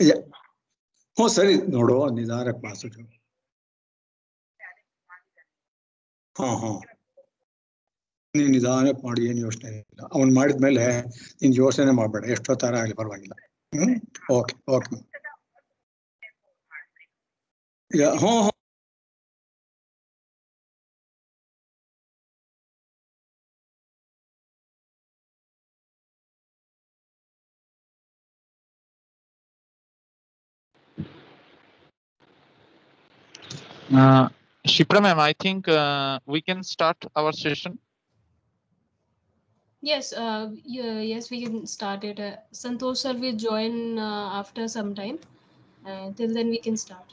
ಹ್ಞೂ, ಸರಿ. ನೋಡು, ನಿಧಾನಕ್ಕೆ ಮಾಸು ಹಾ ಹಾ ನೀನು ನಿಧಾನಕ್ಕೆ ಮಾಡಿ, ಏನು ಯೋಚನೆ ಇಲ್ಲ. ಅವ್ನು ಮಾಡಿದ್ಮೇಲೆ ನೀನು ಯೋಚನೆ ಮಾಡಬೇಡ. ಎಷ್ಟೊತ್ತರ ಆಗಲಿ, ಪರವಾಗಿಲ್ಲ. ಹ್ಞೂ? Okay okay. ಹ್ಞೂ ಹ್ಞೂ. Uh, Shipra ma'am, I think uh, we can start our session. Yes, uh, yeah, yes, we can start it. Uh, Santosh sir will join uh, after some time. Uh, till then, we can start.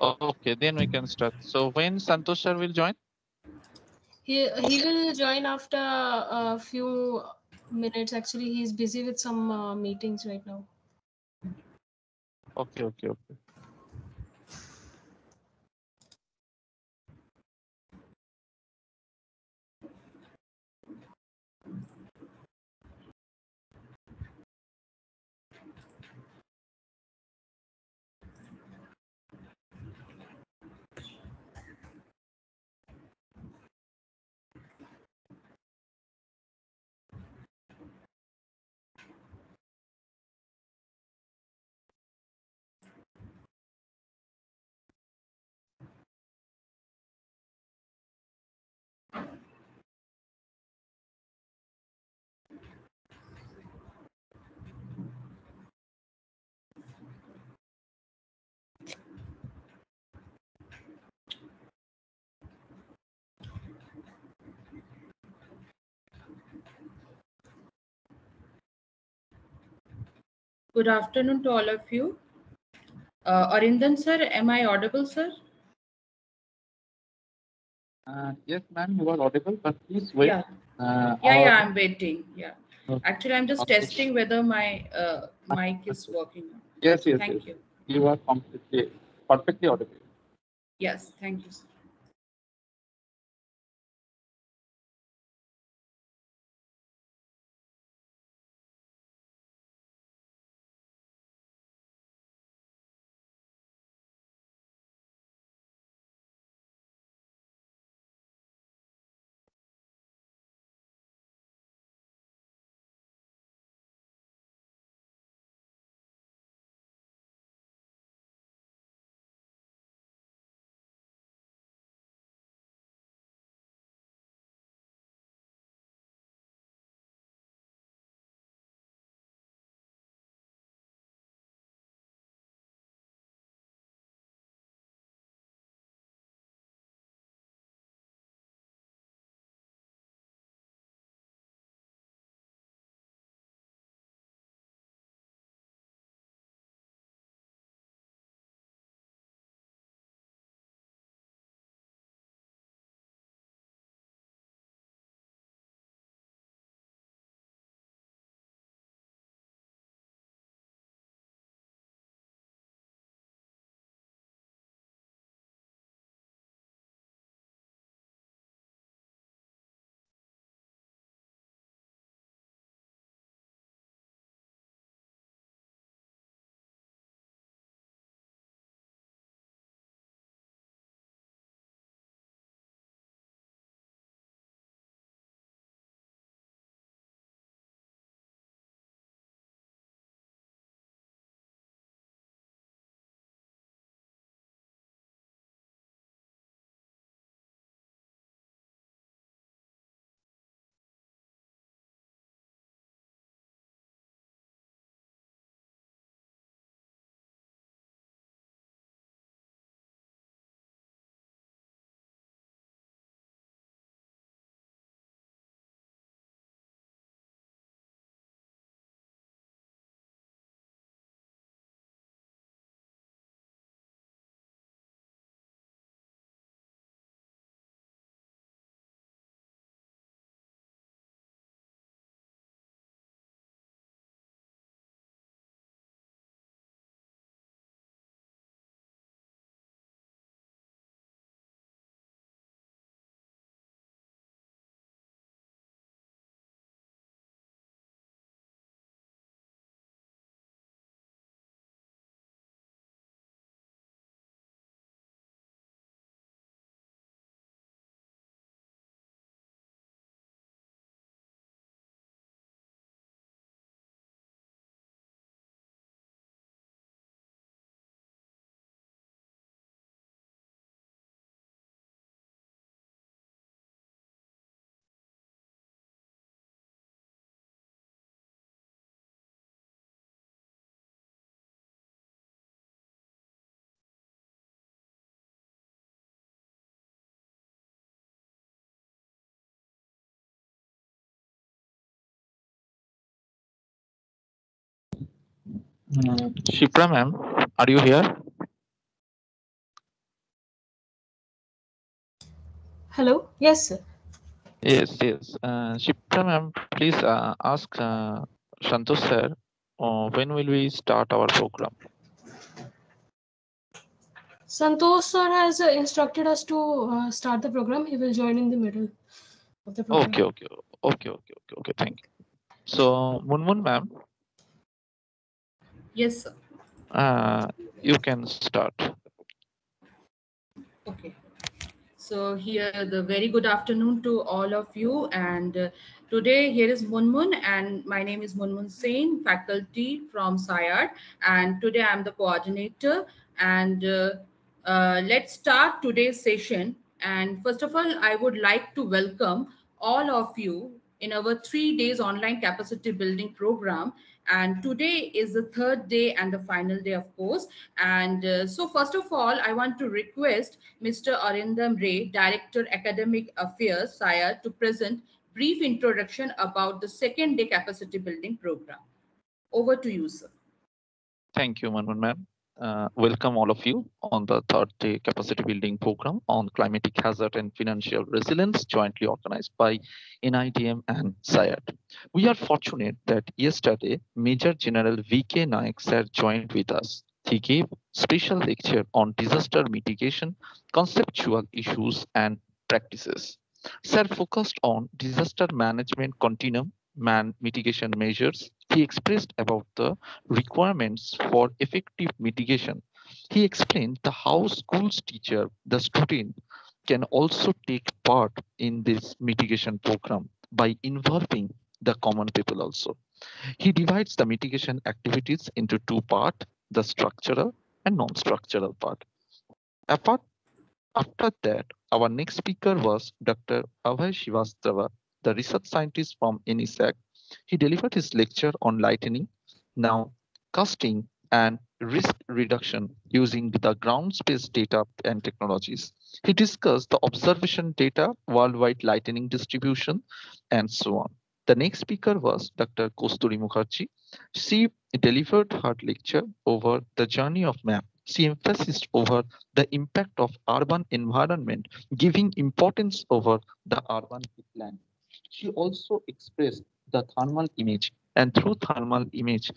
Okay, then we can start. So when Santosh sir will join? He he will join after a few minutes. Actually, he's busy with some uh, meetings right now. Okay, okay, okay. Good afternoon to all of you. Uh, Arindam sir, am I audible, sir? Uh, yes, ma'am, you are audible, but please wait. Yeah, Uh, yeah, our- yeah, I'm waiting. Yeah. Okay. Actually, I'm just Okay. testing whether my uh, mic is working. Yes, yes, Thank yes. you. You are completely, perfectly audible. Yes, thank you. sir. Shipra ma'am, are you here? Hello? Yes, sir. Yes, yes. Uh, Shipra ma'am, please uh, ask uh, Santosh sir, uh, when will we start our program? Santosh sir has uh, instructed us to uh, start the program. He will join in the middle of the program. Okay, okay, okay, okay, okay, okay. Thank you. So, Munmun ma'am, Yes, sir. uh, you can start. Okay. So here, the very good afternoon to all of you. And uh, today here is Munmun and my name is Munmun Sain, faculty from SAIARD. And today I'm the coordinator. And uh, uh, let's start today's session. And first of all, I would like to welcome all of you in our three days online capacity building program. And today is the third day and the final day, of course. And uh, so first of all, I want to request Mr. Arindam Ray, Director Academic Affairs, SAIARD, to present brief introduction about the second day capacity building program. Over to you, sir. Thank you, Munmun ma'am. Uh, welcome all of you on the third day capacity building program on climatic hazard and financial resilience jointly organized by NIDM and SAIARD. We are fortunate that yesterday Major General VK Naik sir joined with us. He gave special lecture on disaster mitigation, conceptual issues and practices. Sir focused on disaster management continuum, man mitigation measures. He expressed about the requirements for effective mitigation. He explained the how schools teacher, the student can also take part in this mitigation program by involving the common people also. He divides the mitigation activities into two parts, the structural and non-structural part. Apart, after that, our next speaker was Dr. Abhay Srivastava, the research scientist from NESAC. He delivered his lecture on lightning, now casting and risk reduction using the ground space data and technologies. He discussed the observation data, worldwide lightning distribution, and so on. The next speaker was Dr. Kasturi Mukherjee. She delivered her lecture over the journey of map. She emphasized over the impact of urban environment, giving importance over the urban land. She also expressed the thermal image and through thermal image,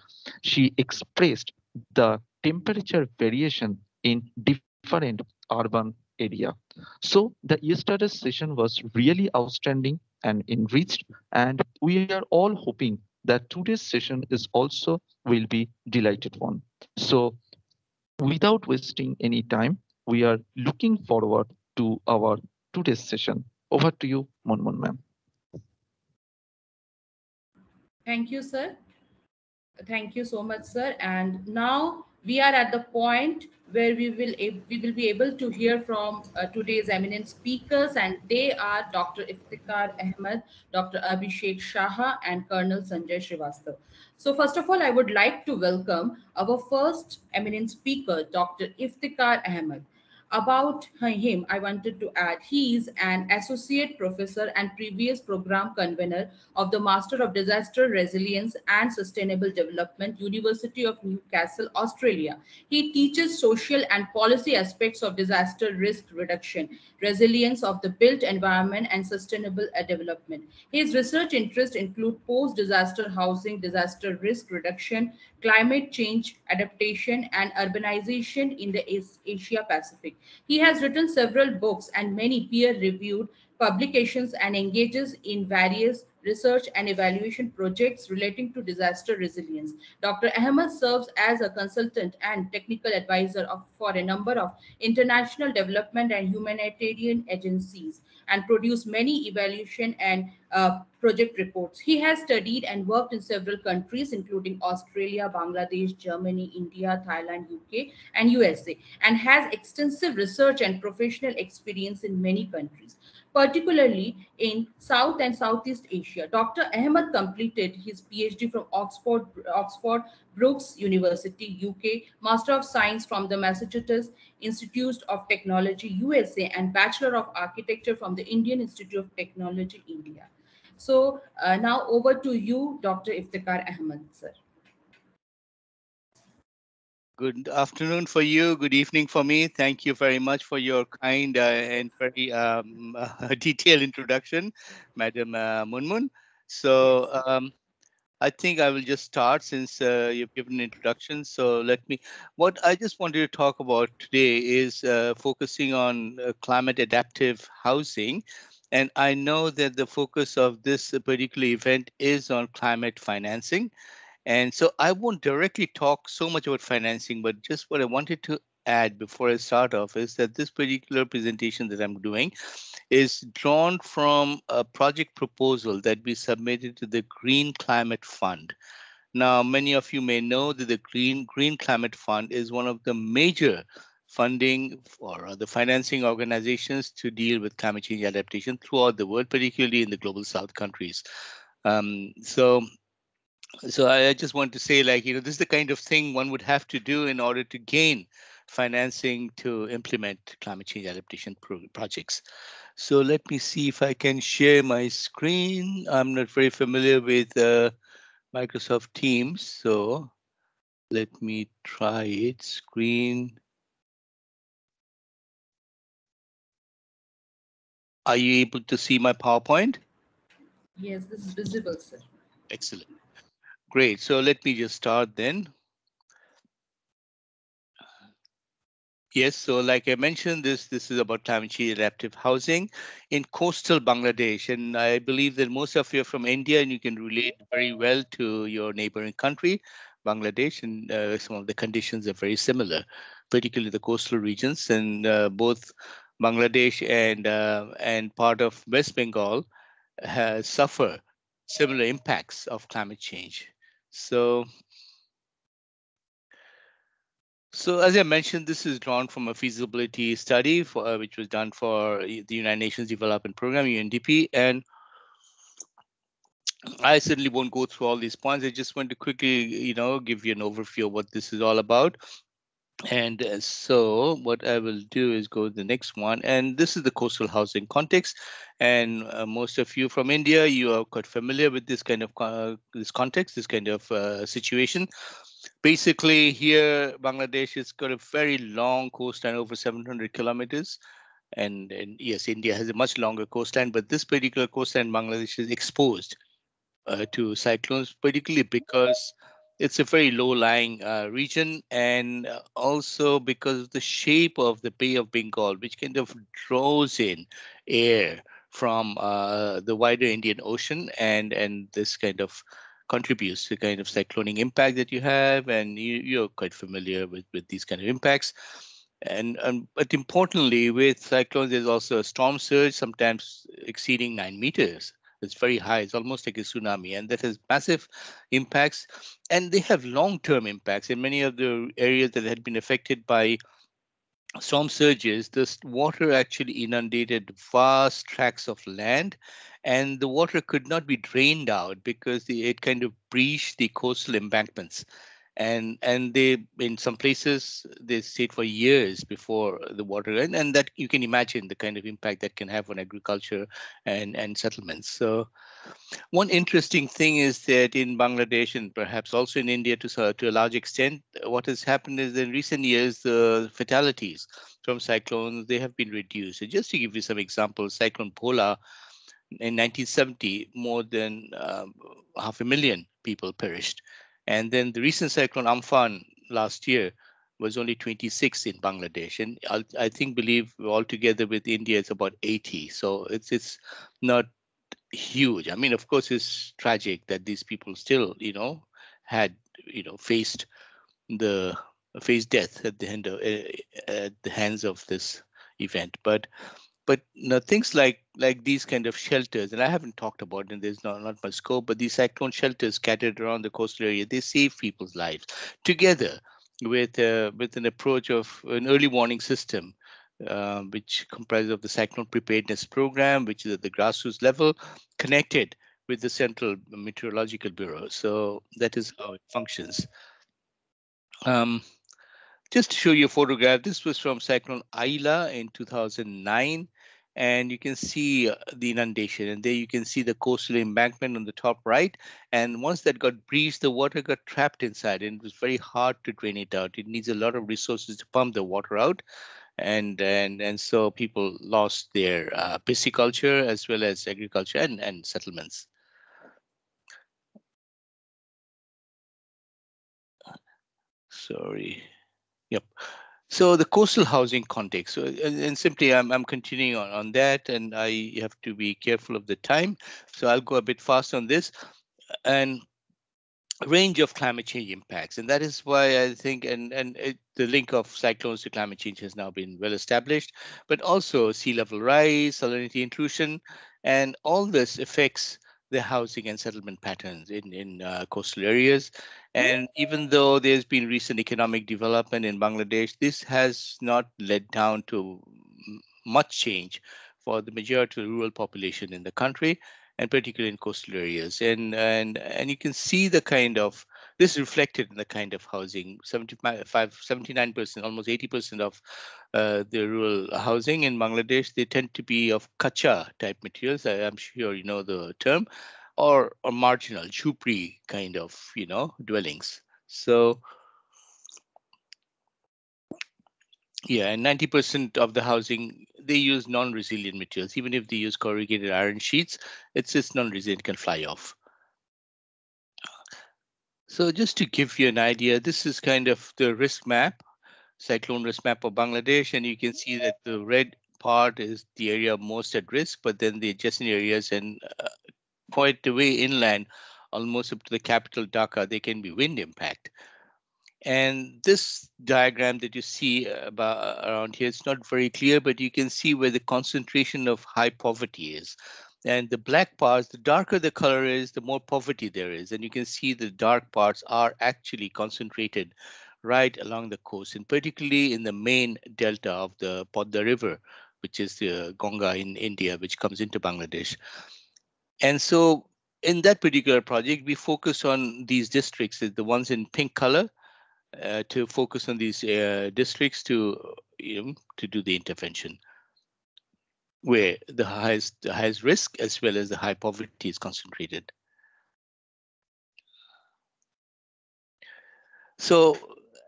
she expressed the temperature variation in different urban area. So the yesterday's session was really outstanding and enriched, and we are all hoping that today's session is also will be delighted one. So without wasting any time, we are looking forward to our today's session. Over to you, Munmun ma'am. Thank you, sir. Thank you so much, sir. And now we are at the point where we will we will be able to hear from uh, today's eminent speakers, and they are Dr. Iftikhar Ahmed, Dr. Abhishek Shaha, and Colonel Sanjay Srivastav. So, first of all, I would like to welcome our first eminent speaker, Dr. Iftikhar Ahmed. About him, I wanted to add he is an associate professor and previous program convener of the Master of Disaster Resilience and Sustainable Development, University of Newcastle, Australia. He teaches social and policy aspects of disaster risk reduction, resilience of the built environment, and sustainable uh, development. His research interests include post-disaster housing, disaster risk reduction, climate change adaptation, and urbanization in the Asia Pacific. He has written several books and many peer-reviewed publications and engages in various research and evaluation projects relating to disaster resilience. Dr. Ahmed serves as a consultant and technical advisor of, for a number of international development and humanitarian agencies and produced many evaluation and uh, project reports. He has studied and worked in several countries, including Australia, Bangladesh, Germany, India, Thailand, UK, and USA, and has extensive research and professional experience in many countries particularly in South and Southeast Asia. Dr. Ahmed completed his PhD from Oxford, Oxford Brookes University, UK, Master of Science from the Massachusetts Institute of Technology, USA, and Bachelor of Architecture from the Indian Institute of Technology, India. So uh, now over to you, Dr. Iftikhar Ahmed, sir. Good afternoon for you. Good evening for me. Thank you very much for your kind uh, and very um, detailed introduction, Madam uh, Munmun. So um, I think I will just start since uh, you've given an introduction. So let me, what I just wanted to talk about today is uh, focusing on uh, climate adaptive housing. And I know that the focus of this particular event is on climate financing. And so I won't directly talk so much about financing, but just what I wanted to add before I start off is that this particular presentation that I'm doing is drawn from a project proposal that we submitted to the Green Climate Fund. Now, many of you may know that the Green, Green Climate Fund is one of the major funding or the financing organizations to deal with climate change adaptation throughout the world, particularly in the global south countries. Um, so so I just want to say like, you know, this is the kind of thing one would have to do in order to gain financing to implement climate change adaptation pro projects. So let me see if I can share my screen. I'm not very familiar with uh, Microsoft Teams, so let me try it. Screen. Are you able to see my PowerPoint? Yes, this is visible, sir. Excellent. Great. So let me just start then. Yes, so like I mentioned, this this is about climate change adaptive housing in coastal Bangladesh, and I believe that most of you are from India, and you can relate very well to your neighboring country, Bangladesh, and uh, some of the conditions are very similar, particularly the coastal regions, and uh, both Bangladesh and uh, and part of West Bengal has suffer similar impacts of climate change. So so as I mentioned, this is drawn from a feasibility study for, uh, which was done for the United Nations Development Program, UNDP. And I certainly won't go through all these points. I just want to quickly, you know, give you an overview of what this is all about. And uh, so what I will do is go to the next one. And this is the coastal housing context. And uh, most of you from India, you are quite familiar with this kind of uh, this context, this kind of uh, situation basically here bangladesh has got a very long coastline over 700 kilometers and, and yes india has a much longer coastline but this particular coastline bangladesh is exposed uh, to cyclones particularly because it's a very low lying uh, region and also because of the shape of the bay of bengal which kind of draws in air from uh, the wider indian ocean and and this kind of contributes to kind of cyclonic impact that you have, and you, you're quite familiar with, with these kind of impacts. And, and but importantly, with cyclones, there's also a storm surge, sometimes exceeding nine meters. It's very high. It's almost like a tsunami, and that has massive impacts. And they have long-term impacts in many of the areas that had been affected by storm surges. This water actually inundated vast tracts of land and the water could not be drained out because it kind of breached the coastal embankments and and they in some places they stayed for years before the water and, and that you can imagine the kind of impact that can have on agriculture and and settlements so one interesting thing is that in bangladesh and perhaps also in india to to a large extent what has happened is in recent years the fatalities from cyclones they have been reduced just to give you some examples cyclone Bhola in 1970, more than um, half a million people perished. And then the recent cyclone Amphan last year was only 26 in Bangladesh. And I, I think, believe altogether with India, it's about 80. So it's, it's not huge. I mean, of course, it's tragic that these people still, you know, had, you know, faced the faced death at the end of, uh, at the hands of this event. But but you know, things like like these kind of shelters, and I haven't talked about, and there's not, not much scope, but these cyclone shelters scattered around the coastal area, they save people's lives together with uh, with an approach of an early warning system, uh, which comprises of the cyclone preparedness program, which is at the grassroots level, connected with the Central Meteorological Bureau. So that is how it functions. Um, just to show you a photograph, this was from Cyclone Aila in 2009. and you can see uh, the inundation and there you can see the coastal embankment on the top right and once that got breached the water got trapped inside and it was very hard to drain it out it needs a lot of resources to pump the water out and and and so people lost their uh, pisciculture as well as agriculture and, and settlements sorry yep so the coastal housing context, so, and, and, simply I'm, I'm continuing on, on that and I have to be careful of the time. So I'll go a bit fast on this and range of climate change impacts. And that is why I think, and, and it, the link of cyclones to climate change has now been well established, but also sea level rise, salinity intrusion, and all this affects the housing and settlement patterns in, in uh, coastal areas. And even though there's been recent economic development in Bangladesh, this has not led down to much change for the majority of the rural population in the country, and particularly in coastal areas. And and and you can see the kind of this is reflected in the kind of housing. 75 79% almost 80% of uh, the rural housing in bangladesh they tend to be of kacha type materials. I, am sure you know the term or or marginal jhupri kind of you know dwellings. So yeah and 90% of the housing they use non-resilient materials. Even if they use corrugated iron sheets it's just non-resilient can fly off so just to give you an idea this is kind of the risk map cyclone risk map of bangladesh and you can see that the red part is the area most at risk but then the adjacent areas and uh, quite a way inland, almost up to the capital Dhaka, there can be wind impact. And this diagram that you see about around here, it's not very clear, but you can see where the concentration of high poverty is. And the black parts, the darker the color is, the more poverty there is. And you can see the dark parts are actually concentrated right along the coast, and particularly in the main delta of the Podda River, which is the Ganga in India, which comes into Bangladesh. And so in that particular project, we focus on these districts, the ones in pink color, uh, to focus on these uh, districts to you know, to do the intervention, where the highest the highest risk as well as the high poverty is concentrated. So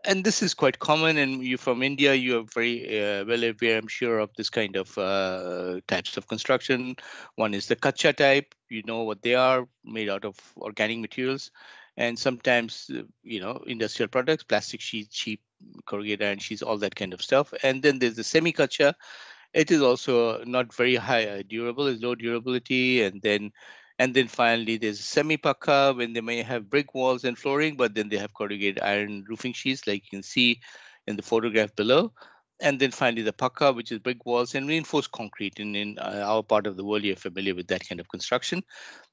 and this is quite common and you from India, you are very uh, well aware, I'm sure, of this kind of uh, types of construction. One is the kacha type, you know what they are, made out of organic materials. And sometimes, uh, you know, industrial products, plastic sheets, cheap corrugated iron sheets, all that kind of stuff. And then there's the semi-kacha. It is also not very high uh, durable, it's low durability. And then and then finally, there's semi-pakka when they may have brick walls and flooring, but then they have corrugated iron roofing sheets, like you can see in the photograph below. And then finally, the pakka, which is brick walls and reinforced concrete. And in uh, our part of the world, you're familiar with that kind of construction.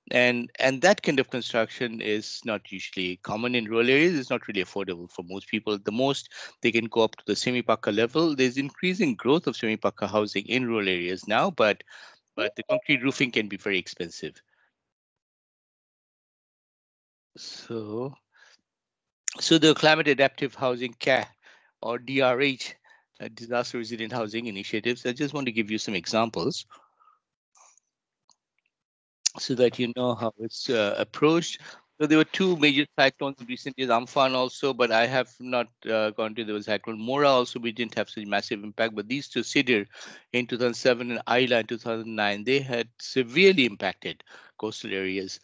And, and that kind of construction is not usually common in rural areas. It's not really affordable for most people. The most they can go up to the semi-pakka level. There's increasing growth of semi-pakka housing in rural areas now, but but the concrete roofing can be very expensive. So, so the climate adaptive housing care or DRH, uh, disaster resilient housing initiatives. I just want to give you some examples so that you know how it's uh, approached. So there were two major cyclones in recent years, Amphan also, but I have not uh, gone to the cyclone. Mora also, we didn't have such massive impact, but these two, Sidr in 2007 and Aila in 2009, they had severely impacted coastal areas.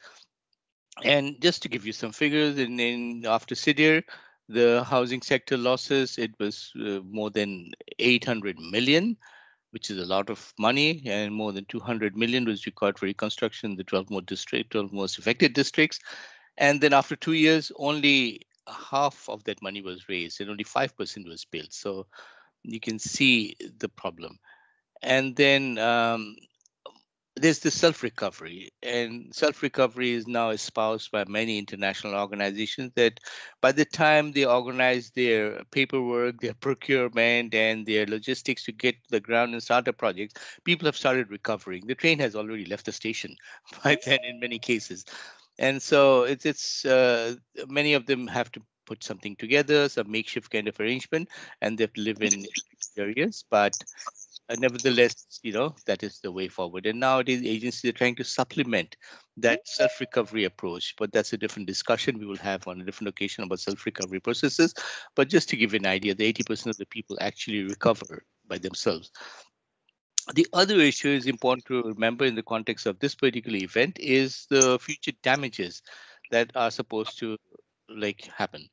And just to give you some figures, in, in after Sidr, the housing sector losses, it was uh, more than 800 million, which is a lot of money, and more than 200 million was required for reconstruction in the 12 more district, 12 most affected districts. And then after two years, only half of that money was raised and only 5% was built. So you can see the problem. And then um, there's the self-recovery and self-recovery is now espoused by many international organizations that by the time they organize their paperwork their procurement and their logistics to get to the ground and start a project people have started recovering. The train has already left the station by then in many cases. And so it's it's uh, many of them have to put something together some makeshift kind of arrangement and they have to live in areas but Uh, nevertheless, you know, that is the way forward. And nowadays, agencies are trying to supplement that mm-hmm. self-recovery approach, but that's a different discussion we will have on a different occasion about self-recovery processes. But just to give you an idea, the 80% of the people actually recover by themselves. The other issue is important to remember in the context of this particular event is the future damages that are supposed to like happen.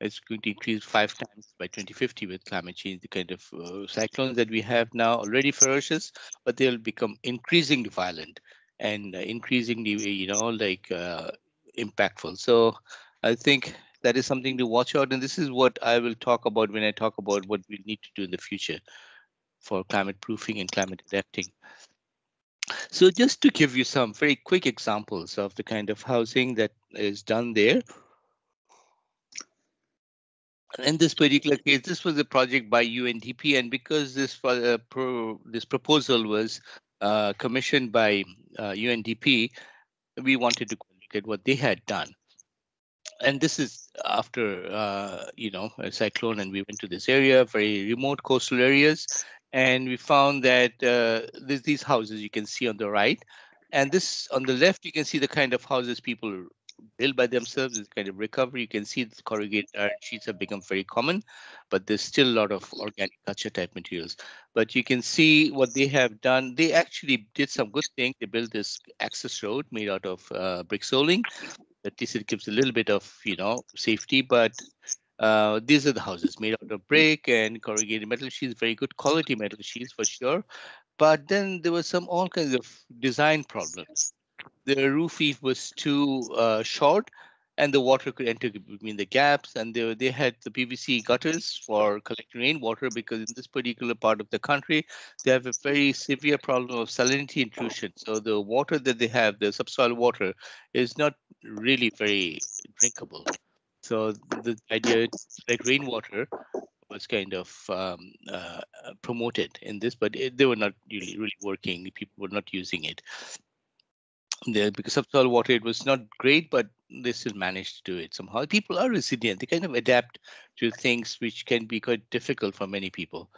It's going to increase five times by 2050 with climate change. The kind of uh, cyclones that we have now already ferocious, but they'll become increasingly violent and uh, increasingly, you know, like uh, impactful. So I think that is something to watch out. And this is what I will talk about when I talk about what we need to do in the future for climate proofing and climate adapting. So just to give you some very quick examples of the kind of housing that is done there. In this particular case, this was a project by UNDP, and because this uh, pro, this proposal was uh, commissioned by uh, UNDP, we wanted to look at what they had done. And this is after, uh, you know, a cyclone, and we went to this area, very remote coastal areas, and we found that uh, these houses you can see on the right and this on the left you can see the kind of houses people build by themselves is kind of recovery. You can see the corrugated iron sheets have become very common but there's still a lot of organic culture type materials. But you can see what they have done. They actually did some good things they built this access road made out of uh, brick soling. That this gives a little bit of you know safety but uh, these are the houses made out of brick and corrugated metal sheets, very good quality metal sheets for sure. But then there was some all kinds of design problems. The roof eave was too uh, short and the water could enter between the gaps and they, they had the PVC gutters for collecting rainwater because in this particular part of the country, they have a very severe problem of salinity intrusion. So the water that they have, the subsoil water, is not really very drinkable. So the idea, like rainwater, was kind of um, uh, promoted in this, but it, they were not really really working. People were not using it. There, because of subsoil water, it was not great, but they still managed to do it somehow. People are resilient; they kind of adapt to things which can be quite difficult for many people.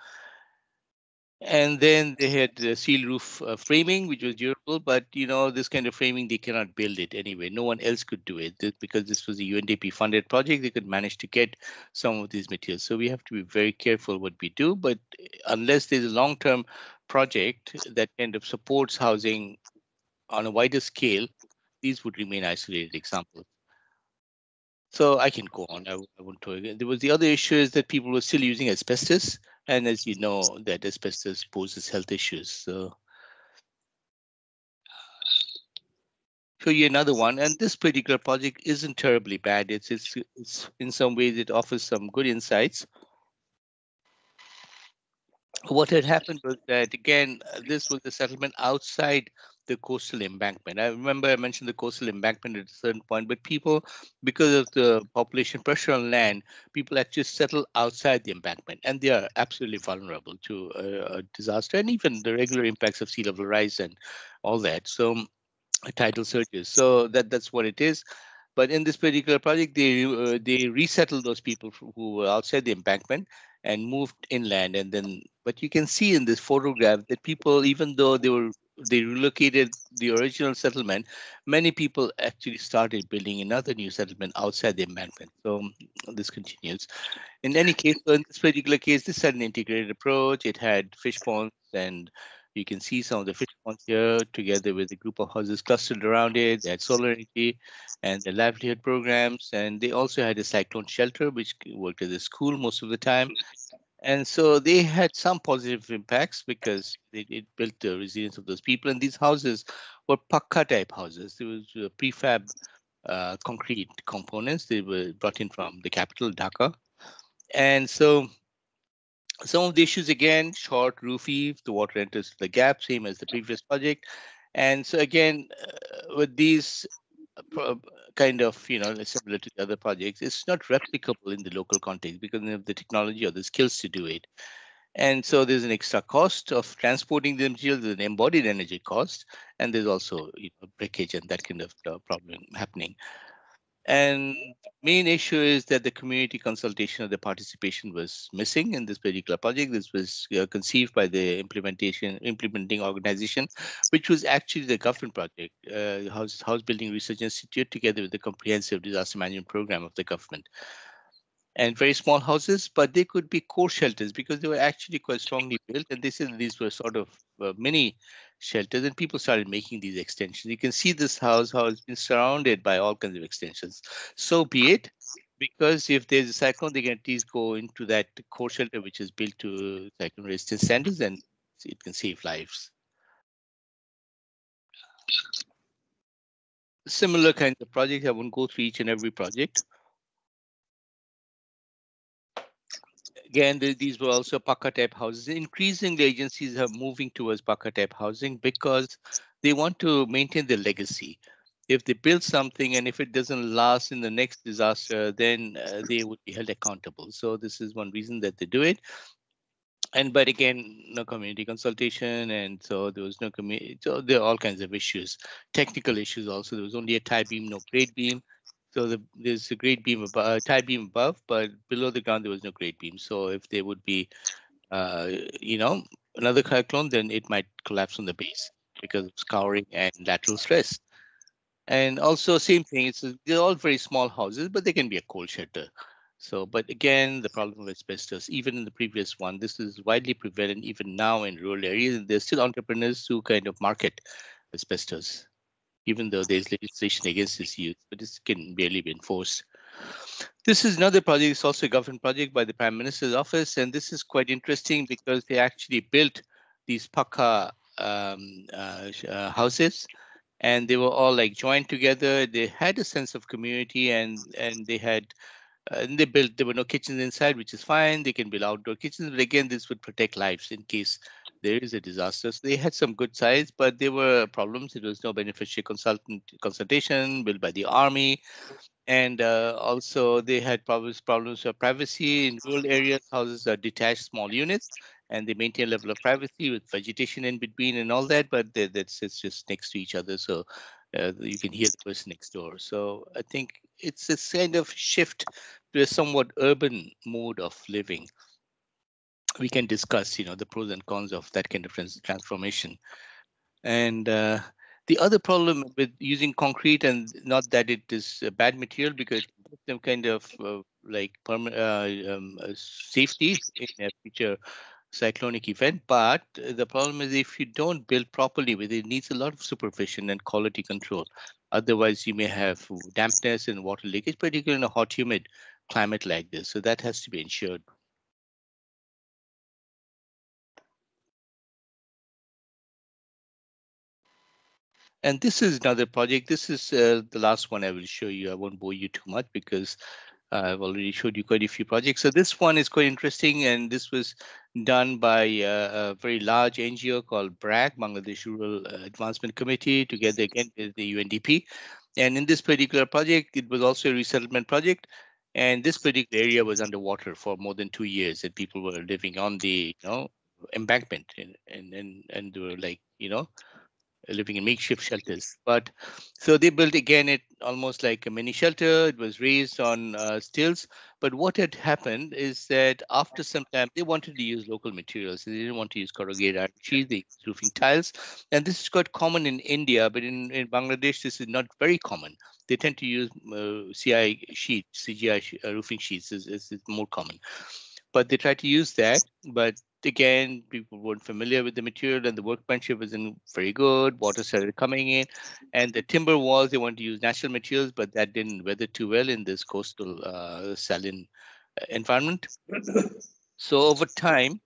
And then they had the steel roof uh, framing, which was durable, but you know, this kind of framing, they cannot build it anyway. No one else could do it this, because this was a UNDP funded project. They could manage to get some of these materials. So we have to be very careful what we do, but unless there's a long-term project that kind of supports housing on a wider scale, these would remain isolated examples. So I can go on. I, I won't talk again. There was the other issue is that people were still using asbestos. And as you know, that asbestos poses health issues. So show you another one. And this particular project isn't terribly bad. It's, it's, it's in some ways, it offers some good insights. What had happened was that, again, this was a settlement outside the coastal embankment. I remember I mentioned the coastal embankment at a certain point, but people, because of the population pressure on land, people actually settle outside the embankment, and they are absolutely vulnerable to a, a disaster and even the regular impacts of sea level rise and all that. So tidal surges. So that that's what it is. But in this particular project, they uh, they resettled those people who were outside the embankment and moved inland. And then, but you can see in this photograph that people, even though they were they relocated the original settlement, many people actually started building another new settlement outside the embankment. So mm, this continues. In any case, in this particular case, this had an integrated approach. It had fish ponds and you can see some of the fish ponds here together with a group of houses clustered around it. They had solar energy and the livelihood programs. And they also had a cyclone shelter, which worked as a school most of the time. And so they had some positive impacts because they, it built the resilience of those people. And these houses were pakka type houses. There was uh, prefab uh, concrete components. They were brought in from the capital, Dhaka. And so some of the issues again, short roof the water enters the gap, same as the previous project. And so again, uh, with these kind of, you know, similar to the other projects, it's not replicable in the local context because of the technology or the skills to do it. And so there's an extra cost of transporting the material, there's an embodied energy cost, and there's also you know, breakage and that kind of uh, problem happening. And main issue is that the community consultation or the participation was missing in this particular project. This was uh, conceived by the implementation implementing organization, which was actually the government project, uh, House, House Building Research Institute, together with the comprehensive disaster management program of the government and very small houses, but they could be core shelters because they were actually quite strongly built. And they said these were sort of uh, mini shelters, and people started making these extensions. You can see this house how it's been surrounded by all kinds of extensions. So be it, because if there's a cyclone, they can at least go into that core shelter, which is built to cyclone resistant standards, and it can save lives. Similar kinds of projects, I won't go through each and every project. Again, the, these were also pucca type houses. Increasingly, agencies are moving towards pucca type housing because they want to maintain their legacy. If they build something and if it doesn't last in the next disaster, then uh, they would be held accountable. So this is one reason that they do it. And but again, no community consultation, and so there was no community. So there are all kinds of issues, technical issues also. There was only a tie beam, no grade beam. So the, there's a grade beam above, uh, tie beam above, but below the ground there was no grade beam. So if there would be, uh, you know, another cyclone, then it might collapse on the base because of scouring and lateral stress. And also same thing, it's they're all very small houses, but they can be a core shelter. So, but again, the problem of asbestos, even in the previous one, this is widely prevalent even now in rural areas. There's still entrepreneurs who kind of market asbestos even though there's legislation against its use, but this can barely be enforced. This is another project, it's also a government project by the Prime Minister's office, and this is quite interesting because they actually built these pucca um, uh, uh, houses, and they were all like joined together. They had a sense of community, and and they had uh, and they built there were no kitchens inside which is fine they can build outdoor kitchens but again this would protect lives in case there is a disaster. So they had some good size, but there were problems. There was no beneficiary consultant consultation built by the army. And uh, also they had problems problems with privacy in rural areas. Houses are detached small units and they maintain a level of privacy with vegetation in between and all that, but they, that's it's just next to each other. So uh, you can hear the person next door. So I think it's a kind of shift to a somewhat urban mode of living we can discuss, you know, the pros and cons of that kind of trans transformation. And uh, the other problem with using concrete, and not that it is a bad material, because some kind of uh, like uh, um, uh, safety in a future cyclonic event. But the problem is if you don't build properly with it, it needs a lot of supervision and quality control. Otherwise, you may have dampness and water leakage, particularly in a hot, humid climate like this. So that has to be ensured. And this is another project. This is uh, the last one I will show you. I won't bore you too much because I've already showed you quite a few projects. So this one is quite interesting, and this was done by uh, a very large NGO called BRAC, Bangladesh Rural Advancement Committee, together again with the UNDP. And in this particular project, it was also a resettlement project. And this particular area was underwater for more than two years, and people were living on the you know embankment, and and and, and they were like you know living in makeshift shelters. But so they built again it almost like a mini shelter. It was raised on uh, stilts. But what had happened is that after some time, they wanted to use local materials. They didn't want to use corrugated iron used roofing tiles. And this is quite common in India, but in, in Bangladesh, this is not very common. They tend to use uh, CI sheets, CGI sh uh, roofing sheets is, is, is more common. But they try to use that, but again, people weren't familiar with the material and the workmanship wasn't very good. Water started coming in and the timber walls, they wanted to use natural materials, but that didn't weather too well in this coastal uh, saline uh, environment. so over time,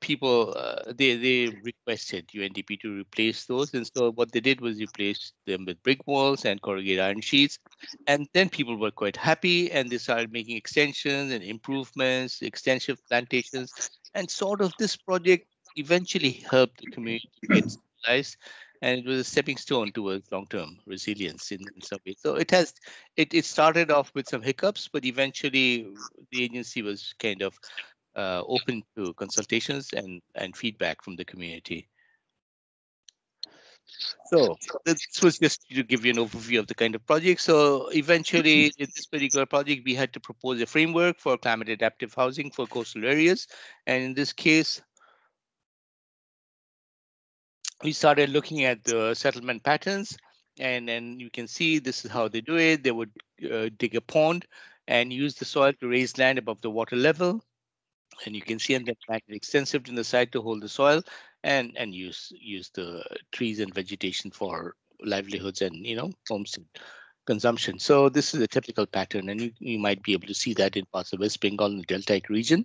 people, uh, they, they requested UNDP to replace those. And so what they did was replace them with brick walls and corrugated iron sheets. And then people were quite happy and they started making extensions and improvements, extensive plantations, and sort of this project eventually helped the community get stabilized and it was a stepping stone towards long-term resilience in, in, some way. So it has, it, it started off with some hiccups, but eventually the agency was kind of uh, open to consultations and, and feedback from the community. So this was just to give you an overview of the kind of project. So eventually, in this particular project, we had to propose a framework for climate adaptive housing for coastal areas. And in this case, we started looking at the settlement patterns. And then you can see this is how they do it. They would uh, dig a pond and use the soil to raise land above the water level. And you can see and then planted extensive in the site to hold the soil and and use use the trees and vegetation for livelihoods and you know homestead consumption. So this is a typical pattern, and you, you might be able to see that in parts of West Bengal and the deltaic region.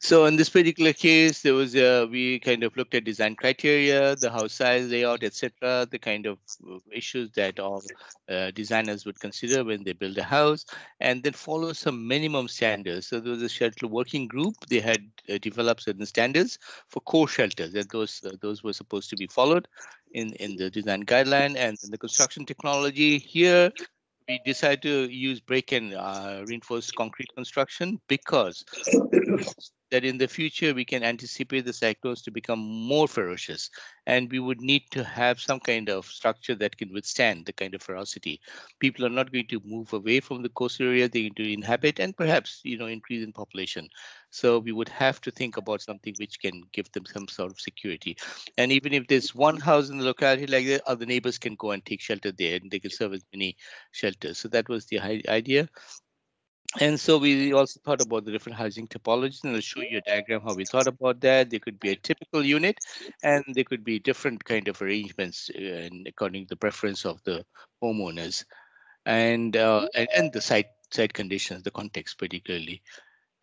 So in this particular case, there was a, we kind of looked at design criteria, the house size, layout, etc., the kind of uh, issues that all uh, designers would consider when they build a house, and then follow some minimum standards. So there was a shelter working group. They had uh, developed certain standards for core shelters, and those uh, those were supposed to be followed in in the design guideline and in the construction technology. Here, we decided to use break and uh, reinforced concrete construction because that in the future we can anticipate the cyclones to become more ferocious and we would need to have some kind of structure that can withstand the kind of ferocity. People are not going to move away from the coastal area they're going to inhabit and perhaps you know increase in population. So we would have to think about something which can give them some sort of security. And even if there's one house in the locality like that other neighbors can go and take shelter there and they can serve as many shelters. So that was the idea and so we also thought about the different housing topologies, and I'll show you a diagram how we thought about that. There could be a typical unit, and there could be different kind of arrangements and according to the preference of the homeowners, and uh, and, and the site site conditions, the context particularly.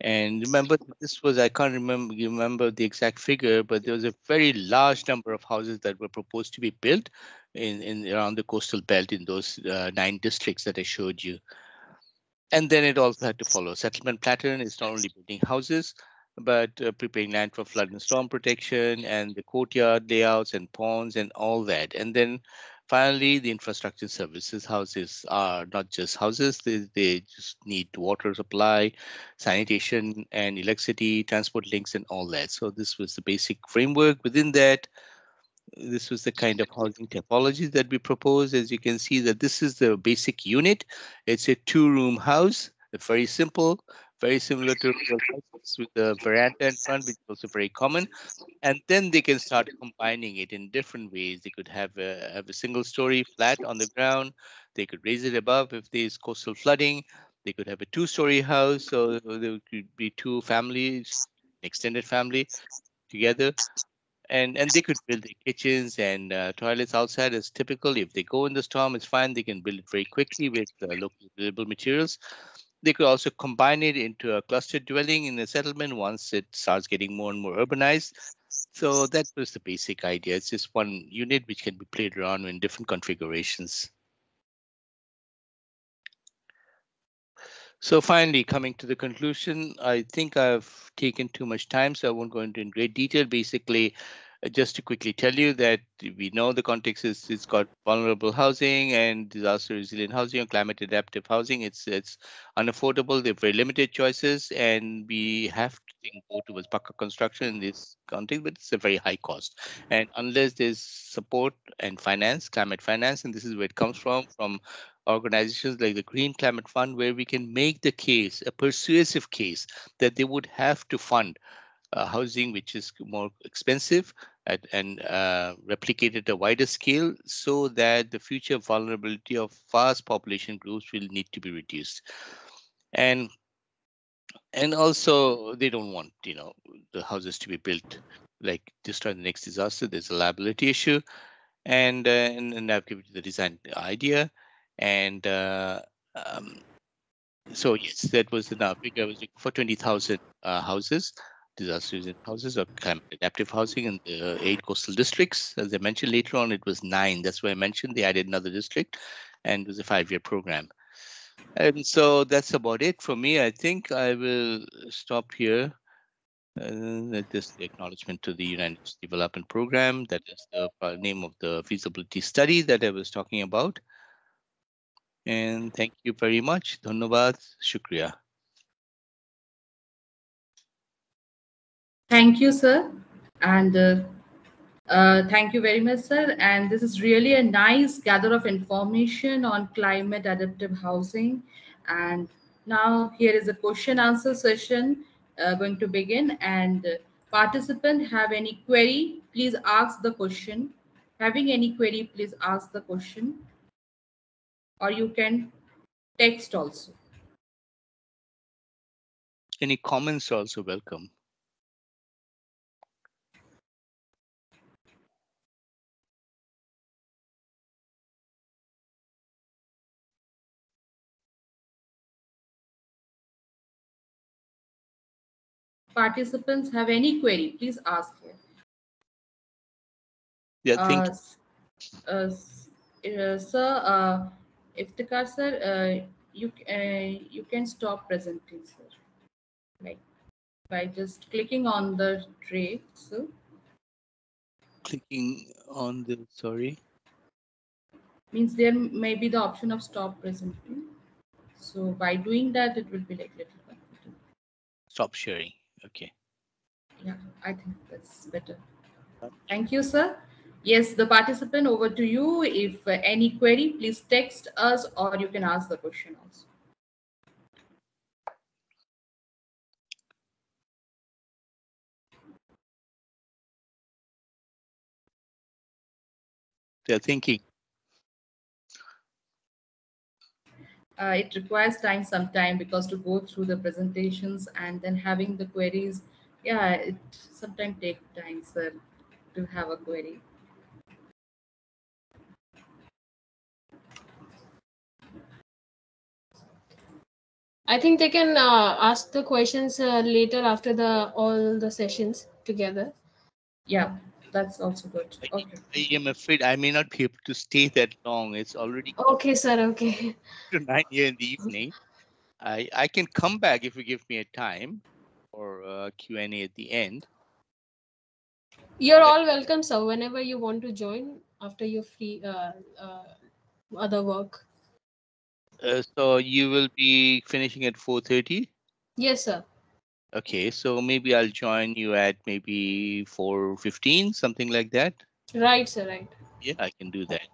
And remember, this was I can't remember remember the exact figure, but there was a very large number of houses that were proposed to be built in in around the coastal belt in those uh, nine districts that I showed you. And then it also had to follow settlement pattern. It's not only building houses, but uh, preparing land for flood and storm protection and the courtyard layouts and ponds and all that. And then finally, the infrastructure services houses are not just houses, they, they just need water supply, sanitation and electricity, transport links and all that. So this was the basic framework. Within that, this was the kind of housing topology that we proposed. As you can see that this is the basic unit. It's a two room house, very simple, very similar to with the veranda in front, which is also very common. And then they can start combining it in different ways. They could have a, have a single story flat on the ground. They could raise it above if there's coastal flooding. They could have a two story house. So there could be two families, extended family together and and they could build their kitchens and uh, toilets outside as typical. If they go in the storm, it's fine. They can build it very quickly with uh, local available materials. They could also combine it into a clustered dwelling in a settlement once it starts getting more and more urbanized. So that was the basic idea. It's just one unit which can be played around in different configurations. So finally, coming to the conclusion, I think I've taken too much time, so I won't go into in great detail. Basically, uh, just to quickly tell you that we know the context is it's got vulnerable housing and disaster resilient housing and climate adaptive housing. It's it's unaffordable. They're very limited choices, and we have to think go towards Pakka construction in this context, but it's a very high cost. And unless there's support and finance, climate finance, and this is where it comes from, from organizations like the Green Climate Fund, where we can make the case, a persuasive case, that they would have to fund uh, housing which is more expensive at, and uh, replicate at a wider scale so that the future vulnerability of vast population groups will need to be reduced. And and also they don't want you know the houses to be built like destroy the next disaster. There's a liability issue, and uh, and, and I've given you the design idea. And uh, um, so yes, that was the figure was looking for 20,000 uh, houses, disaster resistant houses or climate adaptive housing in the eight coastal districts. As I mentioned later on, it was nine. That's why I mentioned they added another district and it was a five-year program. And so that's about it for me. I think I will stop here. Uh, that is the acknowledgement to the United Development Program. That is the uh, name of the feasibility study that I was talking about. And thank you very much. Dhanyabad. Shukriya. Thank you, sir. And uh, Uh, thank you very much, sir. And this is really a nice gather of information on climate adaptive housing. And now here is a question answer session uh, going to begin. And uh, participant have any query, please ask the question. Having any query, please ask the question. Or you can text also. Any comments also welcome. Participants have any query, please ask here. Yeah, thank Uh, uh, uh, Sir, uh, Iftikhar sir, uh, you, uh, you can stop presenting, sir. Like by just clicking on the tray, so clicking on the sorry. means there may be the option of stop presenting. So by doing that, it will be like little. Stop sharing. Okay. Yeah, I think that's better. Thank you, sir. Yes, the participant over to you. If uh, any query, please text us or you can ask the question also. They're thinking. Uh, it requires time sometime because to go through the presentations and then having the queries, yeah, it sometimes take time, sir, to have a query. I think they can uh, ask the questions uh, later after the all the sessions together. Yeah, that's also good. I, Okay. I am afraid I may not be able to stay that long. It's already Okay, sir. Okay. to nine here in the evening. I I can come back if you give me a time or uh, Q and A at the end. You're all welcome, sir. Whenever you want to join after your free uh, uh, other work. Uh, so you will be finishing at four thirty. Yes, sir. Okay, so maybe I'll join you at maybe four fifteen, something like that. Right, sir. Right. Yeah, I can do that.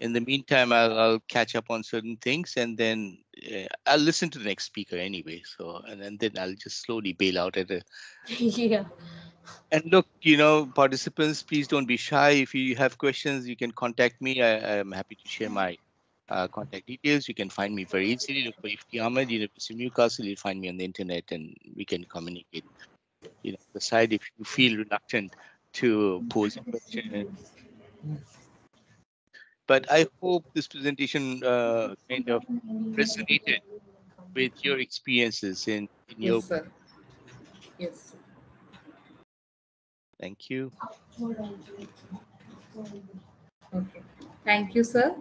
In the meantime, I'll, I'll catch up on certain things and then uh, I'll listen to the next speaker anyway. So, and then, then I'll just slowly bail out at a. yeah. And look, you know, participants, please don't be shy. If you have questions, you can contact me. I, I'm happy to share my uh, contact details. You can find me very easily. Look for Ifti Ahmed, University of Newcastle. You'll find me on the internet and we can communicate. You know, decide if you feel reluctant to pose a question. But I hope this presentation uh, kind of resonated with your experiences in, in your. Yes, sir. Yes. Thank you. Okay. Thank you, sir.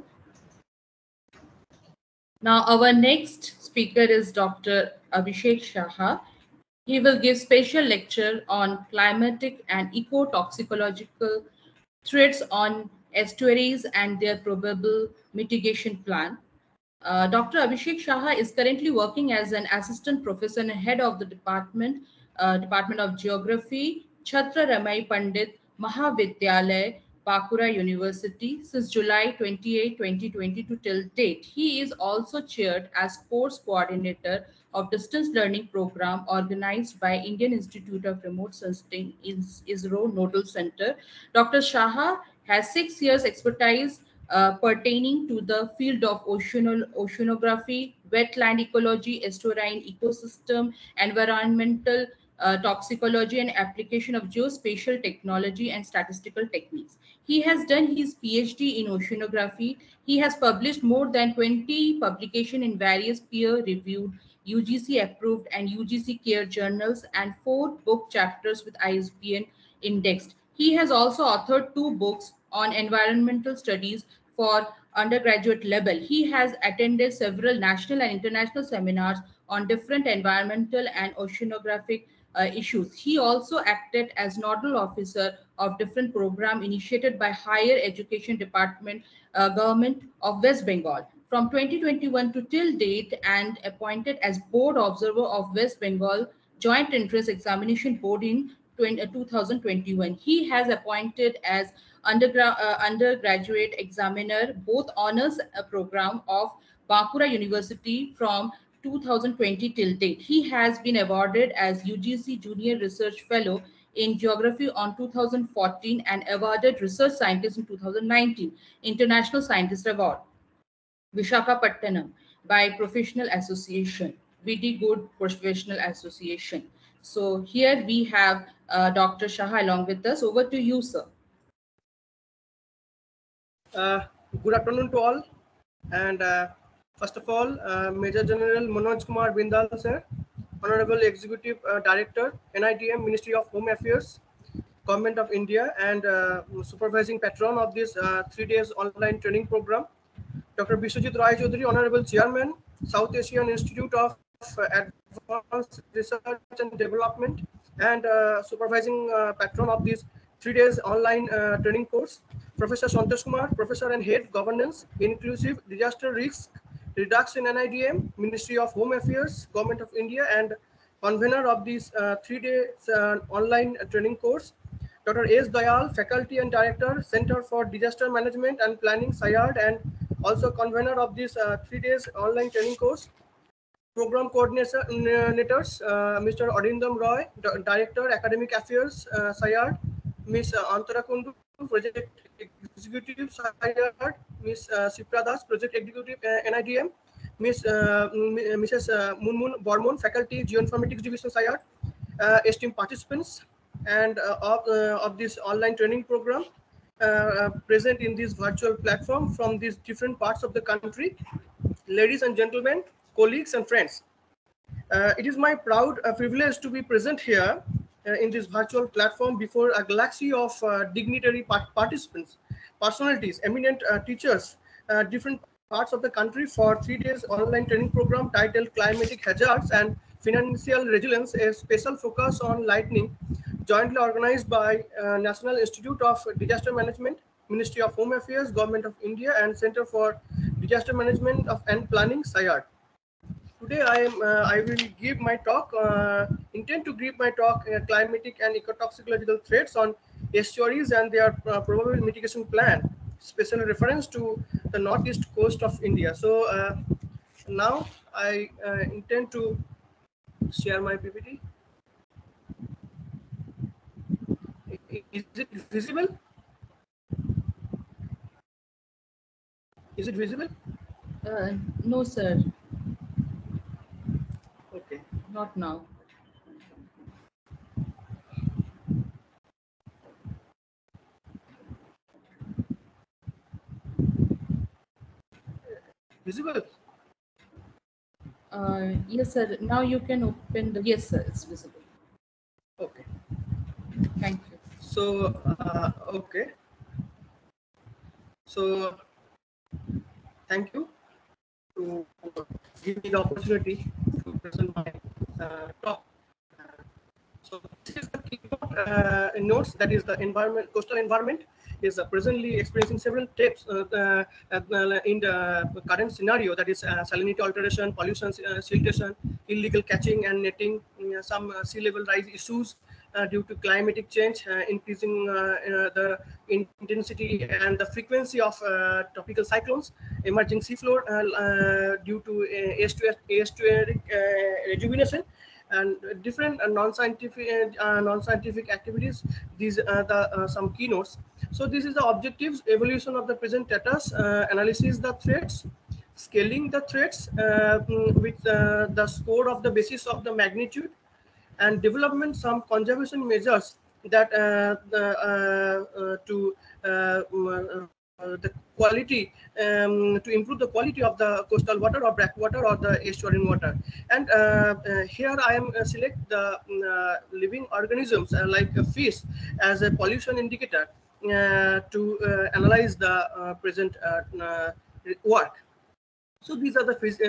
Now, our next speaker is Dr. Abhishek Shaha. He will give special lecture on climatic and eco-toxicological threats on estuaries and their probable mitigation plan. Uh, Dr. Abhishek Shaha is currently working as an assistant professor and head of the department, uh, Department of Geography, Chhatra Ramai Pandit Mahavidyalaya, Bankura University since July 28, 2022 till date. He is also chaired as course coordinator of distance learning program organized by Indian Institute of Remote Sensing is ISRO Nodal Center. Dr. Shaha has six years expertise uh, pertaining to the field of oceanol- oceanography, wetland ecology, estuarine ecosystem, environmental uh, toxicology, and application of geospatial technology and statistical techniques. He has done his PhD in oceanography. He has published more than 20 publications in various peer-reviewed, UGC-approved, and UGC care journals, and four book chapters with ISBN indexed. He has also authored two books on environmental studies for undergraduate level. He has attended several national and international seminars on different environmental and oceanographic uh, issues. He also acted as nodal officer of different program initiated by Higher Education Department, uh, Government of West Bengal from 2021 to till date and appointed as board observer of West Bengal Joint Entrance Examination Board in 20, uh, 2021. He has appointed as uh, undergraduate examiner both honors uh, program of Bankura University from 2020 till date. He has been awarded as UGC Junior Research Fellow in Geography on 2014 and awarded Research Scientist in 2019, International Scientist Award, Vishakhapatnam by Professional Association, VD Good Professional Association. So here we have uh, Dr. Shah along with us. Over to you, sir. Uh, good afternoon to all. And uh, first of all, uh, Major General Manoj Kumar Bindal, sir, Honorable Executive uh, Director, NIDM, Ministry of Home Affairs, Government of India, and uh, supervising patron of this uh, three days online training program, Dr. Biswajit Rai Chaudhary, Honorable Chairman, South Asian Institute of Advanced Research and Development, and uh, supervising uh, patron of this three days online uh, training course, Professor Santosh Kumar, Professor and Head Governance, Inclusive Disaster Risk Reduction NIDM, Ministry of Home Affairs, Government of India, and convener of this uh, three-day uh, online training course, Dr. S. Dayal, Faculty and Director, Center for Disaster Management and Planning, SAIARD, and also convener of this uh, three days online training course. Program coordinators, uh, Mr. Arindam Roy, Director, Academic Affairs, uh, SAIARD, Ms. Antara Kundu, Project Executive SAIARD, Ms. Uh, Sipra Das, Project Executive uh, NIDM, Ms. Uh, Mrs. Uh, Munmun Bormon, Faculty, Geoinformatics Division SAIARD, uh, esteemed participants, and uh, of, uh, of this online training program uh, present in this virtual platform from these different parts of the country. Ladies and gentlemen, colleagues and friends, it is my proud privilege to be present here in this virtual platform before a galaxy of uh, dignitary part- participants, personalities, eminent uh, teachers, uh, different parts of the country for three days online training program titled Climatic Hazards and Financial Resilience, a special focus on lightning, jointly organized by uh, National Institute of Disaster Management, Ministry of Home Affairs, Government of India, and Center for Disaster Management of and Planning, SAIARD. Today I am uh, I will give my talk uh, intend to give my talk uh, climatic and ecotoxicological threats on estuaries and their uh, probable mitigation plan, special reference to the northeast coast of India. So uh, now I uh, intend to share my PPT. Is it visible? Is it visible? No, sir. Not now. Visible? Uh, yes, sir. Now you can open the. Yes, sir. It's visible. Okay. Thank you. So, uh, okay. So, thank you to give me the opportunity to present my uh, talk. Uh, So, this is the uh, notes that is the environment, coastal environment is uh, presently experiencing several tips uh, uh, in the current scenario that is salinity alteration, pollution, siltation, illegal catching and netting, some sea level rise issues due to climatic change, uh, increasing uh, uh, the intensity and the frequency of uh, tropical cyclones, emerging seafloor uh, uh, due to uh, estuar- estuaric uh, rejuvenation, and different uh, non-scientific uh, non-scientific activities. These are the uh, some keynotes. So this is the objectives, evolution of the present status, uh, analysis the threats, scaling the threats uh, mm, with uh, the score of the basis of the magnitude, and development some conservation measures that uh, the, uh, uh, to uh, mm, the quality um, to improve the quality of the coastal water or backwater or the estuarine water. And here I am select the mm, living organisms like fish as a pollution indicator to analyze the present work. So these are the phys-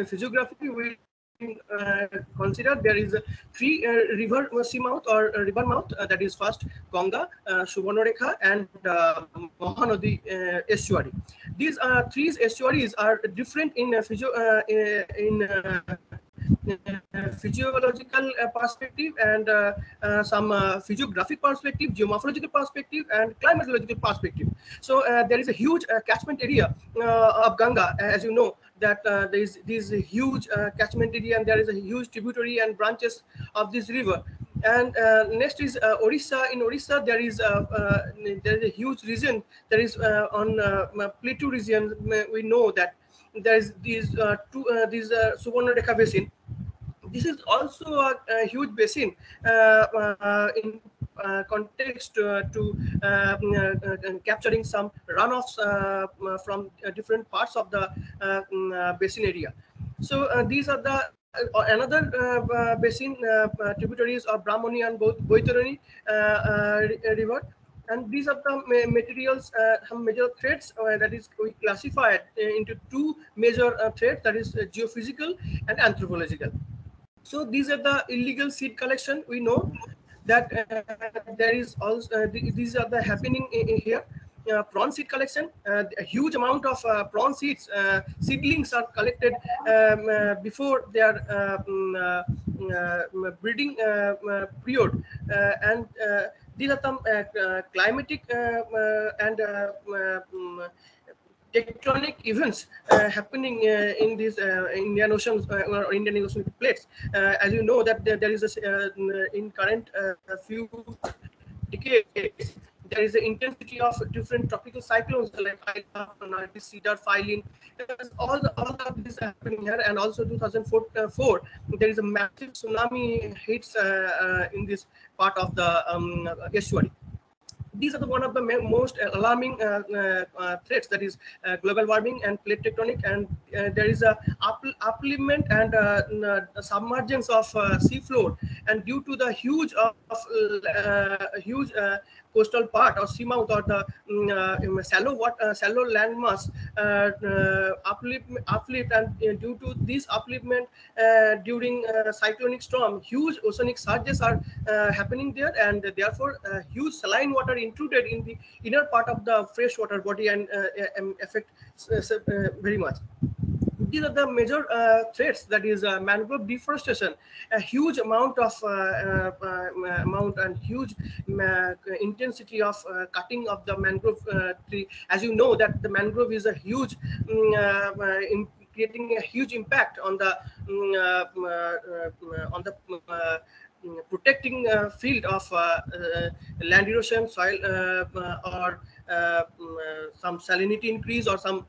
uh, consider there is three uh, river sea mouth or river mouth uh, that is first Ganga, uh, Subarnarekha and uh, Mahanadi uh, estuary. These uh, three estuaries are different in in uh, physiological uh, perspective and uh, some physiographic perspective, geomorphological perspective, and climatological perspective. So there is a huge catchment area of Ganga, as you know, that uh, there is this huge uh, catchment area and there is a huge tributary and branches of this river. And uh, next is uh, Orissa. In Orissa, there is uh, uh, there is a huge region. There is uh, on Plateau region. We know that there is these two these Subarnarekha basin. This is also a, a huge basin in context uh, to uh, uh, uh, capturing some runoffs uh, uh, from uh, different parts of the uh, mm, uh, basin area. So uh, these are the uh, another uh, uh, basin uh, uh, tributaries of Brahmani and both Baitarani uh, uh, river. And these are the ma- materials, uh, some major threats uh, that is we classified uh, into two major uh, threats that is uh, geophysical and anthropological. So these are the illegal seed collection. We know that uh, there is also uh, th- these are the happening here. Uh, prawn seed collection, uh, a huge amount of uh, prawn seeds, uh, seedlings are collected um, before their mm, uh, breeding period, and these are some climatic and mm, tectonic events uh, happening uh, in these uh, Indian Ocean or Indian Ocean plates. As you know that there, there is a in current few decades there is an intensity of different tropical cyclones like Aila, Sidr. There's all the, all of this happening here, and also 2004 uh, four, there is a massive tsunami hits uh, uh, in this part of the um, estuary these are the one of the most alarming uh, uh, uh, threats that is global warming and plate tectonic and there is a up, upliftment and submergence of uh, seafloor. And due to the huge of huge coastal part or seamount or the mm, uh, mm, uh, shallow what uh, shallow land mass uh, uplift uplift and uh, due to this upliftment uh, during cyclonic storm huge oceanic surges are happening there and therefore huge saline water intruded in the inner part of the freshwater body and um, affect very much these are the major uh, threats that is uh, mangrove deforestation. A huge amount of uh, uh, amount and huge intensity of cutting of the mangrove tree. As you know that the mangrove is a huge in creating a huge impact on the mm, on the mm, protecting uh, field of uh, uh, land erosion soil or some salinity increase or some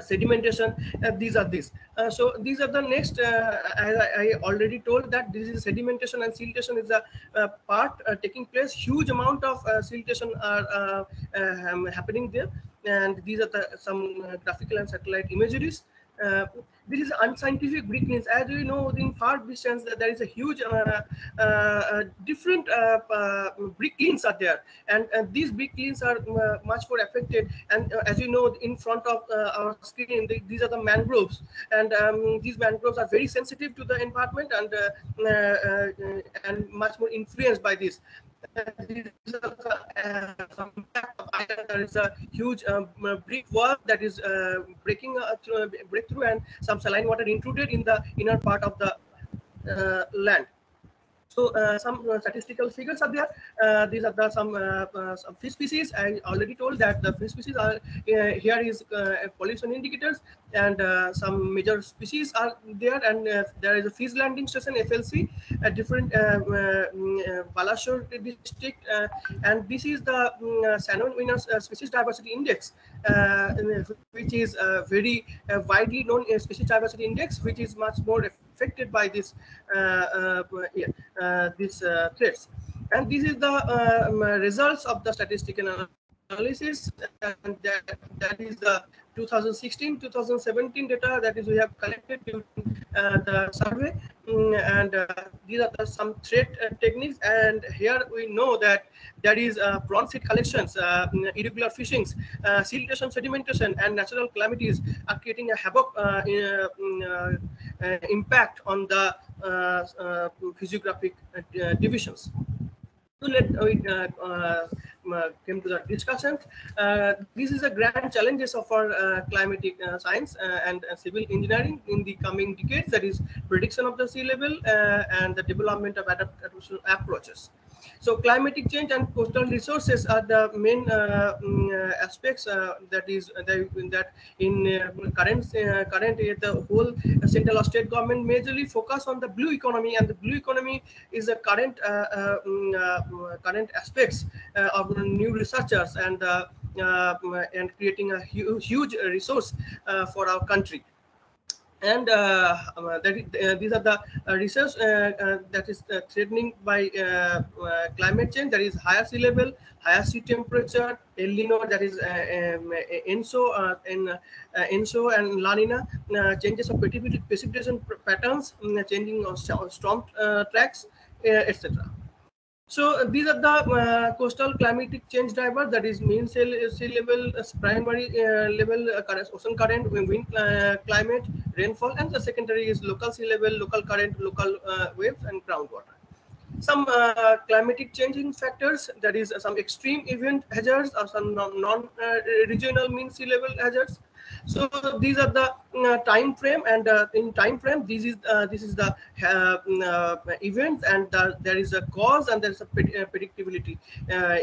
sedimentation uh, these are these uh, so these are the next uh, as I, I already told that this is sedimentation and siltation is a, uh part uh, taking place. Huge amount of uh, siltation are uh, uh, um, happening there. And these are the some uh, graphical and satellite imageries uh, this is unscientific brick lanes. As we know, in far distance, that there is a huge, uh, uh, uh, different uh, uh, brick lanes are there, and, and these brick lanes are uh, much more affected. And uh, as you know, in front of uh, our screen, the, these are the mangroves, and um, these mangroves are very sensitive to the environment and uh, uh, uh, and much more influenced by this. Uh, uh. There is a huge um, uh, brick wall that is uh, breaking uh, through, breakthrough, and some saline water intruded in the inner part of the uh, land. So uh, some uh, statistical figures are there. Uh, these are the some, uh, uh, some fish species. I already told that the fish species are uh, here is pollution indicators and some major species are there and there is a fish landing station FLC a different mm, Balasore district and this is the um, Shannon Species Diversity Index which is very widely known species diversity index which is much more affected by this uh, uh, yeah, uh, uh, threats. And this is the results of the statistical analysis and that, that is the 2016 2017 data that is we have collected during uh, the survey. Mm, and uh, these are the, some threat uh, techniques. And here we know that there is uh, prawn seed collections uh, mm, irregular fishings uh, siltation sedimentation and natural calamities are creating a havoc uh, in, uh, mm, uh, uh, impact on the uh, uh, physiographic uh, divisions. So let uh, uh, uh, came to the discussion. Uh, this is a grand challenges of our uh, climatic uh, science uh, and uh, civil engineering in the coming decades. That is prediction of the sea level uh, and the development of adaptation approaches. So climatic change and coastal resources are the main uh, mm, uh, aspects uh, that is that, that in uh, current uh, current uh, the whole central state government majorly focus on the blue economy and the blue economy is the current uh, uh, mm, uh, current aspects uh, of new researchers and uh, uh, and creating a hu- huge resource uh, for our country and uh, um, uh, that is, uh, these are the uh, research uh, uh, that is threatening by climate change. That is higher sea level higher sea temperature el nino that is um, enso uh, enso and la nina changes of precipitation patterns um, changing of storm tracks etc so uh, these are the uh, coastal climatic change drivers that is mean sea, sea level, uh, primary uh, level uh, ocean current, wind uh, climate, rainfall, and the secondary is local sea level, local current, local waves, and groundwater. Some climatic changing factors that is some extreme event hazards or some non-regional mean sea level hazards. So these are the uh, time frame, and uh, in time frame, this is uh, this is the uh, mm, uh, event, and there is a cause and there is a uh, predictability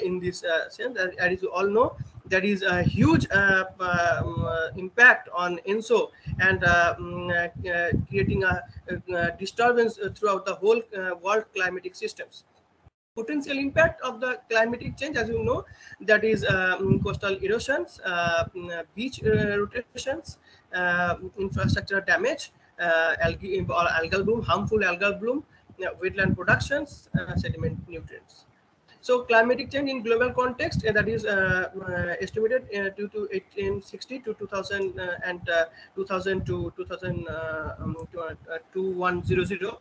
in this sense. As, you all know, there is a huge um, impact on ENSO and mm, creating a, uh disturbance throughout the whole world climatic systems potential impact of the climatic change, as you know, that is um, coastal erosions, uh, mm, beach uh, rotations, uh, infrastructure damage, uh, algae or algal bloom, harmful algal bloom, uh, wetland productions, uh, sediment nutrients. So climatic change in global context uh, that is uh, uh, estimated due to 1860 to 2000 uh, and uh, 2000 to 2000 uh, um, to, uh, 2100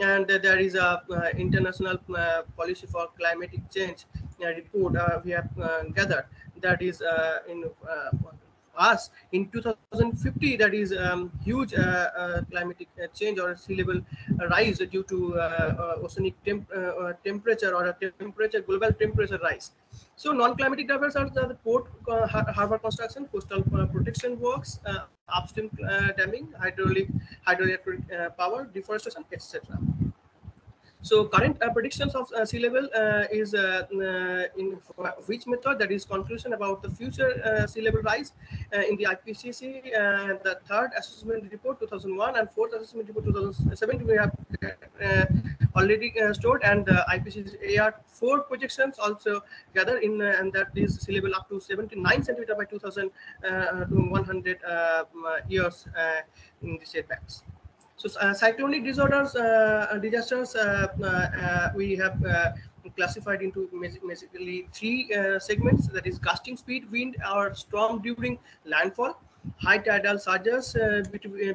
and there is a international policy for climatic change report we have gathered. That is in us in 2050 that is um, huge uh, uh, climatic uh, change or sea level rise due to oceanic temp, temperature or temperature global temperature rise. So non-climatic drivers are the port uh, harbor construction coastal protection works uh, upstream uh, damming hydraulic hydroelectric power deforestation etc so current uh, predictions of uh, sea level uh, is uh, uh, in which method that is conclusion about the future uh, sea level rise uh, in the IPCC uh, the third assessment report 2001 and fourth assessment report 2007 we have uh, already uh, stored and uh, IPCC AR4 projections also gather in uh, and that is sea level up to 79 centimeter by 2000 uh, to 100 uh, years uh, in the setbacks. So uh, cyclonic disorders, uh, disasters, uh, uh, we have classified into basically three segments. That is gusting speed, wind, or storm during landfall, high tidal surges uh,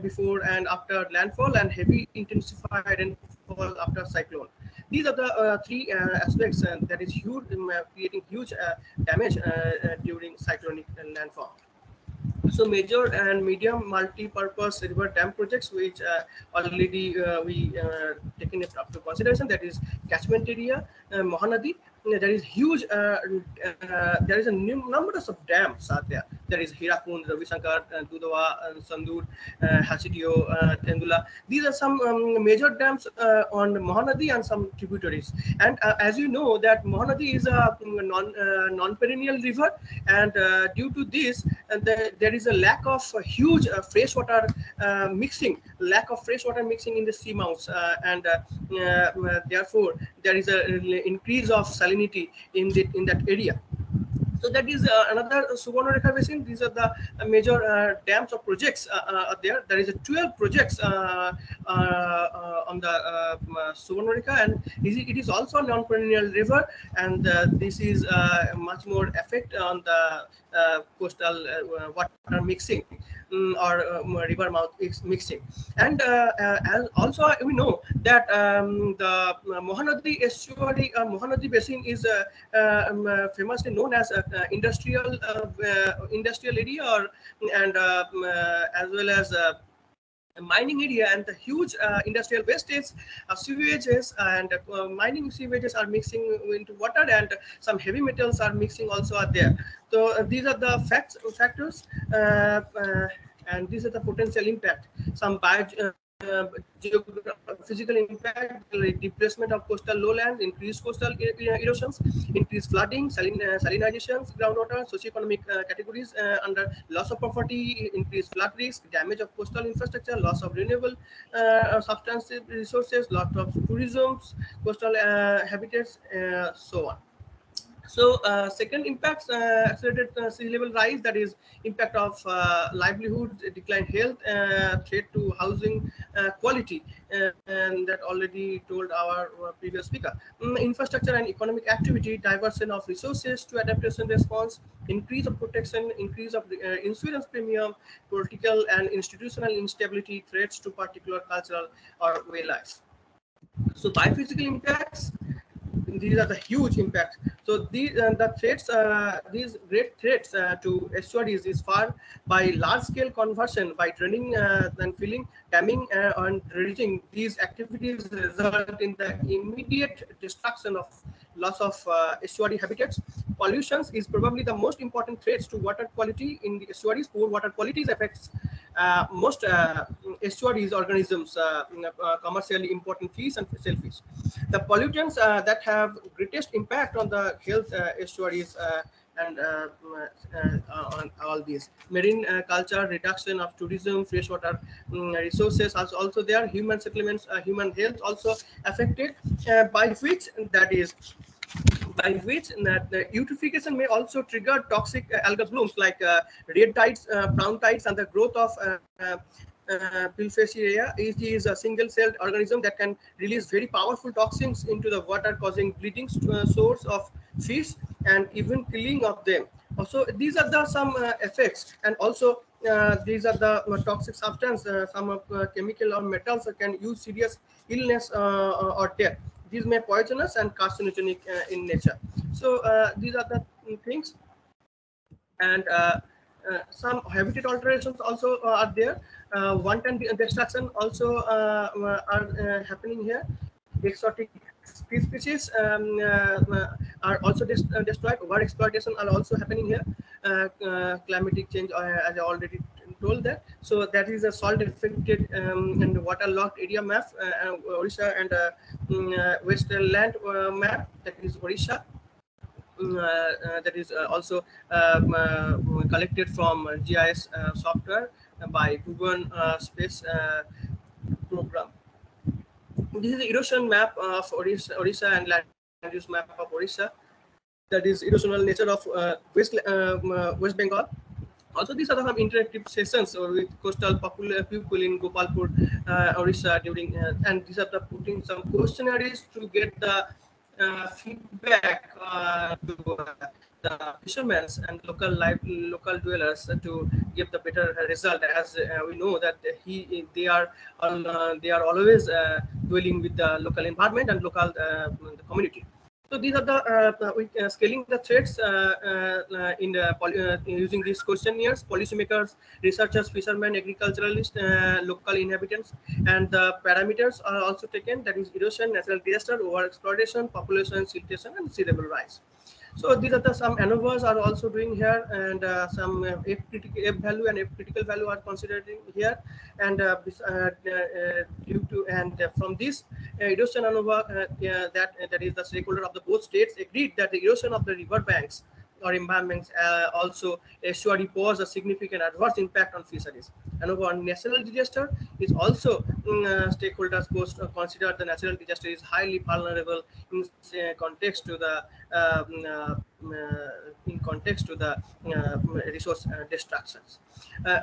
before and after landfall, and heavy intensified rainfall after cyclone. These are the uh, three uh, aspects that is huge, um, creating huge damage during cyclonic landfall. So major and medium multi-purpose river dam projects, which uh, already uh, we uh, taken it up to consideration, that is catchment area, uh, Mahanadi. There is huge. Uh, uh, there is a num- numbers of dams out there. There is Hirakund, Ravi Shankar, uh, Dudawa, uh, Sandur, uh, uh, Tendula. These are some um, major dams on Mahanadi and some tributaries. And as you know, that Mahanadi is a um, non uh, non-perennial river, and due to this, the, there is a lack of huge freshwater mixing, lack of freshwater mixing in the seamounts, uh, and therefore there is a uh, increase of salinity in the in that area. So that is uh, another Suvarnarekha basin. These are the uh, major uh, dams or projects uh, uh, there. There is a 12 projects uh, on the uh, Suvarnarekha, and it is- also a non-perennial river, and this is much more effect on the coastal water mixing um, or uh, river mouth mixing. And uh, uh, also we know that um, the Mahanadi estuary, uh, basin is uh, uh, um, uh, famously known as uh, industrial uh, uh, industrial area, or and uh, um, uh, as well as uh, mining area and the huge uh, industrial wastage, uh, sewages and uh, mining sewages are mixing into water and some heavy metals are mixing also are there. So uh, these are the facts factors uh, uh, and these are the potential impact. Some bio, uh, uh, physical impact, displacement of coastal lowlands, increased coastal erosions, increased flooding, salin- uh, salinizations, groundwater, socioeconomic uh, categories uh, under loss of property, increased flood risk, damage of coastal infrastructure, loss of renewable uh, resources, loss of tourism, coastal uh, habitats, uh, so on. So uh, second impacts uh, accelerated uh, sea level rise that is impact of uh, livelihood, decline health, uh, threat to housing uh, quality and that already told our previous speaker. Mm, infrastructure and economic activity, diversion of resources to adaptation response, increase of protection, increase of insurance premium, political and institutional instability, threats to particular cultural or way life. So biophysical impacts, these are the huge impacts. So these uh, the threats, uh, these great threats uh, to estuaries is far by large scale conversion by draining and filling, damming and dredging. These activities result in the immediate destruction of loss of uh, estuary habitats. Pollutions is probably the most important threats to water quality in the estuaries. Poor water quality affects uh, most uh, estuaries organisms, uh, uh, commercially important fish and shellfish. The pollutants uh, that have greatest impact on the health estuaries and uh, uh, on all these marine uh, culture, reduction of tourism, freshwater um, resources are also there. Human settlements, uh, human health also affected, uh, by which that is by which that the eutrophication may also trigger toxic uh, algal blooms like uh, red tides, uh, brown tides, and the growth of uh, uh, uh. It is a single-celled organism that can release very powerful toxins into the water, causing bleeding uh, source of fish and even killing of them. Also, these are the some uh, effects, and also uh, these are the uh, toxic substance. Uh, some of uh, chemical or metals can use serious illness uh, or death. These may poisonous and carcinogenic uh, in nature. So uh, these are the things, and uh, uh, some habitat alterations also uh, are there. Uh, wanton de- destruction also uh, uh, are uh, happening here. Exotic spe- species um, uh, are also uh, destroyed. Over exploitation are also happening here. Uh, uh, climatic change, uh, as I already told that. So that is a salt affected um, and waterlogged area map, uh, uh, and uh, mm, uh, Westland uh, map that is Orissa. Mm, uh, uh, that is uh, also um, uh, collected from uh, GIS uh, software by Google uh, Space uh, Program. This is the erosion map of Orissa, Orissa and land use map of Orissa. That is erosional nature of uh, West um, uh, West Bengal. Also, these are some interactive sessions uh, with coastal popular people in Gopalpur, uh, Orissa during, uh, and these are the putting some questionnaires to get the uh, feedback uh, uh, the fishermen and local life, local dwellers to give the better result. As uh, we know that he, they are, uh, they are always uh, dwelling with the local environment and local the community. So these are the uh, uh, scaling the threats uh, in the using these questionnaires. Policymakers, researchers, fishermen, agriculturalists, local inhabitants, and the parameters are also taken. That is erosion, natural disaster, overexploitation, population, siltation, and sea level rise. So these are the some ANOVAs are also doing here, and uh, some uh, F critical F value and F critical value are considering here, and uh, uh, uh, due to and uh, from this uh, erosion ANOVA uh, that that is the stakeholder of the both states agreed that the erosion of the river banks or environments uh, also estuary pose a significant adverse impact on fisheries. ANOVA on national disaster is also mm, uh, stakeholders post, uh, consider the natural disaster is highly vulnerable in uh, context to the uh, in context to the uh, resource uh, destructions.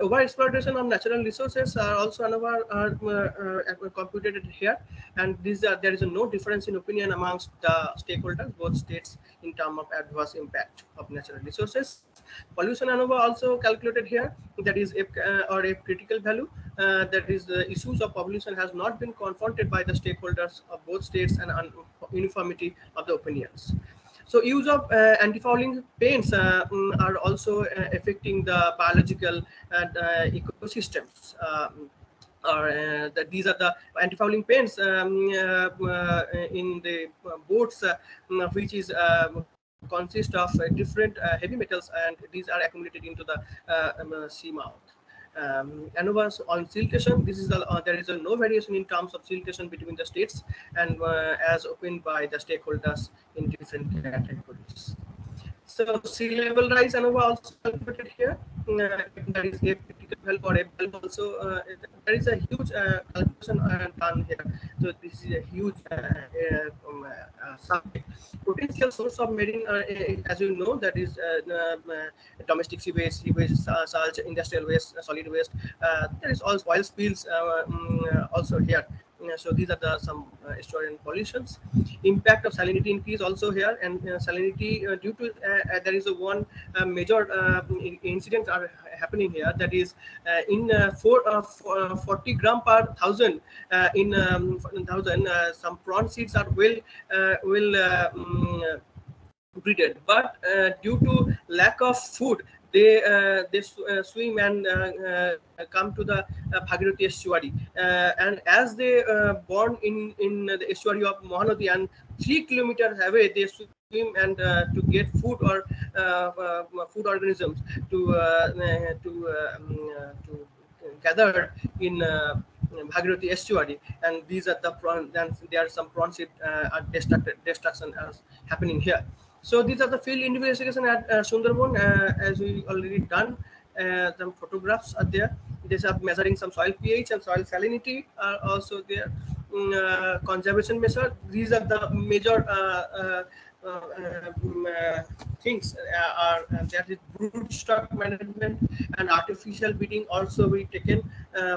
Over exploitation of natural resources are also another are, computed here, and are, there is no difference in opinion amongst the stakeholders, both states, in terms of adverse impact of natural resources. Pollution ANOVA also calculated here, that is uh, or a critical value, uh, that is the issues of pollution has not been confronted by the stakeholders of both states and uniformity of the opinions. So use of uh, antifouling paints uh, mm, are also uh, affecting the biological uh, ecosystems. Um, uh, these are the anti-fouling paints um, uh, in the boats, mm, which is um, consist of different heavy metals, and these are accumulated into the um, sea mouth. Um, ANOVA on siltation, this is the, uh, there is a no variation in terms of siltation between the states and uh, as opened by the stakeholders in different categories. So sea level rise ANOVA also calculated here. Uh, that is a critical or a also. Uh, there is a huge uh, calculation uh, done here. So this is a huge uh, uh, um, subject. Potential source of marine, as you know, that is uh, domestic sewage, sewage, uh, salt, industrial waste, solid waste. There is also oil spills uh, also here. Uh, so these are the some uh, estuarine pollutions. Impact of salinity increase also here, and uh, salinity uh, due to uh, uh, there is a one uh, major uh, incidents are happening here. That is uh, in uh, four, uh, uh, 40 gram per thousand uh, in um, thousand. Uh, some prawn seeds are well uh, will uh, mm, breeded, but uh, due to lack of food, they uh, they uh, swim and uh, come to the Bhagirathi estuary. And as they born in in the estuary of Mahanadi and three kilometers away, they swim and to get food or food organisms to to um, to gather in. Uh, Bhagirathi estuary, and these are the prawn. And there are some prawn seed uh, are destructed, destruction is happening here. So these are the field investigation at uh, Sundarban, uh, as we already done. Uh, some photographs are there. These are measuring some soil pH and soil salinity are also there. Mm, uh, conservation measure. These are the major uh, uh, uh, um, things are that is brood stock management and artificial breeding also be taken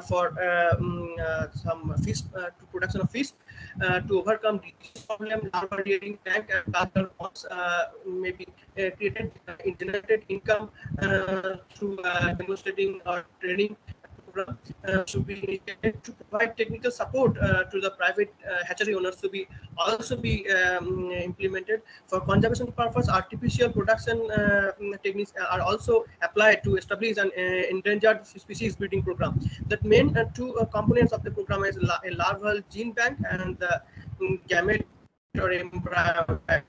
for um, some fish to production of fish to overcome this problem larva rearing tank and ones uh, may be uh, created uh, in generated income uh, through uh, demonstrating or training should be to provide technical support uh, to the private uh, hatchery owners to be also be um, implemented. For conservation purpose artificial production uh, techniques are also applied to establish an endangered species breeding program. The main two components of the program is la- a larval gene bank and the um, gamete or embryo bank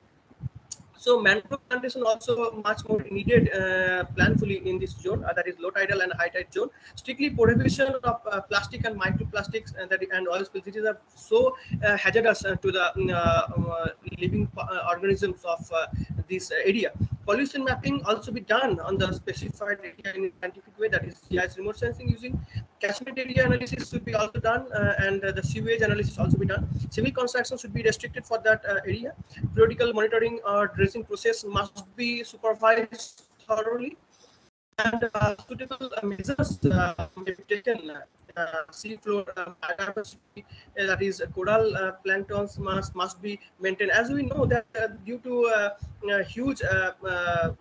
so mangrove plantation also much more needed uh, planfully in this zone, uh, that is low tidal and high tide zone. Strictly prohibition of uh, plastic and microplastics and that and oil spills. Are so uh, hazardous uh, to the mm, uh, uh, living uh, organisms of uh, this area. Pollution mapping also be done on the specified area in a scientific way, that is GIS remote sensing using catchment area analysis should be also done uh, and uh, the sewage analysis also be done. Civil construction should be restricted for that uh, area. Periodical monitoring or dredging process must be supervised thoroughly and uh, suitable uh, measures uh, may be taken. Sea floor uh, biodiversity, uh, that is uh, coral uh, planktons must must be maintained. As we know that due to huge um,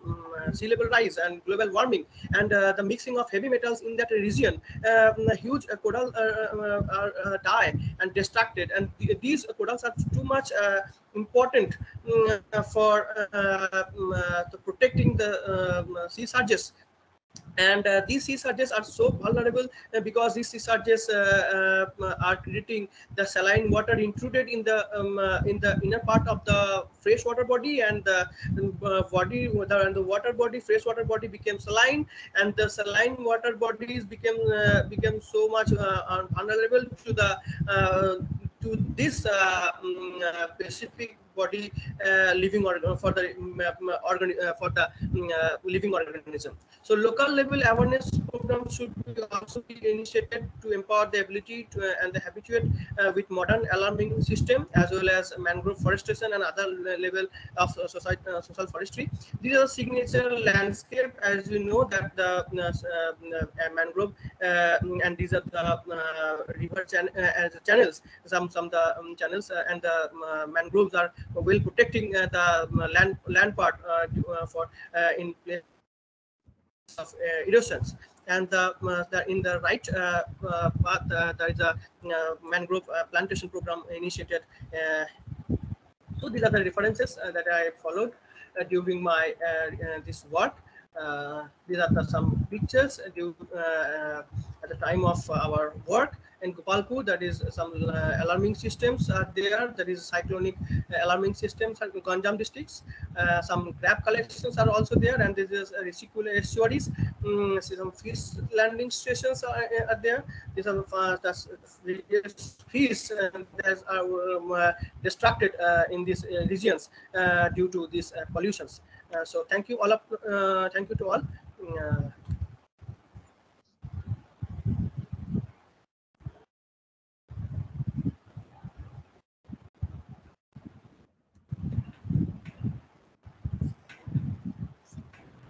sea level rise and global warming and the mixing of heavy metals in that region, uh, huge coral die and destructed. And th- these corals are too much important mm, for um, uh, protecting the um, sea surges and uh, these sea surges are so vulnerable uh, because these sea uh, uh, are creating the saline water intruded in the um, uh, in the inner part of the freshwater body and the uh, body the, and the water body freshwater body became saline and the saline water bodies became became so much vulnerable to the to this um, specific body uh, living organ for the um, uh, organ uh, for the uh, living organism so local level awareness program should be also be initiated to empower the ability to, uh, and the habituate uh, with modern alarming system as well as mangrove forestation and other level of uh, society, uh, social forestry. These are signature landscape as you know that the uh, uh, uh, mangrove uh, and these are the uh, river chan- uh, channels. Some some the um, channels uh, and the uh, mangroves are well protecting uh, the um, land land part uh, uh, for in place of erosions. And the, uh, the in the right uh, uh, path there is a mangrove plantation program initiated so these are the references that i followed during my this work. These are the, some pictures due, at the time of our work in Gopalpur, that is some uh, alarming systems are there. There is cyclonic uh, alarming systems in Ganjam districts. Uh, some crab collections are also there, and there is uh, Rushikulya estuaries. Mm, some fish landing stations are, are there. These are uh, fish uh, that are um, uh, destructed uh, in these uh, regions uh, due to these uh, pollutions. Uh, so thank you all. Uh, thank you to all.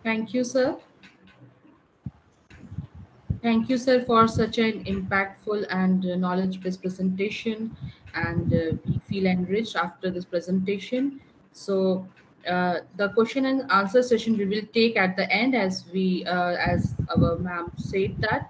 Thank you, sir. Thank you, sir, for such an impactful and uh, knowledge-based presentation. And uh, we feel enriched after this presentation. So uh, the question and answer session we will take at the end as we, uh, as our ma'am said that.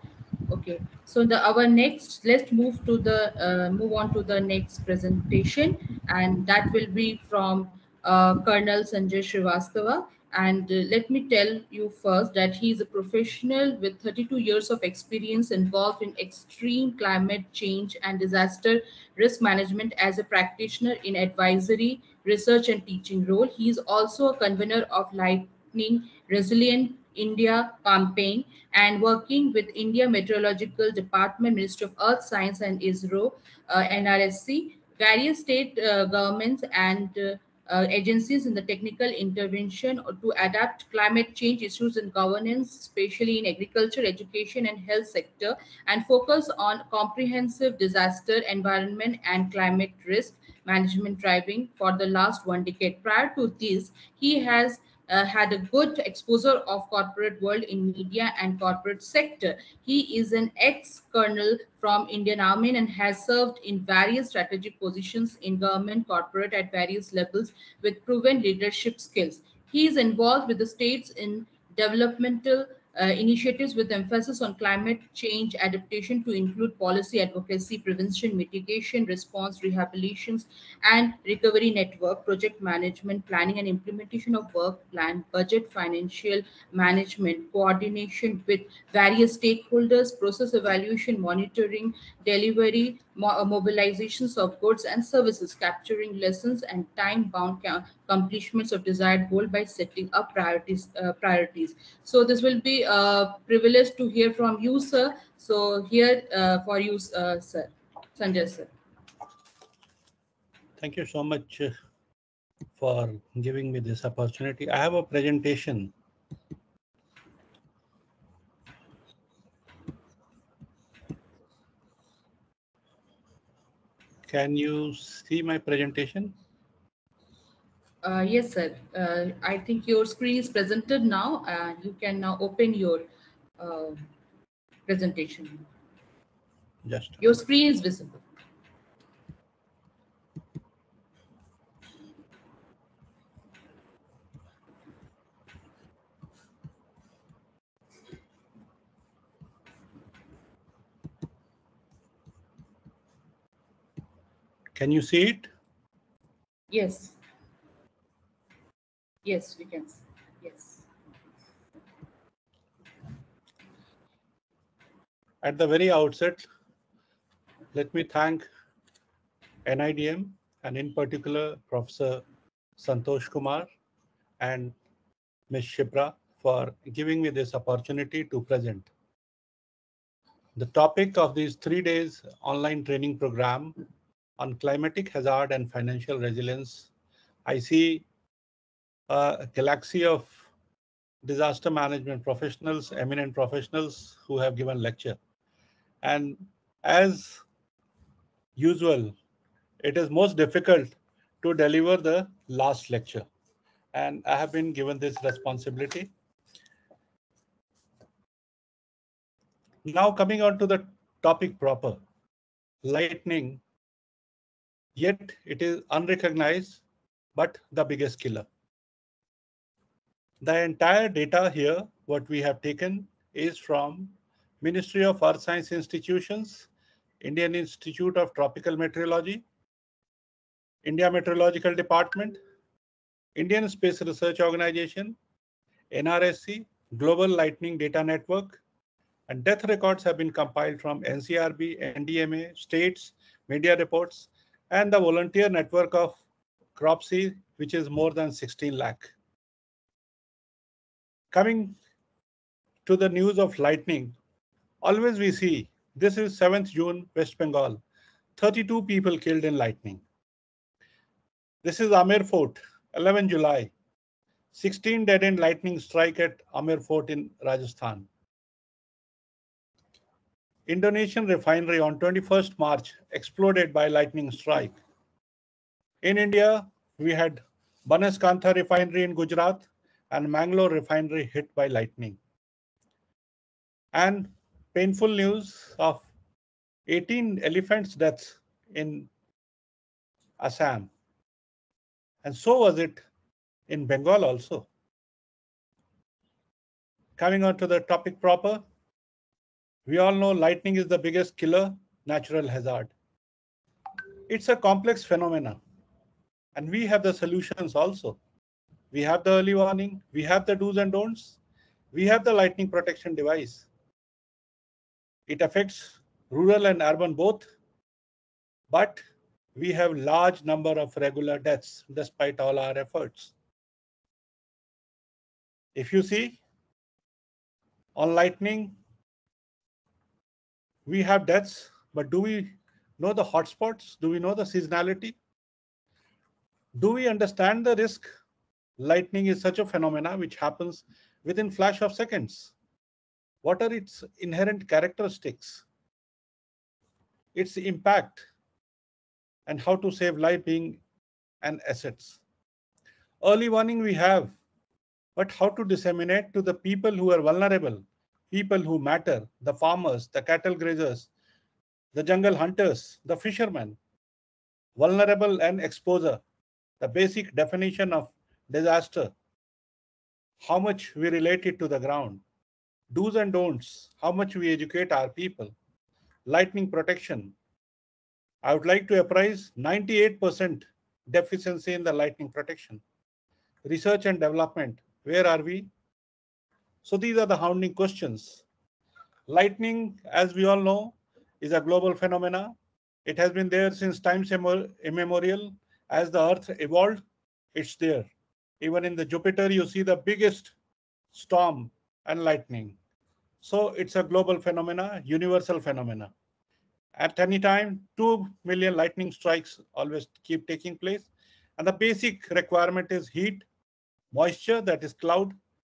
Okay, so the our next, let's move to the, uh, move on to the next presentation. And that will be from uh, Colonel Sanjay Srivastava. And uh, let me tell you first that he is a professional with 32 years of experience involved in extreme climate change and disaster risk management as a practitioner in advisory, research, and teaching role. He is also a convener of Lightning Resilient India campaign and working with India Meteorological Department, Ministry of Earth Science and ISRO, uh, NRSC, various state uh, governments and uh, Uh, agencies in the technical intervention to adapt climate change issues in governance, especially in agriculture, education, and health sector, and focus on comprehensive disaster, environment, and climate risk management driving for the last one decade. Prior to this, he has uh, had a good exposure of corporate world in media and corporate sector. He is an ex-colonel from Indian Army and has served in various strategic positions in government, corporate at various levels with proven leadership skills. He is involved with the states in developmental uh, initiatives with emphasis on climate change adaptation to include policy advocacy, prevention, mitigation, response, rehabilitations, and recovery network, project management, planning and implementation of work plan, budget, financial management, coordination with various stakeholders, process evaluation, monitoring, delivery, mobilizations of goods and services, capturing lessons and time-bound accomplishments of desired goal by setting up priorities. Uh, priorities. So this will be a privilege to hear from you, sir. So here uh, for you, uh, sir, Sanjay, sir. Thank you so much uh, for giving me this opportunity. I have a presentation. Can you see my presentation? Uh, yes, sir. Uh, I think your screen is presented now. Uh, you can now open your uh, presentation. Just Your screen is visible. Can you see it? Yes. Yes, we can. see. Yes. At the very outset, let me thank NIDM and in particular Professor Santosh Kumar and Ms. Shipra for giving me this opportunity to present. The topic of these three days online training program on climatic hazard and financial resilience, I see a galaxy of disaster management professionals, eminent professionals who have given lecture. And as usual, it is most difficult to deliver the last lecture. And I have been given this responsibility. Now coming on to the topic proper, lightning, yet it is unrecognized, but the biggest killer. The entire data here, what we have taken is from Ministry of Earth Science Institutions, Indian Institute of Tropical Meteorology, India Meteorological Department, Indian Space Research Organization, NRSC, Global Lightning Data Network, And death records have been compiled from NCRB, NDMA, states, media reports, and the volunteer network of CROPC, which is more than 16 lakh. Coming to the news of lightning, always we see this is 7th June, West Bengal, 32 people killed in lightning. This is Amer Fort, 11 July, 16 dead in lightning strike at Amer Fort in Rajasthan. Indonesian refinery on 21st March exploded by lightning strike. In India, we had Banaskantha refinery in Gujarat and Mangalore refinery hit by lightning. And painful news of 18 elephants deaths in Assam. And so was it in Bengal also. Coming on to the topic proper, we all know lightning is the biggest killer natural hazard. It's a complex phenomena and we have the solutions also. We have the early warning, we have the do's and don'ts, we have the lightning protection device. It affects rural and urban both, but we have large number of regular deaths despite all our efforts. If you see on lightning, we have deaths, but do we know the hotspots? Do we know the seasonality? Do we understand the risk? Lightning is such a phenomena which happens within flash of seconds. What are its inherent characteristics? Its impact and how to save life being an assets. Early warning we have, but how to disseminate to the people who are vulnerable, people who matter, the farmers, the cattle grazers, the jungle hunters, the fishermen, vulnerable and exposure, the basic definition of disaster, how much we relate it to the ground, do's and don'ts, how much we educate our people, lightning protection, I would like to apprise 98% deficiency in the lightning protection. Research and development, where are we? So these are the hounding questions. Lightning, as we all know, is a global phenomena. It has been there since times immemorial. As the Earth evolved, it's there. Even in the Jupiter, you see the biggest storm and lightning. So it's a global phenomena, universal phenomena. At any time, 2 million lightning strikes always keep taking place. And the basic requirement is heat, moisture, that is cloud,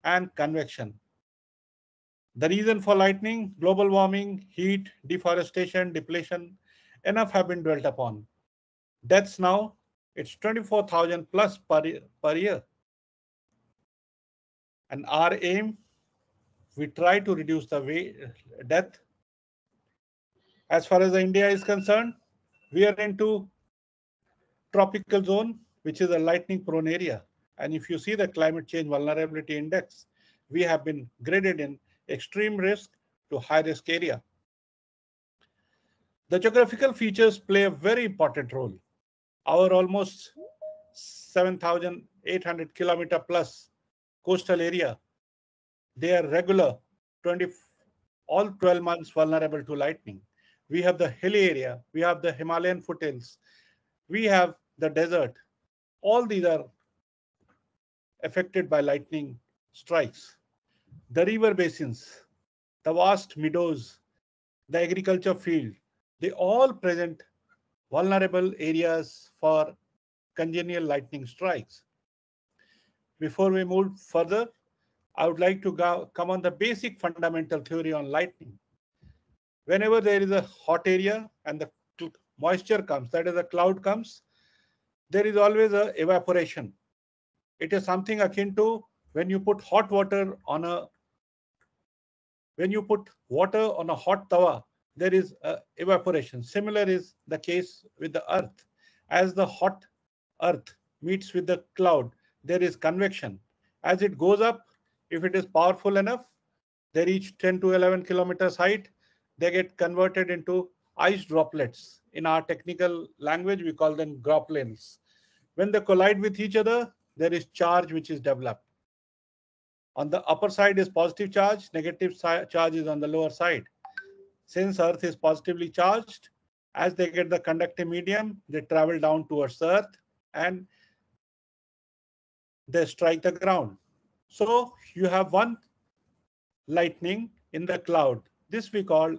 and convection. The reason for lightning, global warming, heat, deforestation, depletion, enough have been dwelt upon. Deaths now, it's 24,000 plus per, per year. And our aim, we try to reduce the way, death as far as India is concerned, we are into tropical zone, which is a lightning prone area. And if you see the climate change vulnerability index, we have been graded in extreme risk to high risk area. The geographical features play a very important role. Our almost 7,800 kilometer plus coastal area, they are regular 20, all 12 months vulnerable to lightning we have the hilly area, we have the Himalayan foothills, we have the desert. All these are affected by lightning strikes. The river basins, the vast meadows, the agriculture field, they all present vulnerable areas for congenial lightning strikes. Before we move further, I would like to go, come on the basic fundamental theory on lightning whenever there is a hot area and the moisture comes, that is a cloud comes, there is always a evaporation. It is something akin to when you put hot water on a when you put water on a hot tawa, there is evaporation. Similar is the case with the earth. As the hot earth meets with the cloud, there is convection. As it goes up, if it is powerful enough, they reach 10 to 11 kilometers height they get converted into ice droplets. In our technical language, we call them groplins. When they collide with each other, there is charge which is developed. On the upper side is positive charge, negative si- charge is on the lower side. Since Earth is positively charged, as they get the conductive medium, they travel down towards Earth and they strike the ground. So you have one lightning in the cloud. This we call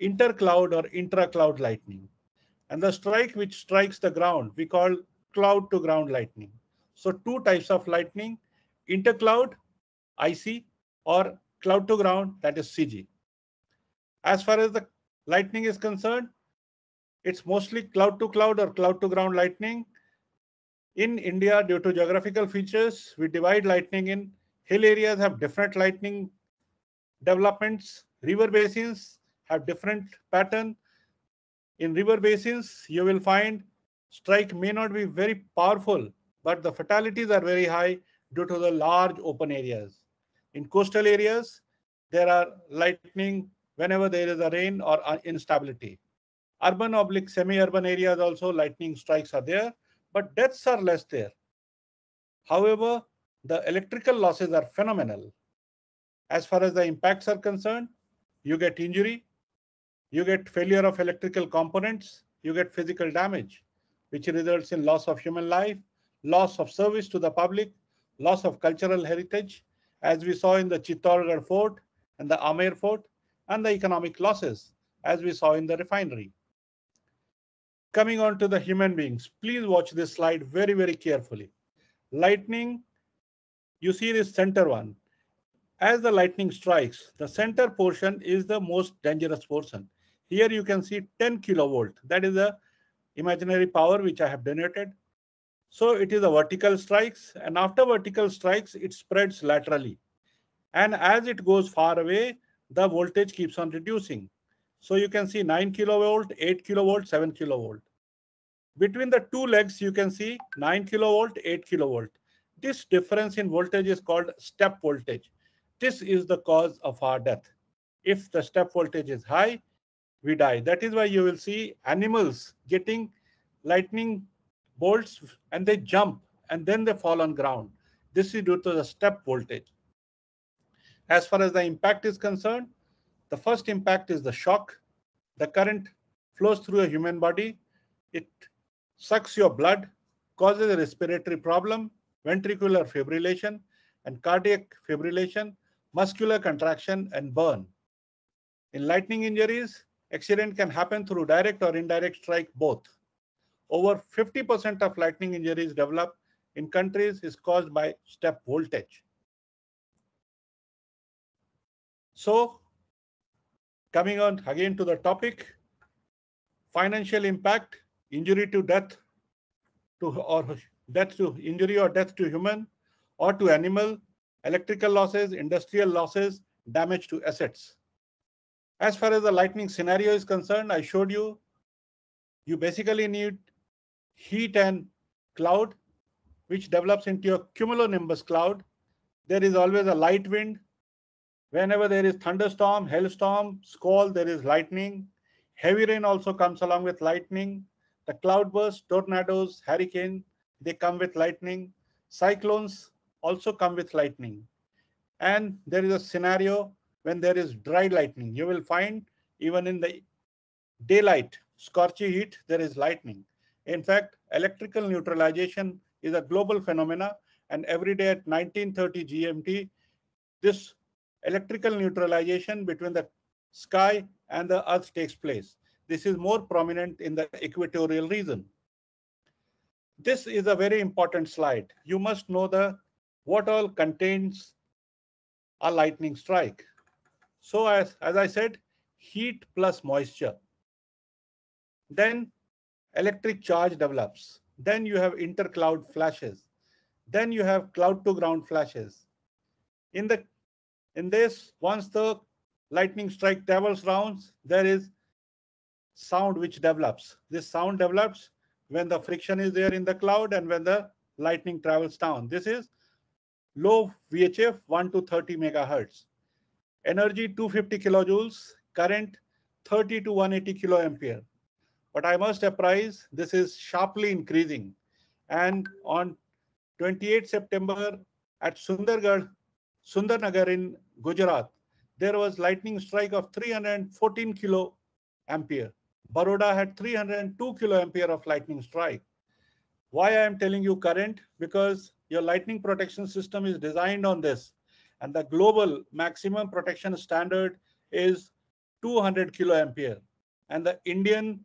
intercloud or intra-cloud lightning. And the strike which strikes the ground, we call cloud to ground lightning. So two types of lightning, intercloud, IC, or cloud to ground, that is CG. As far as the lightning is concerned, it's mostly cloud to cloud or cloud to ground lightning. In India, due to geographical features, we divide lightning in hill areas have different lightning developments. River basins have different pattern. In river basins, you will find strike may not be very powerful, but the fatalities are very high due to the large open areas. In coastal areas, there are lightning whenever there is a rain or instability. Urban oblique semi-urban areas also lightning strikes are there, but deaths are less there. However, the electrical losses are phenomenal. As far as the impacts are concerned, you get injury, you get failure of electrical components, you get physical damage, which results in loss of human life, loss of service to the public, loss of cultural heritage, as we saw in the Chittorgarh fort and the Amer fort, and the economic losses, as we saw in the refinery. Coming on to the human beings, please watch this slide very, very carefully. Lightning, you see this center one. As the lightning strikes, the center portion is the most dangerous portion. Here you can see 10 kilovolt. That is the imaginary power which I have denoted. So it is a vertical strikes and after vertical strikes, it spreads laterally. And as it goes far away, the voltage keeps on reducing. So you can see 9 kilovolt, 8 kilovolt, 7 kilovolt. Between the two legs, you can see 9 kilovolt, 8 kilovolt. This difference in voltage is called step voltage. This is the cause of our death. If the step voltage is high, we die. That is why you will see animals getting lightning bolts and they jump and then they fall on ground. This is due to the step voltage. As far as the impact is concerned, the first impact is the shock. The current flows through a human body. It sucks your blood, causes a respiratory problem, ventricular fibrillation, and cardiac fibrillation, muscular contraction, and burn. In lightning injuries, accident can happen through direct or indirect strike both. Over 50% of lightning injuries developed in countries is caused by step voltage. So coming on again to the topic, financial impact, injury to death to or death to injury or death to human or to animal, electrical losses, industrial losses, damage to assets. As far as the lightning scenario is concerned, I showed you, you basically need heat and cloud, which develops into a cumulonimbus cloud. There is always a light wind. Whenever there is thunderstorm, hailstorm, squall, there is lightning. Heavy rain also comes along with lightning. The cloudburst, tornadoes, hurricane, they come with lightning. Cyclones also come with lightning. And there is a scenario when there is dry lightning. You will find even in the daylight, scorchy heat, there is lightning. In fact, electrical neutralization is a global phenomena. And every day at 1930 GMT, this electrical neutralization between the sky and the earth takes place. This is more prominent in the equatorial region. This is a very important slide. You must know the what all contains a lightning strike. So as, as I said, heat plus moisture. Then electric charge develops. Then you have intercloud flashes. Then you have cloud to ground flashes. In the in this, once the lightning strike travels rounds, there is sound which develops. This sound develops when the friction is there in the cloud and when the lightning travels down. This is low VHF 1 to 30 megahertz. Energy 250 kilojoules, current 30 to 180 kiloampere. But I must apprise this is sharply increasing. And on 28 September at Sundargarh Sundarnagar in Gujarat, there was lightning strike of 314 kilo ampere. Baroda had 302 kilo ampere of lightning strike. Why I am telling you current? Because your lightning protection system is designed on this. And the global maximum protection standard is 200 kilo ampere. And the Indian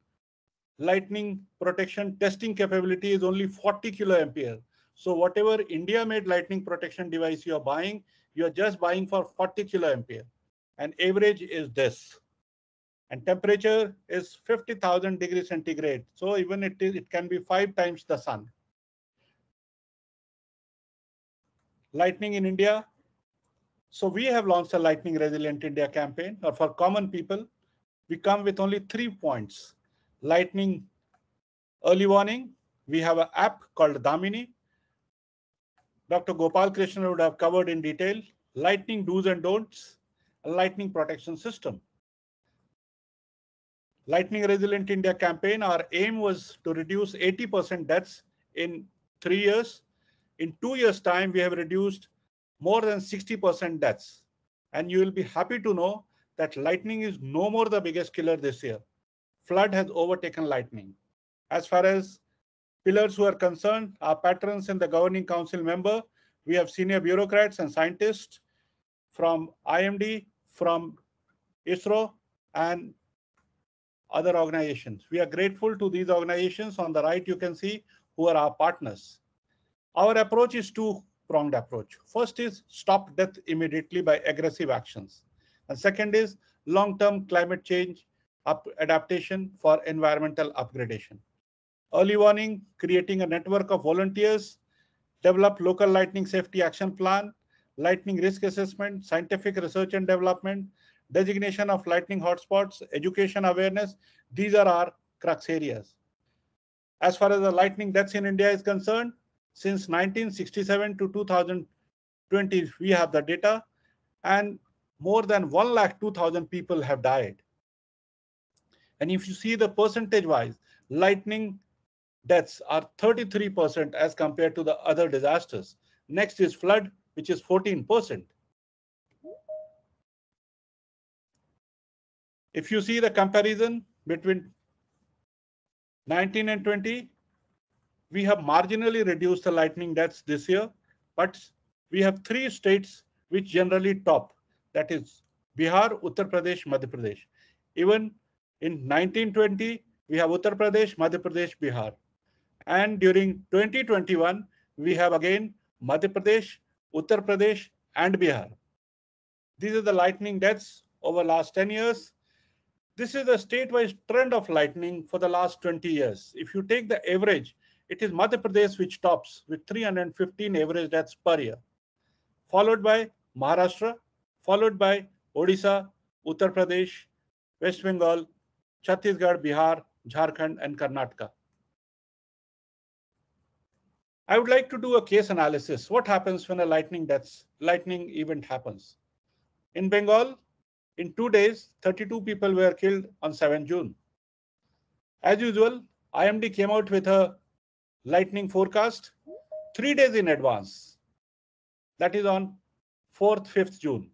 lightning protection testing capability is only 40 kilo ampere. So whatever India made lightning protection device you are buying, you are just buying for 40 kilo ampere. And average is this. And temperature is 50,000 degrees centigrade. So even it is, it can be five times the sun. Lightning in India. So we have launched a Lightning Resilient India campaign, or for common people, we come with only three points. Lightning early warning. We have an app called Damini. Dr. Gopal Krishnan would have covered in detail. Lightning do's and don'ts, lightning protection system. Lightning Resilient India campaign, our aim was to reduce 80% deaths in three years. In two years' time, we have reduced more than 60% deaths. And you will be happy to know that lightning is no more the biggest killer this year. Flood has overtaken lightning. As far as pillars who are concerned, our patrons in the governing council member, we have senior bureaucrats and scientists from IMD, from ISRO, and other organizations. We are grateful to these organizations. On the right, you can see who are our partners. Our approach is two-pronged approach. First is stop death immediately by aggressive actions. And second is long-term climate change up adaptation for environmental upgradation. Early warning, creating a network of volunteers, develop local lightning safety action plan, lightning risk assessment, scientific research and development, designation of lightning hotspots, education awareness. These are our crux areas. As far as the lightning deaths in India is concerned, since 1967 to 2020, we have the data and more than 1 lakh 2,000 people have died. And if you see the percentage wise, lightning deaths are 33% as compared to the other disasters. Next is flood, which is 14%. If you see the comparison between 19 and 20, we have marginally reduced the lightning deaths this year, but we have three states which generally top. That is Bihar, Uttar Pradesh, Madhya Pradesh. Even in 1920, we have Uttar Pradesh, Madhya Pradesh, Bihar. And during 2021, we have again Madhya Pradesh, Uttar Pradesh, and Bihar. These are the lightning deaths over the last 10 years. This is the state-wise trend of lightning for the last 20 years. If you take the average, it is Madhya Pradesh which tops with 315 average deaths per year, followed by Maharashtra, followed by Odisha, Uttar Pradesh, West Bengal, Chhattisgarh, Bihar, Jharkhand, and Karnataka. I would like to do a case analysis. What happens when a lightning deaths, lightning event happens? In Bengal, in two days, 32 people were killed on 7 June. As usual, IMD came out with a lightning forecast three days in advance. That is on 4th, 5th June.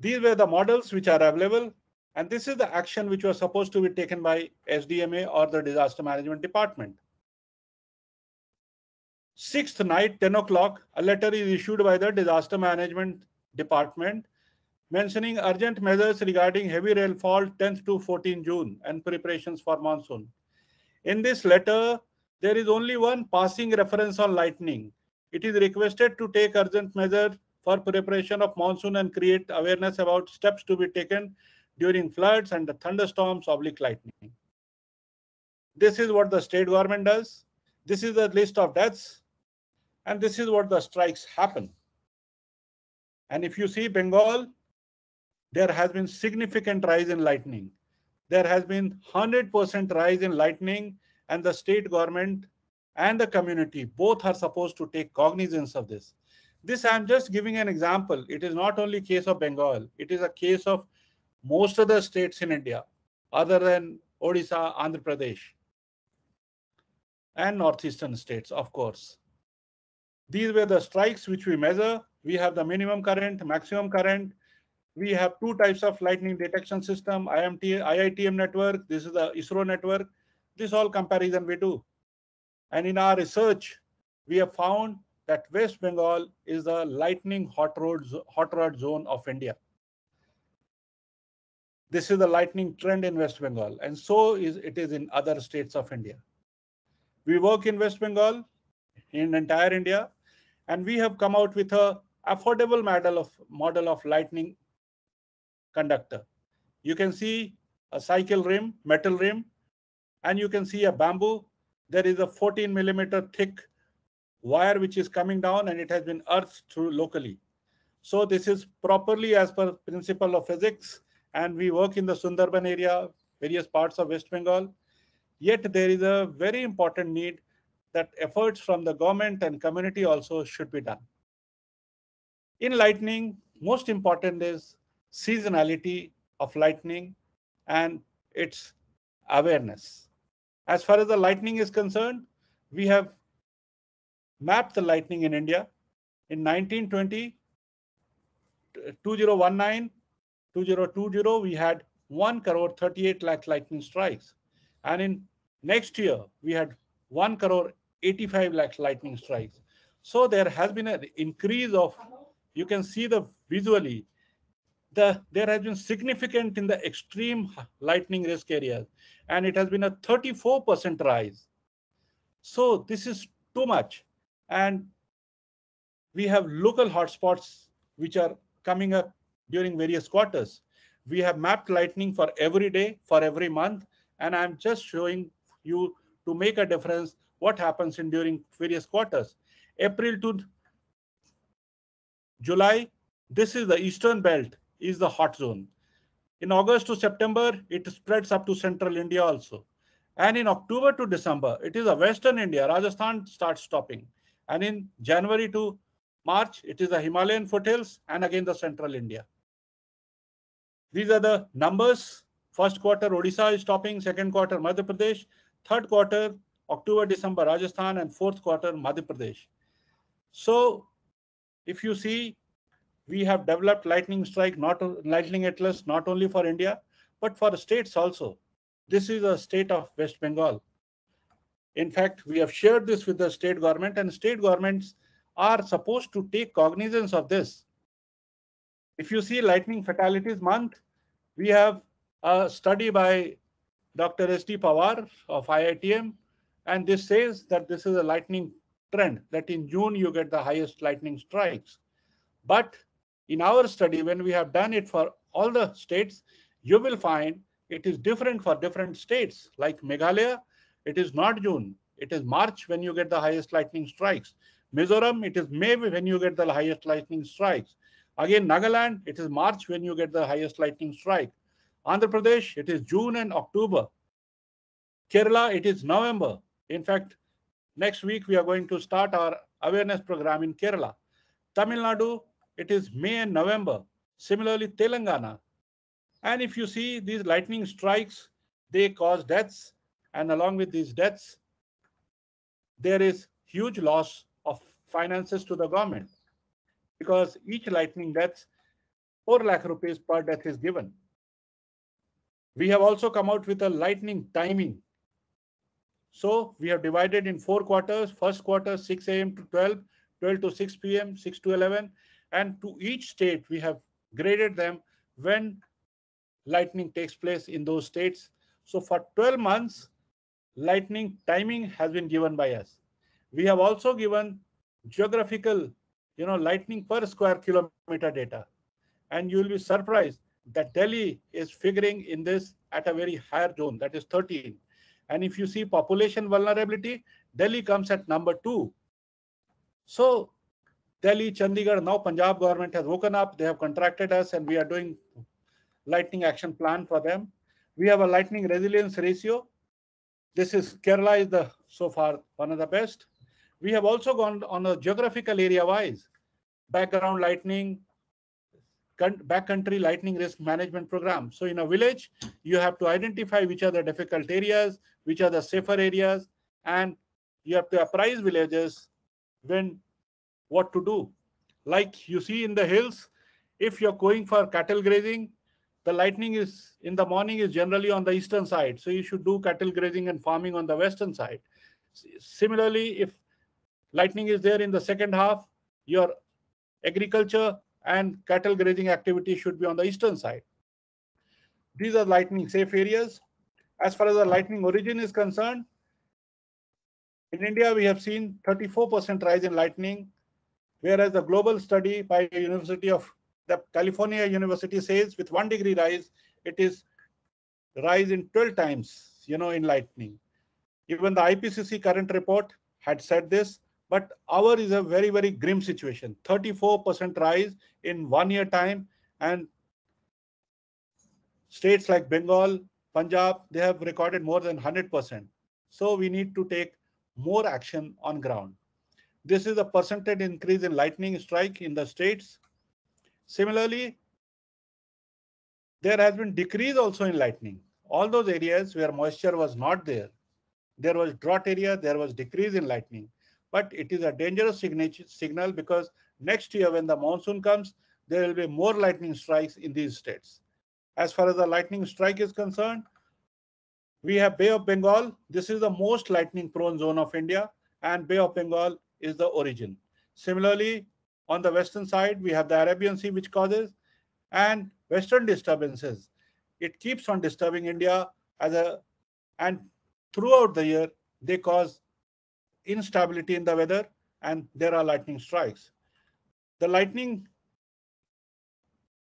These were the models which are available. And this is the action which was supposed to be taken by SDMA or the disaster management department. Sixth night, 10 o'clock, a letter is issued by the disaster management department mentioning urgent measures regarding heavy rainfall 10th to 14 June and preparations for monsoon. In this letter, there is only one passing reference on lightning. It is requested to take urgent measures for preparation of monsoon and create awareness about steps to be taken during floods and the thunderstorms oblique lightning. This is what the state government does. This is the list of deaths. And this is what the strikes happen. And if you see Bengal, there has been significant rise in lightning. There has been 100% rise in lightning and the state government and the community both are supposed to take cognizance of this. This I'm just giving an example. It is not only case of Bengal. It is a case of most of the states in India other than Odisha, Andhra Pradesh and northeastern states, of course. These were the strikes which we measure. We have the minimum current, maximum current. We have two types of lightning detection system, IMD, IITM network. This is the ISRO network. This all comparison we do. And in our research, we have found that West Bengal is the lightning hot rod, hot rod zone of India. This is the lightning trend in West Bengal, and so is it is in other states of India. We work in West Bengal, in entire India, and we have come out with a affordable model of model of lightning conductor. You can see a cycle rim, metal rim, and you can see a bamboo. There is a 14 millimeter thick wire which is coming down and it has been earthed through locally. So this is properly as per principle of physics and we work in the Sundarban area, various parts of West Bengal. Yet there is a very important need that efforts from the government and community also should be done. In lightning, most important is seasonality of lightning and its awareness. As far as the lightning is concerned, we have mapped the lightning in India. In 1920, 2019, 2020, we had 1 crore 38 lakh lightning strikes. And in next year, we had 1 crore 85 lakh lightning strikes. So there has been an increase of, you can see the visually, the there has been significant in the extreme lightning risk areas, and it has been a 34% rise. So this is too much. And we have local hotspots which are coming up during various quarters. We have mapped lightning for every day, for every month, and I'm just showing you to make a difference what happens in during various quarters. April to July, this is the eastern belt, is the hot zone. In August to September, it spreads up to central India also. And in October to December, it is a western India. Rajasthan starts stopping. And in January to March, it is the Himalayan foothills and again the central India. These are the numbers. First quarter, Odisha is stopping. Second quarter, Madhya Pradesh. Third quarter, October, December, Rajasthan. And fourth quarter, Madhya Pradesh. So if you see, we have developed lightning strike, not lightning atlas, not only for India, but for the states also. This is a state of West Bengal. In fact, we have shared this with the state government and state governments are supposed to take cognizance of this. If you see lightning fatalities month, we have a study by Dr. S.D. Pawar of IITM, and this says that this is a lightning trend, that in June you get the highest lightning strikes. But in our study, when we have done it for all the states, you will find it is different for different states. Like Meghalaya, it is not June, it is March when you get the highest lightning strikes. Mizoram, it is May when you get the highest lightning strikes. Again, Nagaland, it is March when you get the highest lightning strike. Andhra Pradesh, it is June and October. Kerala, it is November. In fact, next week we are going to start our awareness program in Kerala. Tamil Nadu, it is May and November. Similarly, Telangana. And if you see these lightning strikes, they cause deaths. And along with these deaths, there is huge loss of finances to the government because each lightning death, 4 lakh rupees per death is given. We have also come out with a lightning timing. So we have divided in four quarters, first quarter 6 a.m. to 12, 12 to 6 p.m., 6 to 11. And to each state, we have graded them when lightning takes place in those states. So for 12 months, lightning timing has been given by us. We have also given geographical, you know, lightning per square kilometer data. And you will be surprised that Delhi is figuring in this at a very higher zone, that is 13. And if you see population vulnerability, Delhi comes at number two. So Delhi, Chandigarh, now Punjab government has woken up. They have contracted us and we are doing lightning action plan for them. We have a lightning resilience ratio. This is Kerala is the so far one of the best. We have also gone on a geographical area wise, background lightning, backcountry lightning risk management program. So in a village, you have to identify which are the difficult areas, which are the safer areas, and you have to apprise villagers when what to do. Like you see in the hills, if you're going for cattle grazing, the lightning is in the morning is generally on the eastern side. So you should do cattle grazing and farming on the western side. Similarly, if lightning is there in the second half, your agriculture and cattle grazing activity should be on the eastern side. These are lightning safe areas. As far as the lightning origin is concerned, in India, we have seen 34% rise in lightning, whereas the global study by the University of the California University says with one degree rise, it is rise in 12 times, you know, in lightning. Even the IPCC current report had said this, but our is a very, very grim situation. 34% rise in one year time and states like Bengal, Punjab, they have recorded more than 100%. So we need to take more action on ground. This is a percentage increase in lightning strike in the states. Similarly, there has been decrease also in lightning. All those areas where moisture was not there, there was drought area, there was decrease in lightning. But it is a dangerous signal because next year when the monsoon comes, there will be more lightning strikes in these states. As far as the lightning strike is concerned, we have Bay of Bengal. This is the most lightning prone zone of India and Bay of Bengal is the origin. Similarly, on the western side, we have the Arabian Sea which causes and western disturbances. It keeps on disturbing India as a and throughout the year they cause instability in the weather and there are lightning strikes. The lightning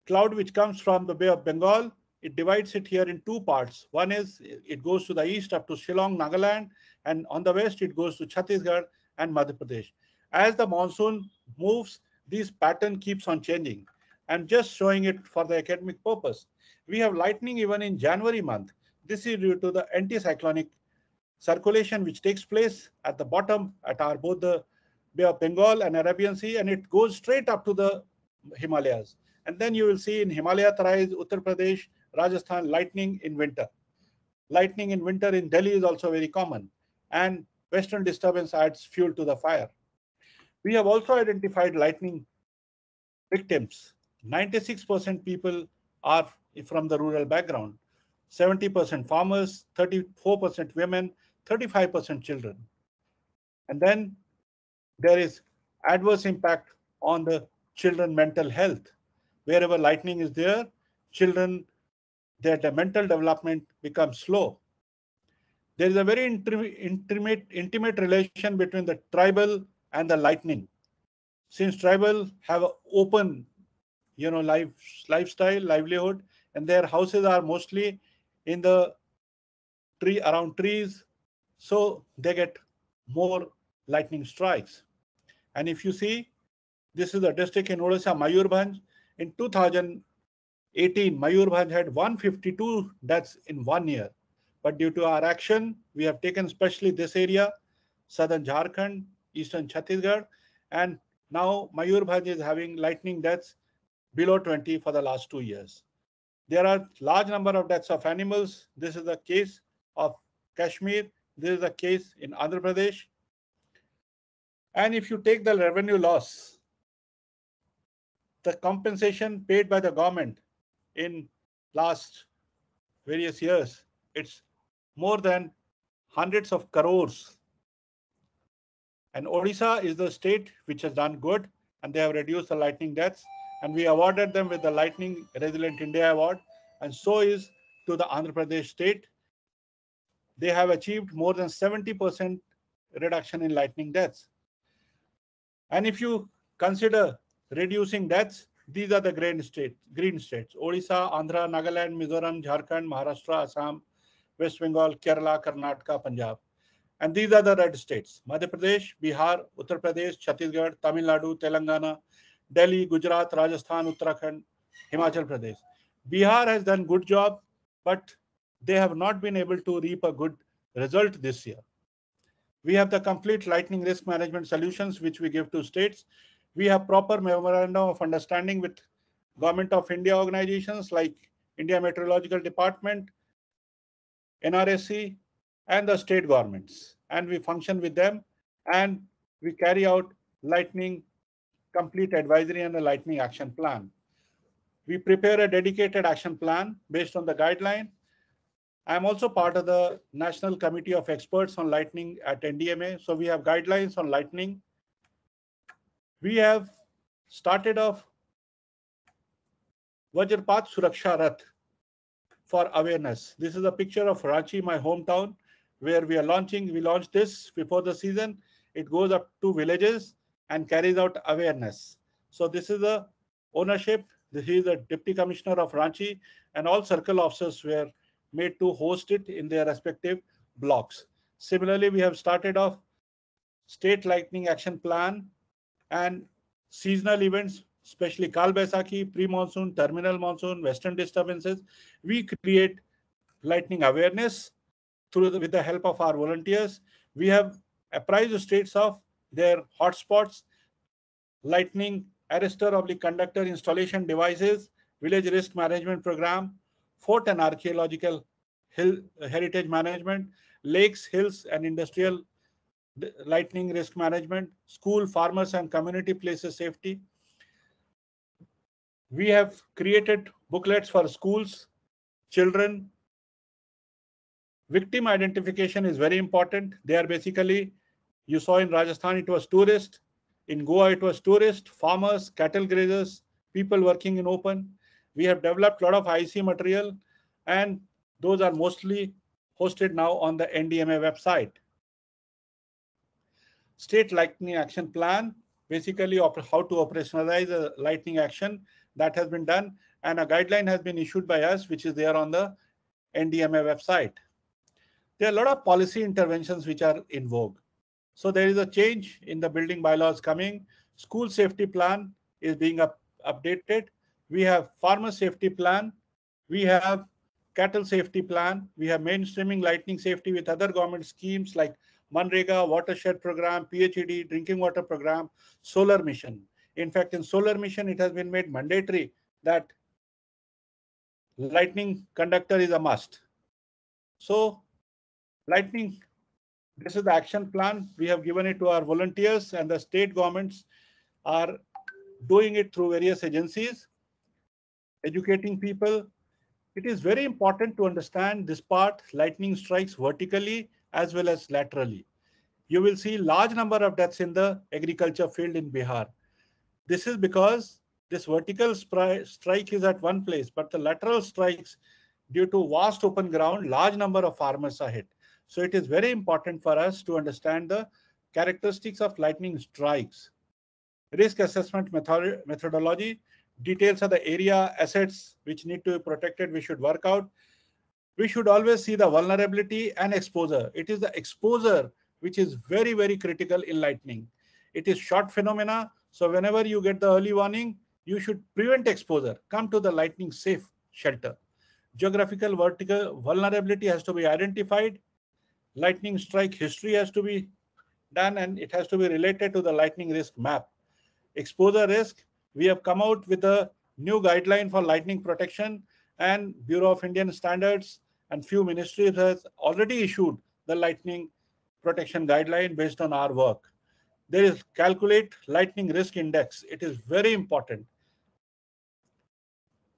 cloud which comes from the Bay of Bengal it divides it here in two parts. One is it goes to the east up to Shillong, Nagaland, and on the west it goes to Chhattisgarh and Madhya Pradesh. As the monsoon moves, this pattern keeps on changing. I'm just showing it for the academic purpose. We have lightning even in January month. This is due to the anticyclonic circulation which takes place at the bottom at our both the Bay of Bengal and Arabian Sea, and it goes straight up to the Himalayas. And then you will see in Himalaya Tarais, Uttar Pradesh, Rajasthan, lightning in winter. Lightning in winter in Delhi is also very common. And western disturbance adds fuel to the fire. We have also identified lightning victims. 96% people are from the rural background. 70% farmers, 34% women, 35% children. And then there is adverse impact on the children mental health. Wherever lightning is there, children their mental development becomes slow. There is a very intimate, intimate relation between the tribal and the lightning. Since tribal have open, you know, life lifestyle, livelihood, and their houses are mostly in the tree around trees, so they get more lightning strikes. And if you see, this is the district in Odisha, Mayurbhanj. In 2000, 18, Mayurbhanj had 152 deaths in one year. But due to our action, we have taken especially this area, southern Jharkhand, eastern Chhattisgarh, and now Mayurbhanj is having lightning deaths below 20 for the last two years. There are large number of deaths of animals. This is the case of Kashmir. This is the case in Andhra Pradesh. And if you take the revenue loss, the compensation paid by the government in last various years. It's more than hundreds of crores. And Odisha is the state which has done good and they have reduced the lightning deaths. And we awarded them with the Lightning Resilient India Award. And so is to the Andhra Pradesh state. They have achieved more than 70% reduction in lightning deaths. And if you consider reducing deaths, these are the green states, green states, Odisha, Andhra, Nagaland, Mizoram, Jharkhand, Maharashtra, Assam, West Bengal, Kerala, Karnataka, Punjab. And these are the red states, Madhya Pradesh, Bihar, Uttar Pradesh, Chhattisgarh, Tamil Nadu, Telangana, Delhi, Gujarat, Rajasthan, Uttarakhand, Himachal Pradesh. Bihar has done good job, but they have not been able to reap a good result this year. We have the complete lightning risk management solutions, which we give to states we have proper memorandum of understanding with government of India organizations like India Meteorological Department, NRSC, and the state governments. And we function with them and we carry out lightning complete advisory and a lightning action plan. We prepare a dedicated action plan based on the guideline. I'm also part of the National Committee of Experts on Lightning at NDMA. So we have guidelines on lightning. We have started off Vajrapat Suraksha Rath for awareness. This is a picture of Ranchi, my hometown, where we are launching. We launched this before the season. It goes up to villages and carries out awareness. So this is the ownership. This is the deputy commissioner of Ranchi and all circle officers were made to host it in their respective blocks. Similarly, we have started off state lightning action plan and seasonal events, especially Kal Baisakhi, pre-monsoon, terminal monsoon, western disturbances. We create lightning awareness through the, with the help of our volunteers. We have apprised the states of their hotspots, lightning arrestor of the conductor installation devices, village risk management program, fort and archaeological hill, heritage management, lakes, hills, and industrial lightning risk management, school, farmers, and community places safety. We have created booklets for schools, children. Victim identification is very important. They are basically, you saw in Rajasthan, it was tourist. In Goa, it was tourist, farmers, cattle grazers, people working in open. We have developed a lot of IC material, and those are mostly hosted now on the NDMA website. State Lightning Action Plan, basically how to operationalize a lightning action that has been done, and a guideline has been issued by us, which is there on the NDMA website. There are a lot of policy interventions which are in vogue. So there is a change in the building bylaws coming. School safety plan is being up, updated. We have farmer safety plan. We have cattle safety plan. We have mainstreaming lightning safety with other government schemes like MNREGA, watershed program, PHED, drinking water program, solar mission. In fact, in solar mission, it has been made mandatory that lightning conductor is a must. So lightning this is the action plan. We have given it to our volunteers and the state governments are doing it through various agencies, educating people. It is very important to understand this part, lightning strikes vertically as well as laterally. You will see large number of deaths in the agriculture field in Bihar. This is because this vertical strike is at one place, but the lateral strikes due to vast open ground, large number of farmers are hit. So it is very important for us to understand the characteristics of lightning strikes. Risk assessment method methodology, details of the area assets which need to be protected, we should work out. We should always see the vulnerability and exposure. It is the exposure which is very, very critical in lightning. It is short phenomena. So whenever you get the early warning, you should prevent exposure. Come to the lightning safe shelter. Geographical vertical vulnerability has to be identified lightning strike history has to be done and it has to be related to the lightning risk map. Exposure risk, we have come out with a new guideline for lightning protection and Bureau of Indian Standards and few ministries has already issued the lightning protection guideline based on our work. There is calculate lightning risk index. It is very important.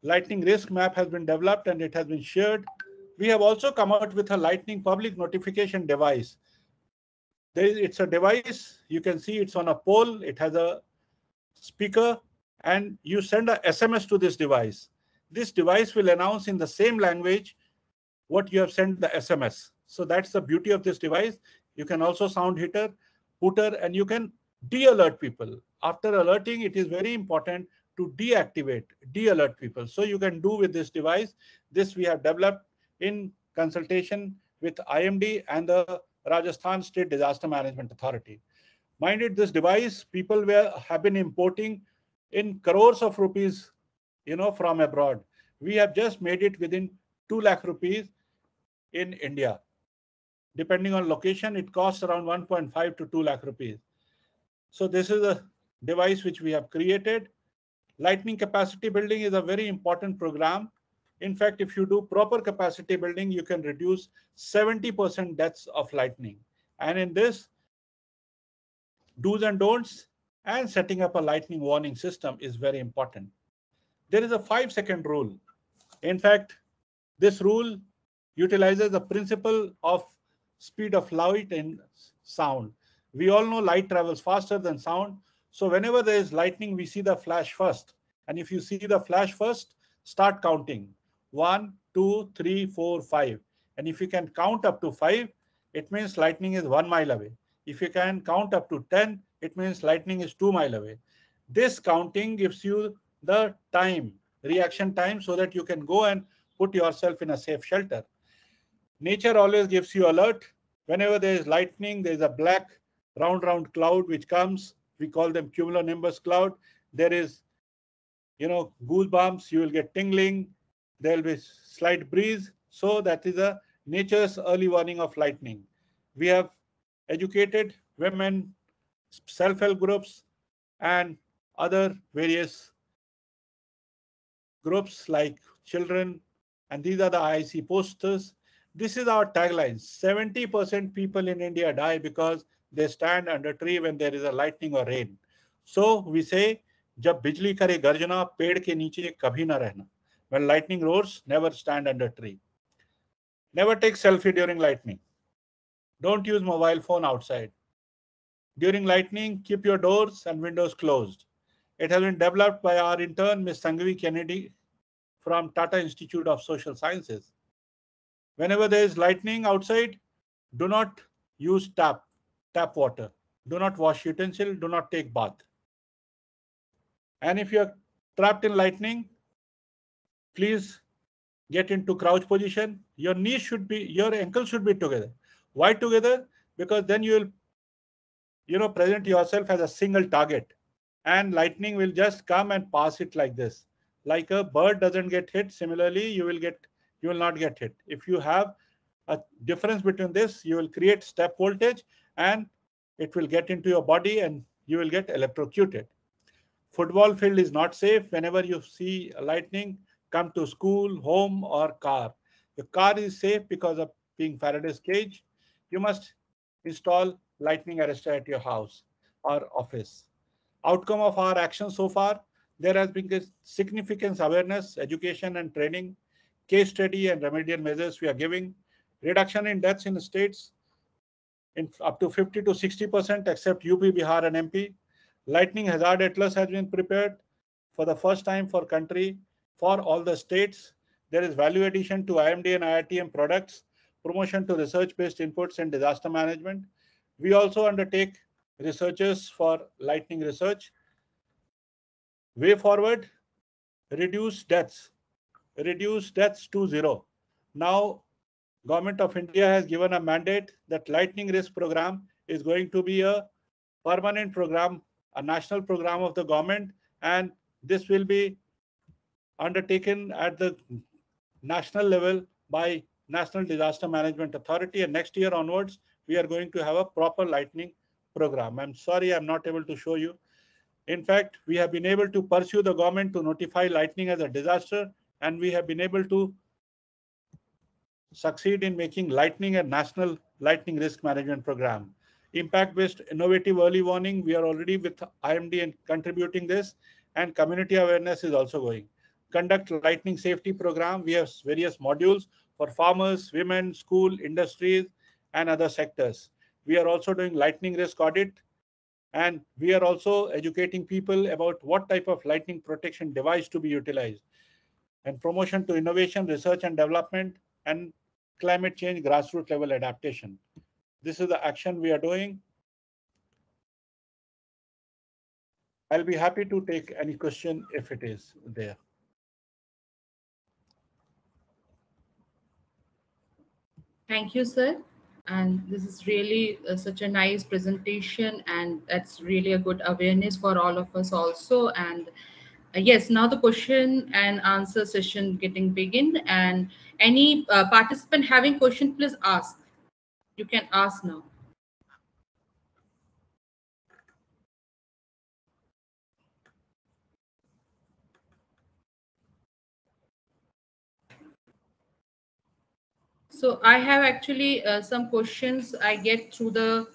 Lightning risk map has been developed and it has been shared we have also come out with a lightning public notification device. Is, it's a device, you can see it's on a pole, it has a speaker, and you send a SMS to this device. This device will announce in the same language what you have sent the SMS. So that's the beauty of this device. You can also sound hitter, putter, and you can de-alert people. After alerting, it is very important to deactivate, de-alert people. So you can do with this device. This we have developed in consultation with IMD and the Rajasthan State Disaster Management Authority. Mind it, this device people were have been importing in crores of rupees, you know, from abroad. We have just made it within 2 lakh rupees in India. Depending on location, it costs around 1.5 to 2 lakh rupees. So this is a device which we have created. Lightning capacity building is a very important program in fact, if you do proper capacity building, you can reduce 70% deaths of lightning. And in this, do's and don'ts and setting up a lightning warning system is very important. There is a five second rule. In fact, this rule utilizes the principle of speed of light and sound. We all know light travels faster than sound. So whenever there is lightning, we see the flash first. And if you see the flash first, start counting. One, two, three, four, five. And if you can count up to five, it means lightning is one mile away. If you can count up to 10, it means lightning is two mile away. This counting gives you the time, reaction time, so that you can go and put yourself in a safe shelter. Nature always gives you alert. Whenever there is lightning, there is a black round round cloud which comes. We call them cumulonimbus cloud. There is, you know, goosebumps. You will get tingling. There will be slight breeze. So that is a nature's early warning of lightning. We have educated women, self-help groups, and other various groups like children. And these are the IEC posters. This is our tagline. 70% people in India die because they stand under tree when there is a lightning or rain. So we say, Jab bijli kare गर्जना पेड़ के नीचे कभी na rehna." when lightning roars never stand under tree never take selfie during lightning don't use mobile phone outside during lightning, keep your doors and windows closed. It has been developed by our intern, Ms. Sangvi Kennedy from Tata Institute of Social Sciences. Whenever there is lightning outside, do not use tap, tap water. Do not wash utensil, do not take bath. And if you're trapped in lightning, please get into crouch position. Your knees should be, your ankles should be together. Why together? Because then you will, you know, present yourself as a single target and lightning will just come and pass it like this. Like a bird doesn't get hit. Similarly, you will get, you will not get hit. If you have a difference between this, you will create step voltage and it will get into your body and you will get electrocuted. Football field is not safe. Whenever you see lightning, come to school, home, or car. The car is safe because of being Faraday's cage. You must install lightning arrestor at your house or office. Outcome of our action so far, there has been significant awareness, education, and training, case study and remedial measures we are giving, reduction in deaths in states in up to 50 to 60% except UP, Bihar, and MP. Lightning Hazard Atlas has been prepared for the first time for country for all the states. There is value addition to IMD and IITM products, promotion to research-based inputs and disaster management. We also undertake researches for lightning research. Way forward, reduce deaths, reduce deaths to zero. Now, Government of India has given a mandate that lightning risk program is going to be a permanent program, a national program of the government, and this will be undertaken at the national level by National Disaster Management Authority. And next year onwards, we are going to have a proper lightning program. I'm sorry, I'm not able to show you. In fact, we have been able to pursue the government to notify lightning as a disaster, and we have been able to succeed in making lightning a national lightning risk management program. Impact-based innovative early warning, we are already with IMD and contributing this, and community awareness is also going. Conduct lightning safety program. We have various modules for farmers, women, school, industries, and other sectors. We are also doing lightning risk audit, and we are also educating people about what type of lightning protection device to be utilized, and promotion to innovation, research and development, and climate change grassroots level adaptation. This is the action we are doing. I'll be happy to take any question if it is there. Thank you, sir. And this is really uh, such a nice presentation, and that's really a good awareness for all of us also. And uh, yes, now the question and answer session getting begin. And any uh, participant having question, please ask. You can ask now. So I have actually uh, some questions I get through the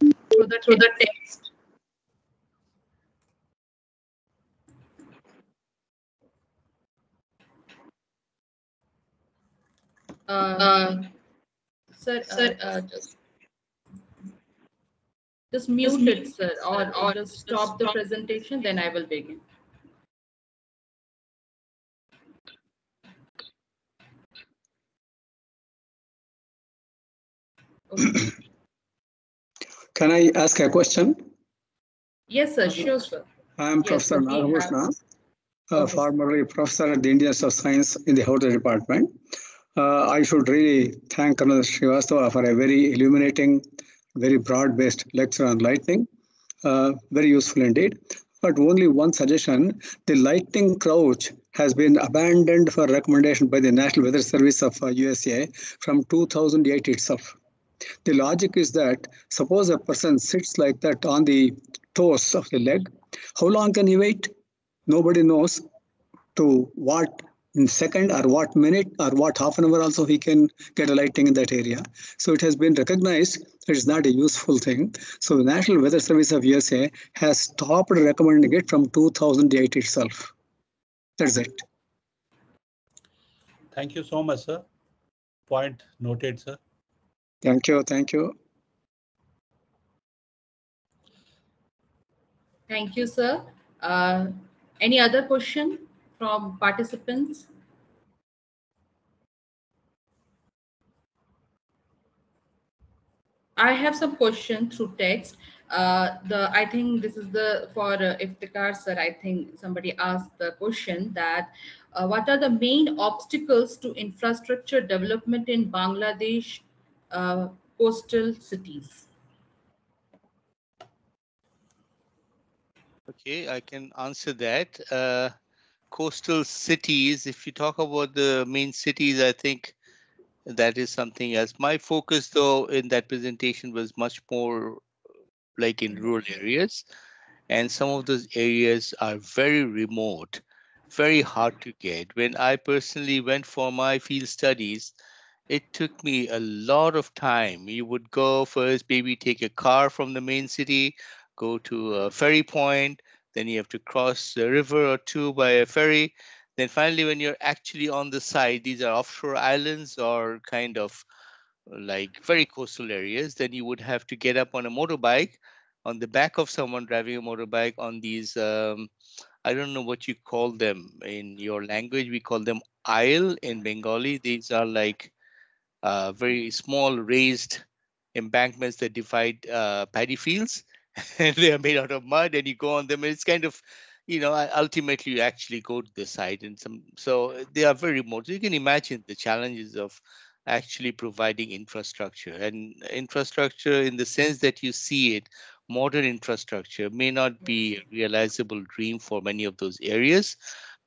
through the, through the text. Uh, uh, sir, uh, sir, uh, uh, just just mute it, sir, or, or just stop the presentation, then I will begin. Can I ask a question? Yes, sir, sure, sir. I am Yes, Professor we have- Nagabhushana, uh, Okay. formerly professor at the Indian Institute of Science in the Hotel Department. Uh, I should really thank Colonel Srivastava for a very illuminating, very broad-based lecture on lightning. Uh, very useful indeed. But only one suggestion, the lightning crouch has been abandoned for recommendation by the National Weather Service of uh, USA from 2008 itself. The logic is that suppose a person sits like that on the toes of the leg, how long can he wait? Nobody knows to what second or what minute or what half an hour also he can get a lighting in that area. So it has been recognized it is not a useful thing. So the National Weather Service of USA has stopped recommending it from 2008 itself. That's it. Thank you so much, sir. Point noted, sir. Thank you. Thank you. Thank you, sir. Uh, Any other question from participants? I have some question through text. Uh, the I think this is the for uh, Iftikhar sir. I think somebody asked the question that uh, what are the main obstacles to infrastructure development in Bangladesh uh, coastal cities? Okay, I can answer that. Uh, coastal cities, if you talk about the main cities, I think that is something else. My focus, though, in that presentation was much more like in rural areas. And some of those areas are very remote, very hard to get. When I personally went for my field studies, it took me a lot of time. You would go first, maybe take a car from the main city, go to a ferry point, then you have to cross a river or two by a ferry. Then finally, when you're actually on the side, these are offshore islands or kind of like very coastal areas, then you would have to get up on a motorbike on the back of someone driving a motorbike on these, um, I don't know what you call them in your language. We call them aisle in Bengali. These are like uh, very small raised embankments that divide uh, paddy fields. And they are made out of mud and you go on them and it's kind of you know ultimately you actually go to the site and some so they are very remote. So you can imagine the challenges of actually providing infrastructure. And infrastructure in the sense that you see it modern infrastructure may not be a realizable dream for many of those areas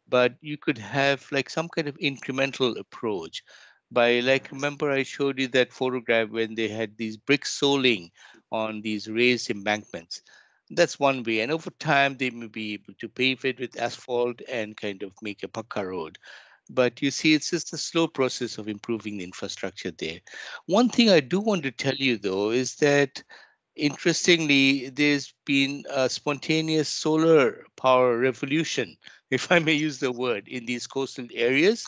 but you could have like some kind of incremental approach by like remember i showed you that photograph when they had these brick soling on these raised embankments? That's one way and over time they may be able to pave it with asphalt and kind of make a pakka road. But you see it's just a slow process of improving the infrastructure there. One thing i do want to tell you though is that interestingly there's been a spontaneous solar power revolution if i may use the word in these coastal areas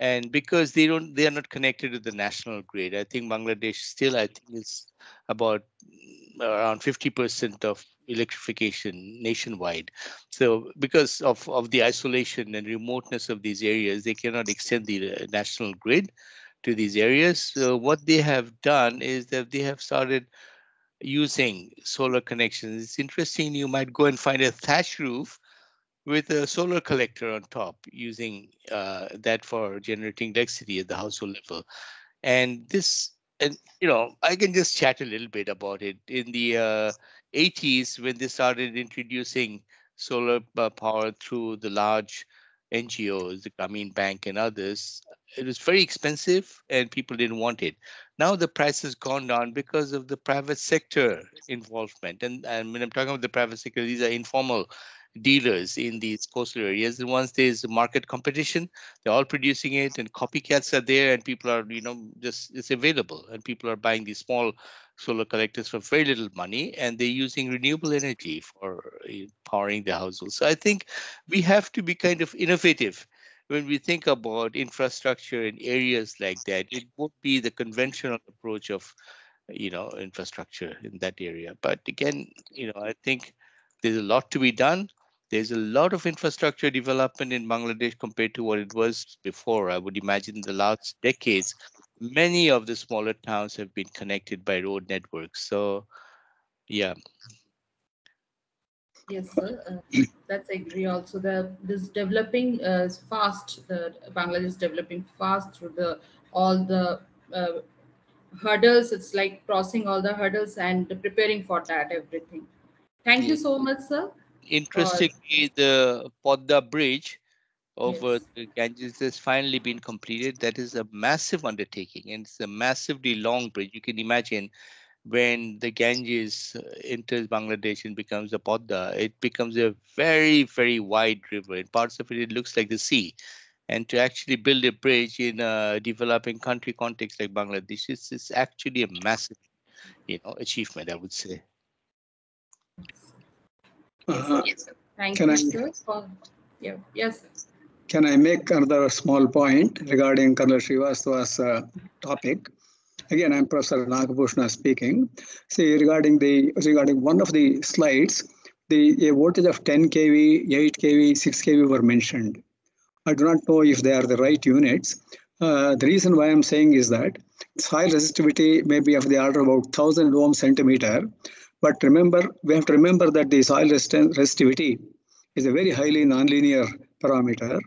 and because they don't they are not connected to the national grid i think bangladesh still i think is about mm, around 50% of electrification nationwide. So because of of the isolation and remoteness of these areas they cannot extend the uh, national grid to these areas. So what they have done is that they have started using solar connections. It's interesting you might go and find a thatch roof with a solar collector on top using uh, that for generating electricity at the household level. And this, and you know, I can just chat a little bit about it. In the uh, 80s, when they started introducing solar uh, power through the large NGOs, the Grameen Bank and others, it was very expensive and people didn't want it. Now the price has gone down because of the private sector involvement. And, and when I'm talking about the private sector, these are informal dealers in these coastal areas. And once there's market competition, they're all producing it and copycats are there and people are, you know, just it's available and people are buying these small solar collectors for very little money and they're using renewable energy for uh, powering the households. So I think we have to be kind of innovative when we think about infrastructure in areas like that, it would be the conventional approach of, you know, infrastructure in that area. But again, you know, I think there's a lot to be done. There's a lot of infrastructure development in Bangladesh compared to what it was before. I would imagine in the last decades, many of the smaller towns have been connected by road networks. So, yeah, Yes, sir. Uh, that's agree. Also, the this developing uh, is fast. The Bangladesh is developing fast through the all the uh, hurdles. It's like crossing all the hurdles and preparing for that everything. Thank you so much, sir. Interestingly, the Podda Bridge over Yes. the Ganges has finally been completed. That is a massive undertaking and it's a massively long bridge. You can imagine when the Ganges uh, enters Bangladesh and becomes a Podda, it becomes a very, very wide river. In parts of it, it looks like the sea. And to actually build a bridge in a developing country context like Bangladesh, is is actually a massive, you know, achievement, I would say. Uh, Thank Can you, I- sir. For, yeah. Yes. sir. Can I make another small point regarding Colonel Srivastava's uh, topic? Again, I'm Professor Nagabhushana speaking. See, regarding the regarding one of the slides, the a voltage of 10 kV, 8 kV, 6 kV were mentioned. I do not know if they are the right units. Uh, the reason why I'm saying is that soil resistivity may be of the order of about 1000 ohm centimeter. But remember, we have to remember that the soil resistivity is a very highly nonlinear parameter.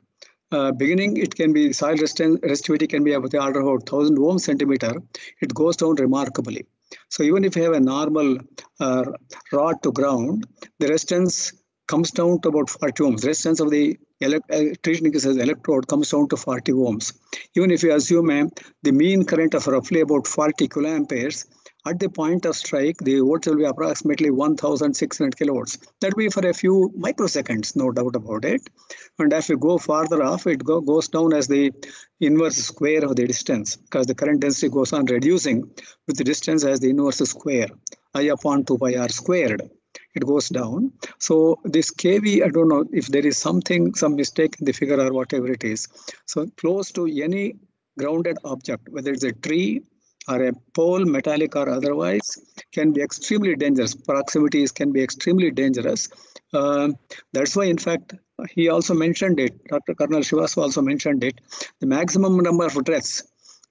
Uh, beginning, it can be soil resistivity can be about the order of 1000 ohm centimeter. It goes down remarkably. So even if you have a normal uh, rod to ground, the resistance comes down to about 40 ohms. Resistance of the elect- uh, as electrode comes down to 40 ohms. Even if you assume a, the mean current of roughly about 40 kiloamperes, at the point of strike, the voltage will be approximately 1,600 kilowatts. That will be for a few microseconds, no doubt about it. And as we go farther off, it go, goes down as the inverse square of the distance because the current density goes on reducing with the distance as the inverse square, I upon 2 pi r squared. It goes down. So this kV, I don't know if there is something, some mistake in the figure or whatever it is. So close to any grounded object, whether it's a tree or a pole, metallic or otherwise, can be extremely dangerous. Proximities can be extremely dangerous. Um, that's why, in fact, he also mentioned it. Dr. Colonel Srivastava also mentioned it. The maximum number of deaths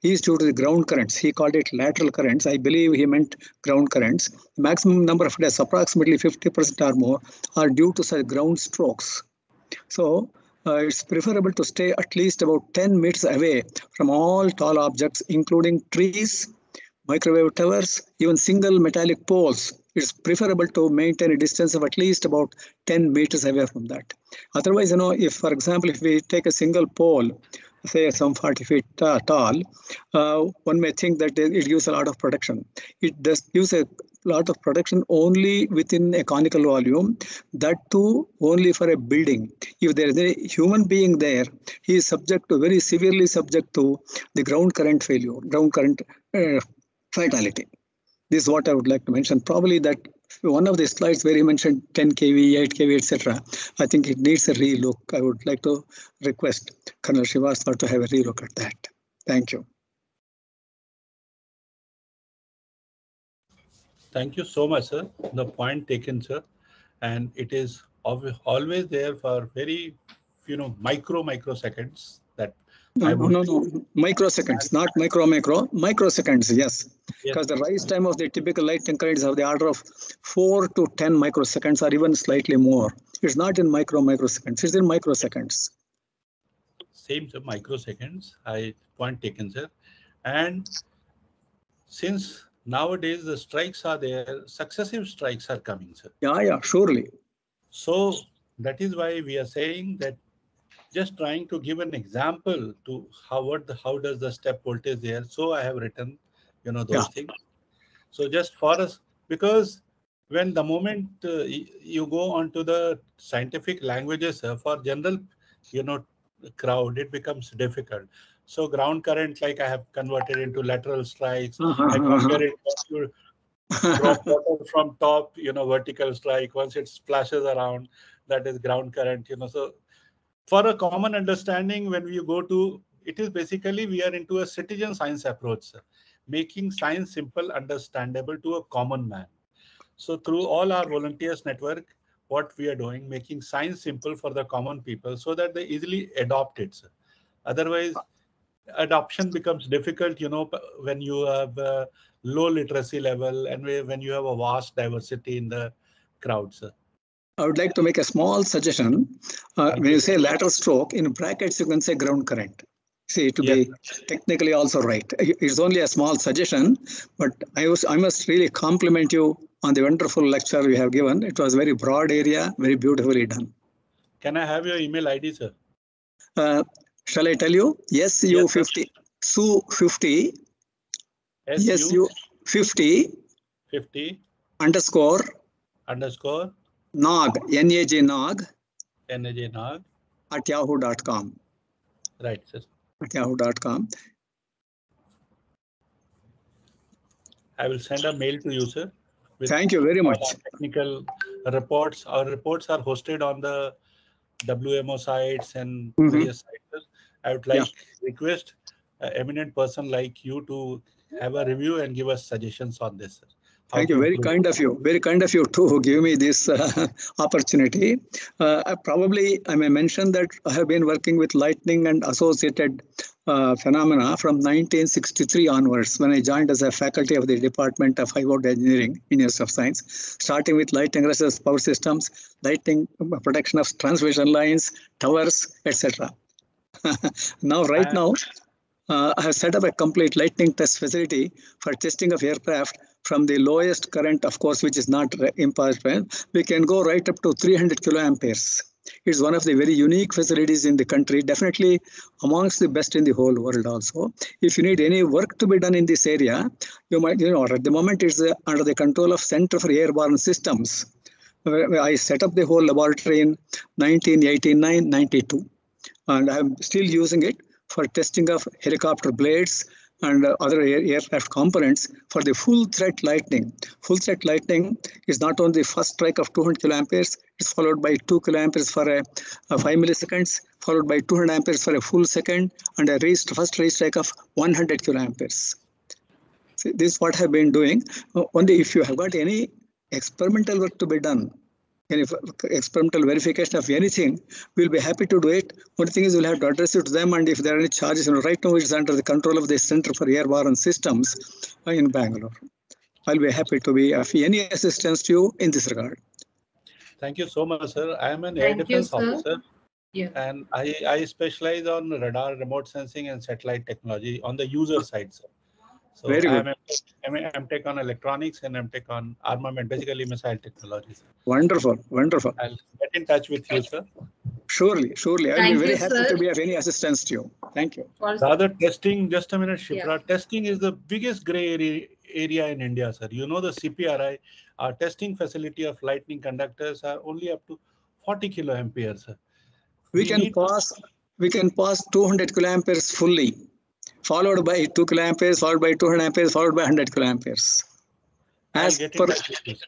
is due to the ground currents. He called it lateral currents. I believe he meant ground currents. The maximum number of deaths, approximately 50% or more, are due to such ground strokes. So uh, it's preferable to stay at least about 10 meters away from all tall objects, including trees, microwave towers, even single metallic poles. It's preferable to maintain a distance of at least about 10 meters away from that. Otherwise, you know, if, for example, if we take a single pole, say some 40 feet ta- tall, uh, one may think that it gives a lot of protection. It does gives a lot of protection only within a conical volume, that too only for a building. If there is a human being there, he is subject to, very severely subject to the ground current failure, ground current uh, fatality. This is what I would like to mention. Probably that one of the slides where he mentioned 10 kV, 8 kV, etc. I think it needs a relook. I would like to request Colonel Srivastava to have a relook at that. Thank you. Thank you so much, sir. The point taken, sir. And it is alwa- always there for very, you know, micro microseconds that No, no, no. Microseconds, not micro, micro, microseconds, yes. Yes, Because the rise time of the typical light current is of the order of 4 to 10 microseconds or even slightly more. It's not in micro microseconds, it's in microseconds. same sir, microseconds. I point taken, sir. And since nowadays the strikes are there, successive strikes are coming, sir. Yeah, yeah, surely. So that is why we are saying that just trying to give an example to how what the, how does the step voltage there. So I have written, you know, those things. So just for us, because when the moment uh, you go onto the scientific languages uh, for general, you know, crowd, it becomes difficult. So ground current, like I have converted into lateral strikes. Uh-huh, I uh-huh. compare it to drop water from top, you know, vertical strike. Once it splashes around, that is ground current, you know. So for a common understanding, when we go to, it is basically we are into a citizen science approach, sir, making science simple, understandable to a common man. So through all our volunteers network, what we are doing, making science simple for the common people so that they easily adopt it. Sir. Otherwise, adoption becomes difficult, you know, when you have a low literacy level and when you have a vast diversity in the crowd, sir. I would like to make a small suggestion. Uh, when you say lateral stroke, in brackets, you can say ground current. See, to be technically also right. It's only a small suggestion, but I was I must really compliment you on the wonderful lecture you have given. It was very broad area, very beautifully done. Can I have your email ID, sir? Uh, shall I tell you? Yes, you yes, 50. Su 50. Yes, you 50. 50. Underscore. Underscore. Nag, N-A-J Nag. N-A-J Nag. At yahoo.com. Right, sir. At yahoo.com. I will send a mail to you, sir. Thank you very much. Technical reports. Our reports are hosted on the WMO sites and mm -hmm. various sites. I would like yeah. request an eminent person like you to have a review and give us suggestions on this. Thank you. Very kind of you. Very kind of you to give me this uh, opportunity. Uh, probably I may mention that I have been working with lightning and associated uh, phenomena from 1963 onwards when I joined as a faculty of the Department of High Voltage Engineering, University of Science, starting with lightning resistance power systems, lightning uh, protection of transmission lines, towers, etc. now, right now, uh, I have set up a complete lightning test facility for testing of aircraft from the lowest current, of course, which is not impossible. We can go right up to 300 kiloamperes. It's one of the very unique facilities in the country, definitely amongst the best in the whole world also. If you need any work to be done in this area, you might, you know, at the moment it's uh, under the control of Center for Airborne Systems. I set up the whole laboratory in 1989-92 and I'm still using it for testing of helicopter blades and uh, other air aircraft components for the full threat lightning. Full threat lightning is not only the first strike of 200 kiloamperes, it's followed by 2 kiloamperes for a, a 5 milliseconds, followed by 200 amperes for a full second, and a raised, first raise strike of 100 kiloamperes. See, this is what I've been doing. Only if you have got any experimental work to be done, any experimental verification of anything, we'll be happy to do it. One thing is we'll have to address it to them, and if there are any charges, you know, right now it's under the control of the Center for Airborne Systems uh, in Bangalore. I'll be happy to be of any assistance to you in this regard. Thank you so much, sir. I am an Thank air defense you, officer. Yeah. And I, I specialize on radar, remote sensing, and satellite technology on the user side, sir. So Very good. I'm, I'm tech on electronics and I'm tech on armament, basically missile technologies. Wonderful, wonderful. I'll get in touch with you, sir. Surely, surely. I'll be very you, happy sir. to be of any assistance to you. Thank you. The other testing, just a minute, Shipra. Yeah. Testing is the biggest gray area, area in India, sir. You know the CPRI, our testing facility of lightning conductors are only up to 40 kiloamperes. Sir. We, we can pass, we can pass 200 kiloamperes fully followed by 2 kiloamperes, followed by 200 amperes, followed by 100 kiloamperes. As per,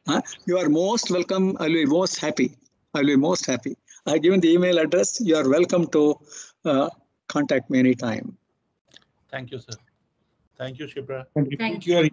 uh, you are most welcome. I'll be most happy. I'll be most happy. I have given the email address. You are welcome to uh, contact me anytime. Thank you, sir. Thank you, Shipra. Thank you.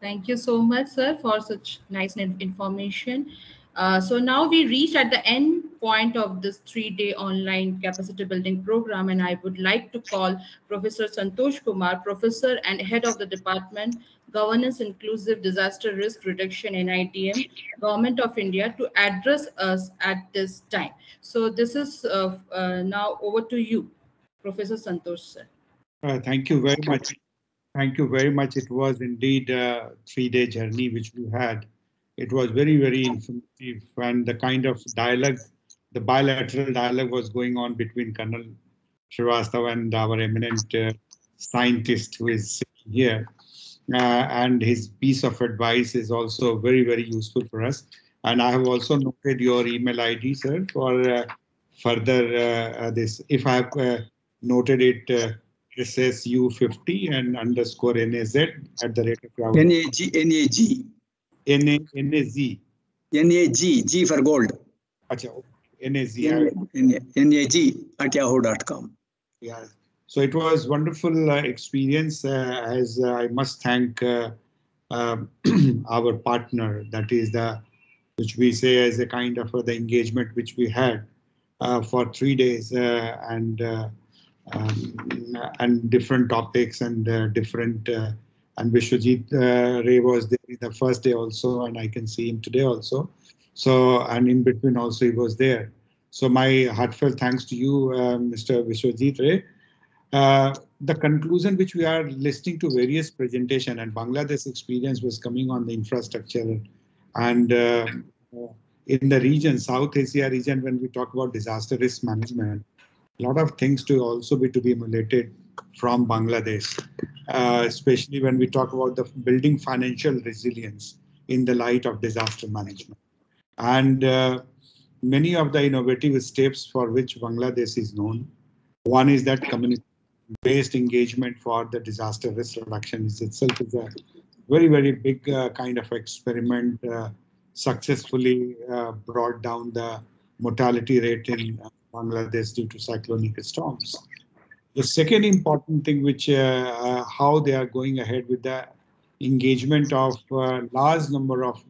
Thank you so much, sir, for such nice information. Uh, so now we reach at the end point of this three-day online capacity building program, and I would like to call Professor Santosh Kumar, Professor and Head of the Department, Governance Inclusive Disaster Risk Reduction NIDM, Government of India, to address us at this time. So this is uh, uh, now over to you, Professor Santosh, sir. Uh, thank you very much. Thank you very much. It was indeed a three-day journey which we had. It was very, very informative and the kind of dialogue, the bilateral dialogue was going on between Colonel Srivastava and our eminent uh, scientist who is sitting here. Uh, and his piece of advice is also very, very useful for us. And I have also noted your email ID, sir, for uh, further uh, uh, this. If I have uh, noted it, uh, it says U50 and underscore NAZ at the rate of NAG, NAG. N A N A Z. N A G G for gold. Achha, NAZI. NAG at yahoo.com. Yeah. So it was wonderful uh, experience uh, as uh, I must thank uh, um, our partner that is the which we say as a kind of uh, the engagement which we had uh, for three days and um, and different topics and different and Vishwajit Ray was there the first day also and I can see him today also. So and in between also he was there. So my heartfelt thanks to you, Mr. Vishwajit Ray. Uh, the conclusion which we are listening to various presentation and Bangladesh experience was coming on the infrastructure and uh, in the region, South Asia region, when we talk about disaster risk management, a lot of things to also be to be emulated from Bangladesh, uh, especially when we talk about the building financial resilience in the light of disaster management. And uh, many of the innovative steps for which Bangladesh is known. One is that community based engagement for the disaster risk reduction is itself is a very, very big uh, kind of experiment uh, successfully uh, brought down the mortality rate in Bangladesh due to cyclonic storms. The second important thing which uh, uh, how they are going ahead with the engagement of uh, large number of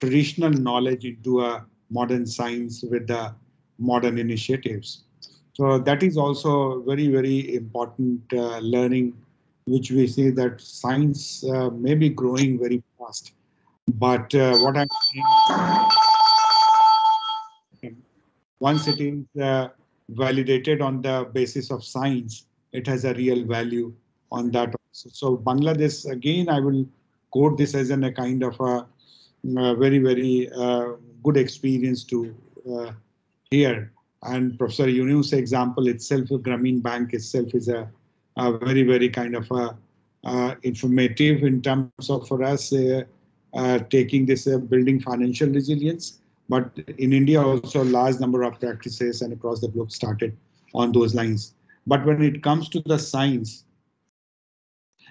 traditional knowledge into a modern science with the modern initiatives. So that is also very, very important uh, learning, which we see that science uh, may be growing very fast. But uh, what I'm once it is uh, validated on the basis of science, it has a real value on that. So Bangladesh, again, I will quote this as a kind of a, a very, very uh, good experience to uh, hear and Professor Yunus example itself, Grameen Bank itself is a, a very, very kind of a, uh, informative in terms of for us uh, uh, taking this uh, building financial resilience. But in India also a large number of practices and across the globe started on those lines. But when it comes to the science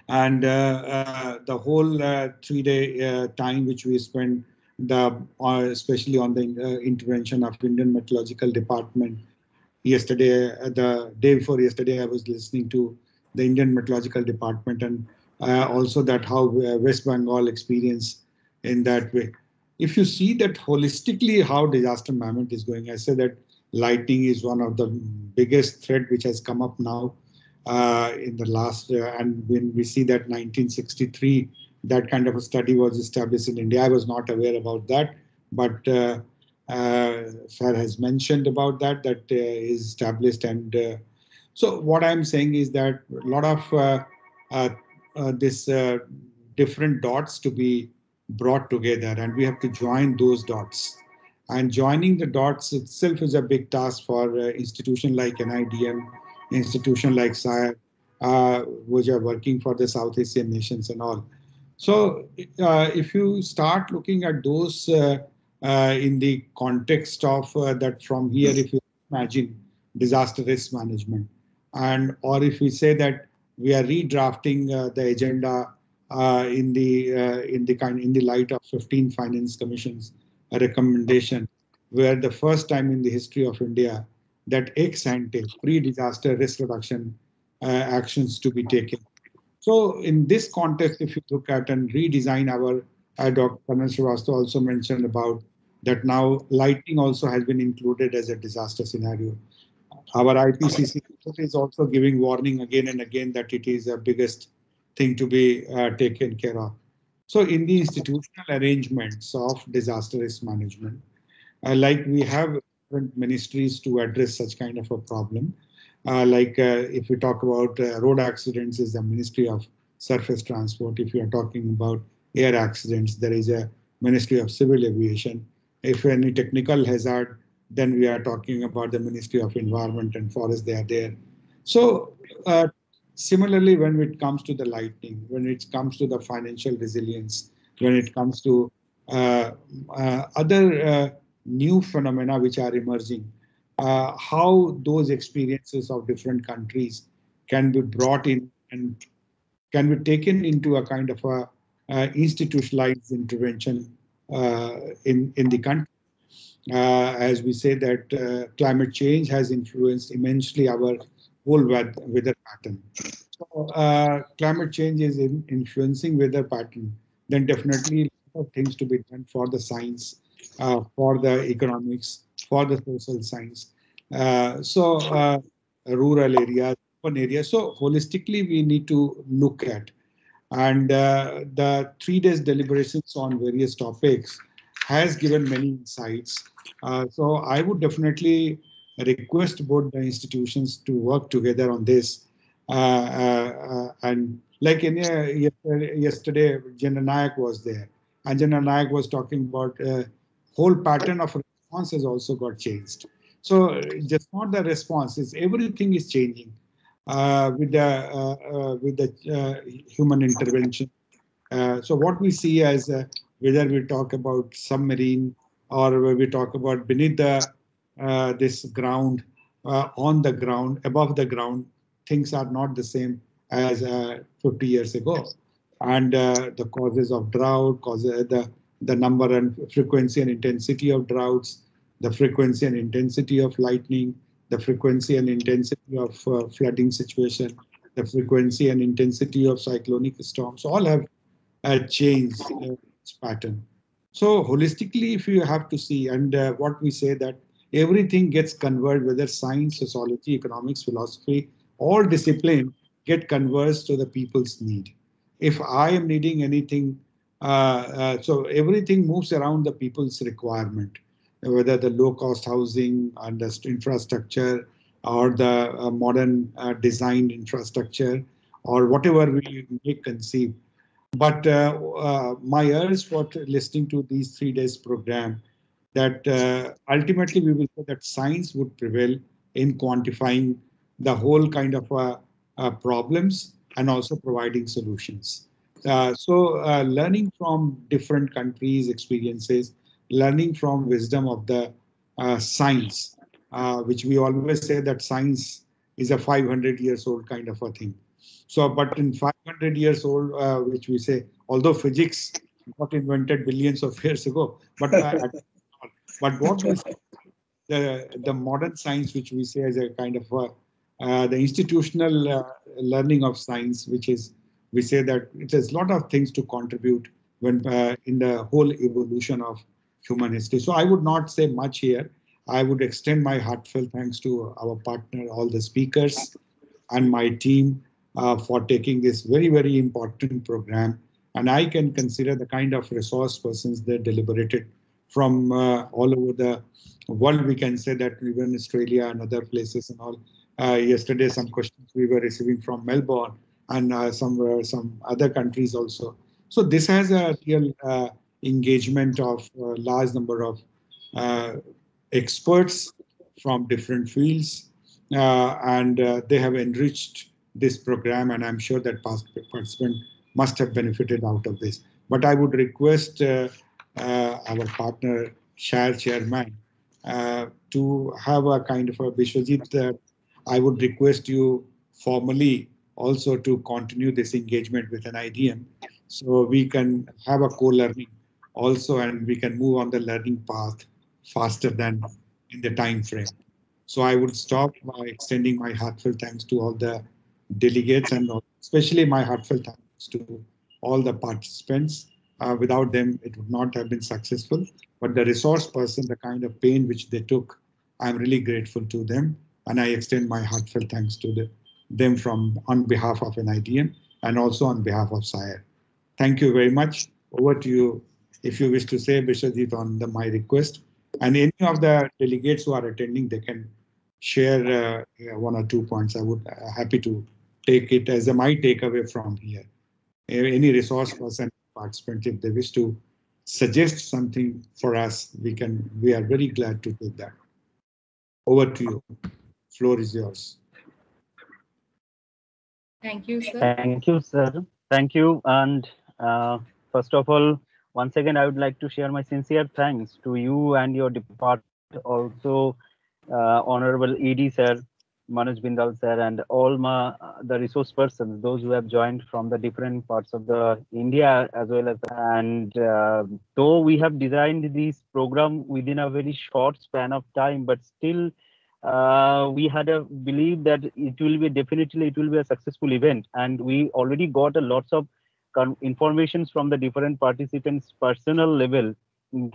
and uh, uh, the whole three day time which we spent the uh, especially on the uh, intervention of Indian Meteorological Department. Yesterday, uh, the day before yesterday, I was listening to the Indian Meteorological Department and uh, also that how uh, West Bengal experience in that way. If you see that holistically how disaster management is going, I say that lightning is one of the biggest threat which has come up now uh, in the last, and when we see that 1963 that kind of a study was established in India. I was not aware about that, but uh, uh, Sir has mentioned about that, that uh, is established. And uh, so what I'm saying is that a lot of uh, uh, this different dots to be brought together and we have to join those dots. And joining the dots itself is a big task for uh, institution like NIDM, institution like SAIARD, which are working for the South Asian nations and all. So uh, if you start looking at those uh, uh, in the context of uh, that from here, if you imagine disaster risk management, and or if we say that we are redrafting uh, the agenda uh, in the in the kind in the light of 15 finance commissions recommendation, where the first time in the history of India that ex ante pre-disaster risk reduction actions to be taken so in this context, if you look at and redesign our, uh, Dr. Colonel Srivastava also mentioned about that now lighting also has been included as a disaster scenario. Our IPCC is also giving warning again and again that it is the biggest thing to be uh, taken care of. So in the institutional arrangements of disaster risk management, uh, like we have different ministries to address such kind of a problem. Uh, like uh, if we talk about uh, road accidents is the Ministry of Surface Transport. If you are talking about air accidents, there is a Ministry of Civil Aviation. If any technical hazard, then we are talking about the Ministry of Environment and Forest, they are there. So uh, similarly, when it comes to the lightning, when it comes to the financial resilience, when it comes to uh, uh, other new phenomena which are emerging, uh, how those experiences of different countries can be brought in and can be taken into a kind of a uh, institutionalized intervention uh, in in the country. uh, as we say that uh, climate change has influenced immensely our whole weather pattern. So uh, climate change is in influencing weather pattern, then definitely of things to be done for the science, uh, for the economics, for the social science. Uh, so uh, rural areas, urban areas. So holistically, we need to look at. And uh, the three days deliberations on various topics has given many insights. Uh, so I would definitely request both the institutions to work together on this. Uh, uh, and like in, yesterday, General Nayak was there, and General Nayak was talking about whole pattern of response has also got changed. So just not the response, is everything is changing uh, with the uh, uh, with the uh, human intervention. Uh, so what we see as whether we talk about submarine or we talk about beneath the this ground, on the ground, above the ground, things are not the same as 50 years ago. And the causes of drought, causes the the number and frequency and intensity of droughts, the frequency and intensity of lightning, the frequency and intensity of uh, flooding situation, the frequency and intensity of cyclonic storms, all have uh, changed uh, its pattern. So holistically, if you have to see, and uh, what we say that everything gets converged, whether science, sociology, economics, philosophy, all discipline get converged to the people's need. If I am needing anything, uh, uh, so everything moves around the people's requirement whether the low cost housing and the infrastructure or the uh, modern uh, designed infrastructure or whatever we may conceive. But uh, uh my urge for listening to these three days program that uh, ultimately we will say that science would prevail in quantifying the whole kind of uh, problems and also providing solutions. so learning from different countries' experiences learning from wisdom of the uh, science, uh, which we always say that science is a 500 years old kind of a thing. So, but in 500 years old, uh, which we say, although physics got invented billions of years ago, but uh, but what we say, the the modern science, which we say is a kind of a, uh, the institutional uh, learning of science, which is we say that it has a lot of things to contribute when in the whole evolution of human history. So I would not say much here. I would extend my heartfelt thanks to our partner, all the speakers, and my team uh, for taking this very, very important program. And I can consider the kind of resource persons they deliberated from uh, all over the world. We can say that even Australia and other places and all. Uh, yesterday, some questions we were receiving from Melbourne and uh, some some other countries also. So this has a real engagement of a large number of uh, experts from different fields. Uh, and uh, they have enriched this program, and I'm sure that past participants must have benefited out of this. But I would request our partner, Share Chairman, uh, to have a kind of a Vishwajit. That I would request you formally also to continue this engagement with NIDM so we can have a co-learning also and we can move on the learning path faster than in the time frame. So I would stop by extending my heartfelt thanks to all the delegates and especially my heartfelt thanks to all the participants. Uh, without them, it would not have been successful. But the resource person, the kind of pain which they took, I'm really grateful to them. And I extend my heartfelt thanks to the, them from on behalf of NIDM and also on behalf of SAIARD. Thank you very much. Over to you, if you wish to say Vishwajit on the, my request. And any of the delegates who are attending, they can share uh, one or two points. I would uh, happy to take it as a my takeaway from here. Any resource person participant, if they wish to suggest something for us, we can. We are very glad to take that. Over to you. Floor is yours. Thank you, sir. Thank you, sir. Thank you. And uh, first of all, once again, I would like to share my sincere thanks to you and your department, also uh, Honorable ED sir, Manoj Bindal sir and all my the resource persons, those who have joined from the different parts of the India as well as and uh, though we have designed this program within a very short span of time, but still uh, we had a belief that it will be definitely it will be a successful event, and we already got a lots of informations from the different participants personal level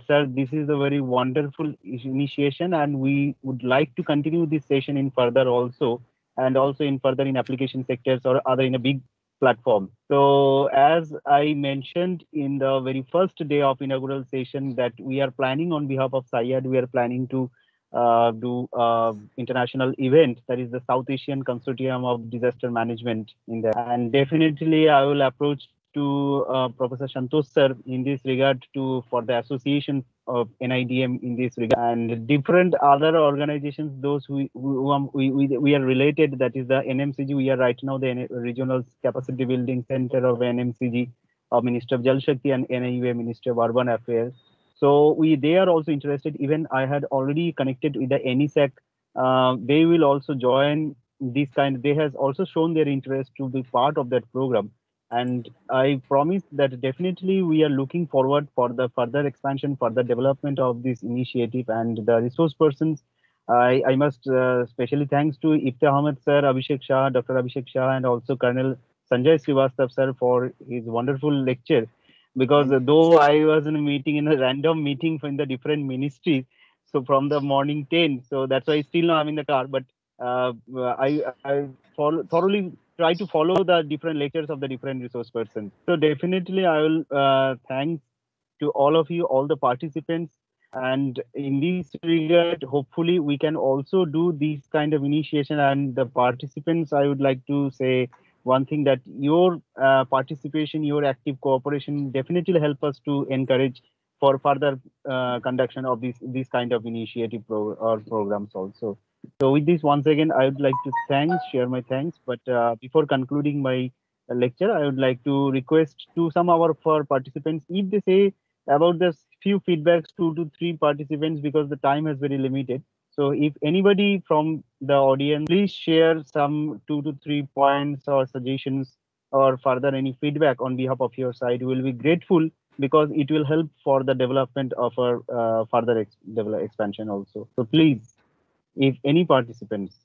sir this is a very wonderful initiation and we would like to continue this session in further also and also in further in application sectors or other in a big platform. So as i mentioned in the very first day of inaugural session that we are planning on behalf of SAIARD, we are planning to uh, do uh, international event that is the south asian consortium of disaster management in there and definitely i will approach to uh, Professor Santosh sir in this regard to for the association of NIDM in this regard. And different other organizations those who, who we, we, we are related that is the NMCG we are right now the regional capacity building center of NMCG of Minister of Jal Shakti and NIUA Minister of Urban Affairs. So we they are also interested. Even I had already connected with the NESAC uh, they will also join this kind they has also shown their interest to be part of that program and i promise that definitely we are looking forward for the further expansion for the development of this initiative and the resource persons. I i must uh, specially thanks to ifta ahmed sir abhishek shah dr abhishek shah and also colonel sanjay srivastav sir for his wonderful lecture. Because though i was in a meeting in a random meeting from the different ministries so from the morning 10 so that's why still now i'm in the car. But uh, i i thoroughly try to follow the different lectures of the different resource persons. So definitely I will uh, thank to all of you, all the participants. And in this regard, hopefully we can also do this kind of initiation and the participants, I would like to say one thing that your uh, participation, your active cooperation definitely help us to encourage for further uh, conduction of this, this kind of initiative pro or programs also. So with this, once again, I would like to thanks, share my thanks. But uh, before concluding my uh, lecture, I would like to request to some of our participants, if they say about the few feedbacks, two to three participants, because the time is very limited. So if anybody from the audience, please share some two to three points or suggestions or further any feedback on behalf of your side. We will be grateful because it will help for the development of our uh, further ex expansion also. So please if any participants.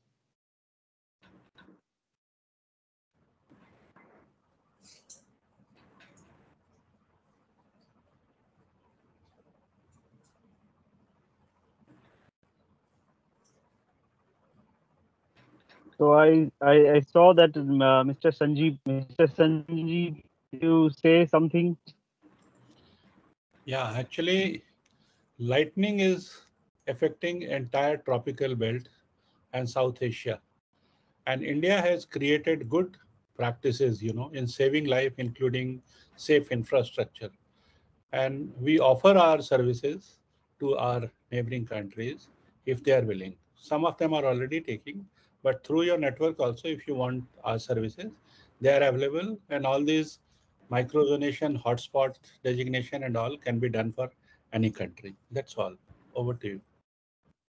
So I, I, I saw that uh, Mr. Sanjeev, Mr. Sanjeev, you say something? Yeah, actually, lightning is affecting entire tropical belt and South Asia. And India has created good practices, you know, in saving life, including safe infrastructure. And we offer our services to our neighboring countries if they are willing. Some of them are already taking, but through your network also, if you want our services, they are available and all these microzonation, hotspot designation and all can be done for any country. That's all. Over to you.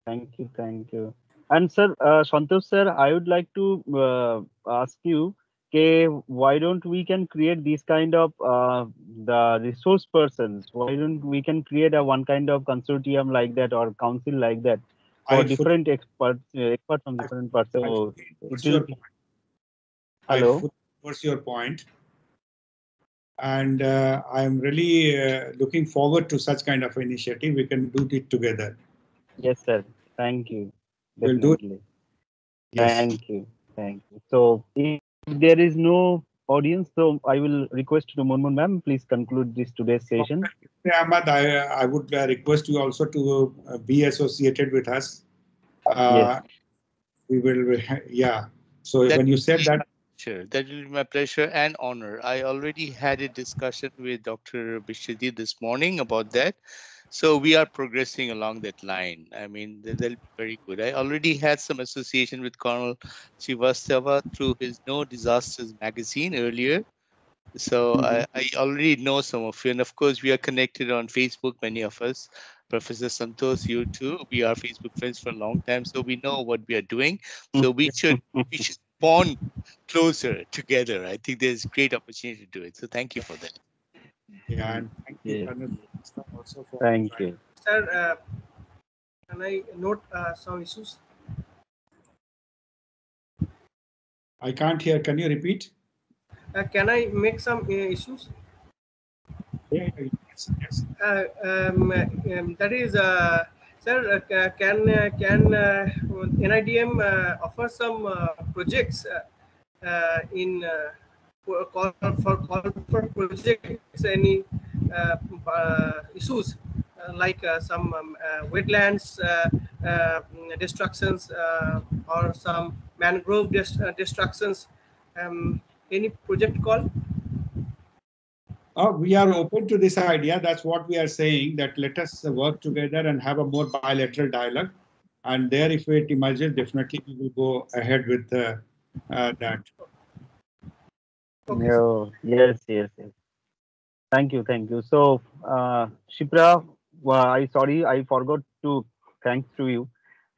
Thank you, thank you. And sir, uh, Santosh sir, I would like to uh, ask you, okay, why don't we can create this kind of uh, the resource persons? Why don't we can create a one kind of consortium like that or council like that for I different experts, experts from different parts? Your point? Hello. What's your point? And uh, I'm really uh, looking forward to such kind of initiative. We can do it together. Yes, sir. Thank you. We'll do it. Yes. Thank you. Thank you. So if there is no audience, so I will request to Munmun ma'am, please conclude this today's session. Yeah, Ahmad, I, I would uh, request you also to uh, be associated with us. Uh, yes. We will, yeah. So that, when you said that. Sure, that will be my pleasure and honor. I already had a discussion with Dr. Bishadi this morning about that. So we are progressing along that line. I mean, they'll be very good. I already had some association with Colonel Srivastava through his No Disasters magazine earlier. So mm -hmm. I, I already know some of you. And of course, we are connected on Facebook, many of us. Professor Santos, you too. We are Facebook friends for a long time, so we know what we are doing. So we should we should bond closer together. I think there's great opportunity to do it. So thank you for that. Yeah, and thank you, Yeah. Colonel, also for Thank you. Sir, uh, can I note uh, some issues? I can't hear. Can you repeat? Uh, can I make some uh, issues? Yeah, yeah, yes, yes. Uh, um, um, that is, uh, sir, uh, can uh, can uh, NIDM uh, offer some uh, projects uh, uh, in uh, for call for call for projects any issues uh, like uh, some um, uh, wetlands uh, uh, destructions uh, or some mangrove dest- uh, destructions? Um, any project call? Uh, we are open to this idea. That's what we are saying, that let us uh, work together and have a more bilateral dialogue. And there, if it emerges, definitely we will go ahead with uh, uh, that. Okay. No, yes, yes, yes. Thank you, thank you. So, uh, Shipra, well, I sorry, I forgot to thanks to you,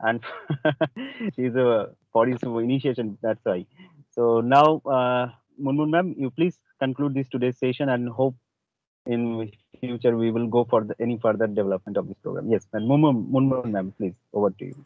and she's a for initiation. That's why. So now, uh, Munmun ma'am, you please conclude this today's session, and hope in future we will go for the, any further development of this program. Yes, and Munmun, Munmun ma'am, please over to you.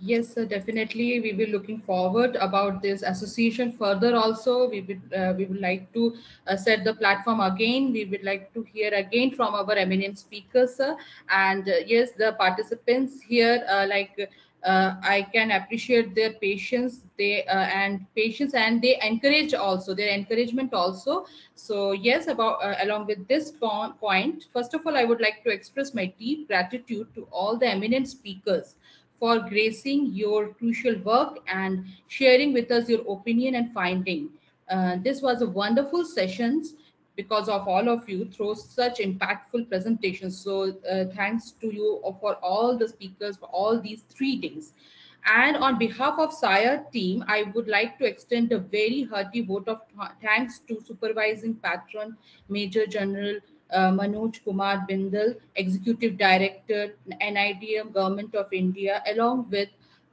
Yes, sir, definitely. We will looking forward about this association further. Also, we would uh, we would like to uh, set the platform again. We would like to hear again from our eminent speakers, sir. And uh, yes, the participants here, uh, like uh, I can appreciate their patience, they uh, and patience, and they encourage also their encouragement also. So yes, about along with this po- point, first of all, I would like to express my deep gratitude to all the eminent speakers for gracing your crucial work and sharing with us your opinion and finding. Uh, this was a wonderful sessions because of all of you through such impactful presentations. So uh, thanks to you for all the speakers for all these three days. And on behalf of SAIARD team, I would like to extend a very hearty vote of thanks to supervising patron, Major General Manoj Kumar Bindal, Executive Director, NIDM Government of India, along with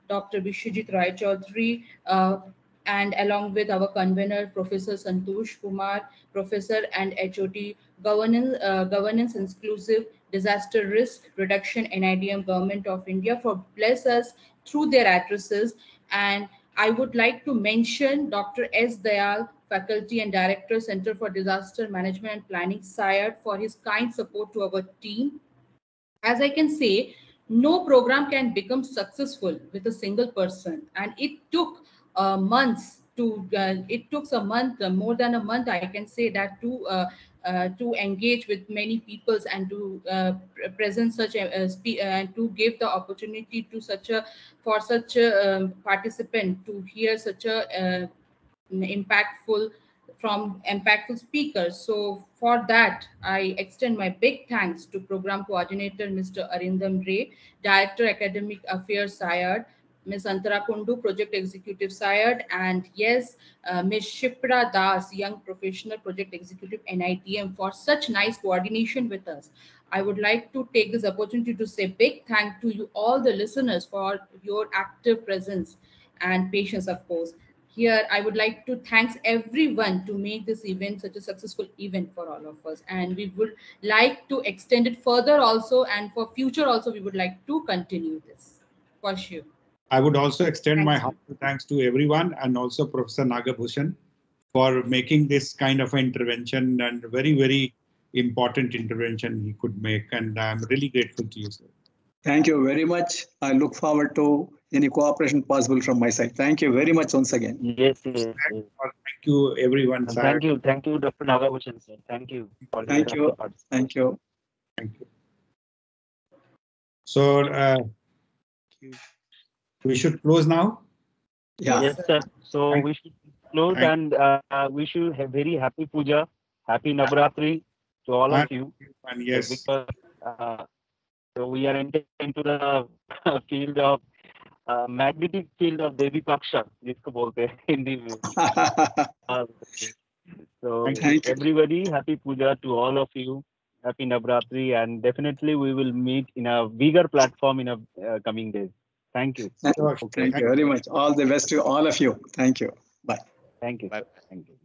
Dr. Vishwajit Rai Chaudhary, uh, and along with our convener, Professor Santosh Kumar, Professor and HOD Governance, uh, Governance Inclusive Disaster Risk Reduction, NIDM Government of India, for bless us through their addresses. And I would like to mention Dr. S. Dayal, Faculty and Director, Center for Disaster Management and Planning, SAIARD, for his kind support to our team. As I can say, no program can become successful with a single person. And it took uh, months to, uh, it took a month, uh, more than a month, I can say that to uh, uh, to engage with many peoples and to uh, present such a, a spe- and to give the opportunity to such a for such a um, participant to hear such a uh, impactful from impactful speakers. So for that, I extend my big thanks to Program Coordinator Mr. Arindam Ray, Director Academic Affairs SAIARD, Ms. Antara Kundu, Project Executive SAIARD, and yes, uh, Ms. Shipra Das, Young Professional Project Executive NIDM for such nice coordination with us. I would like to take this opportunity to say big thank to you all the listeners for your active presence and patience, of course. Here, I would like to thanks everyone to make this event such a successful event for all of us. And we would like to extend it further also, and for future also, we would like to continue this for sure. I would also extend my Thanks. heartfelt thanks to everyone and also Professor Nagabhushan for making this kind of intervention and very, very important intervention he could make. And I'm really grateful to you, sir. Thank you very much. I look forward to any cooperation possible from my side. Thank you very much once again. Yes, yes, yes. Thank you, everyone. Sir. Thank you, thank you, Dr. Nagabhushan, sir. Thank you. for your Thank you. Thank you. Thank you. So uh, we should close now. Yeah. Yes, sir. So Thank- we should close Thank- and uh, we should have very happy puja, happy Navratri to all of Thank you. And yes, Because uh, so we are entering into the field of uh, magnetic field of Devi Paksha, जिसको बोलते हैं हिंदी में. Uh, so Thank you. everybody, happy puja to all of you. Happy Navratri, and definitely we will meet in a bigger platform in a uh, coming days. Thank you. Thank you very much. All the best to all of you. Thank you. Bye. Thank you. Bye. Sir. Thank you. Bye.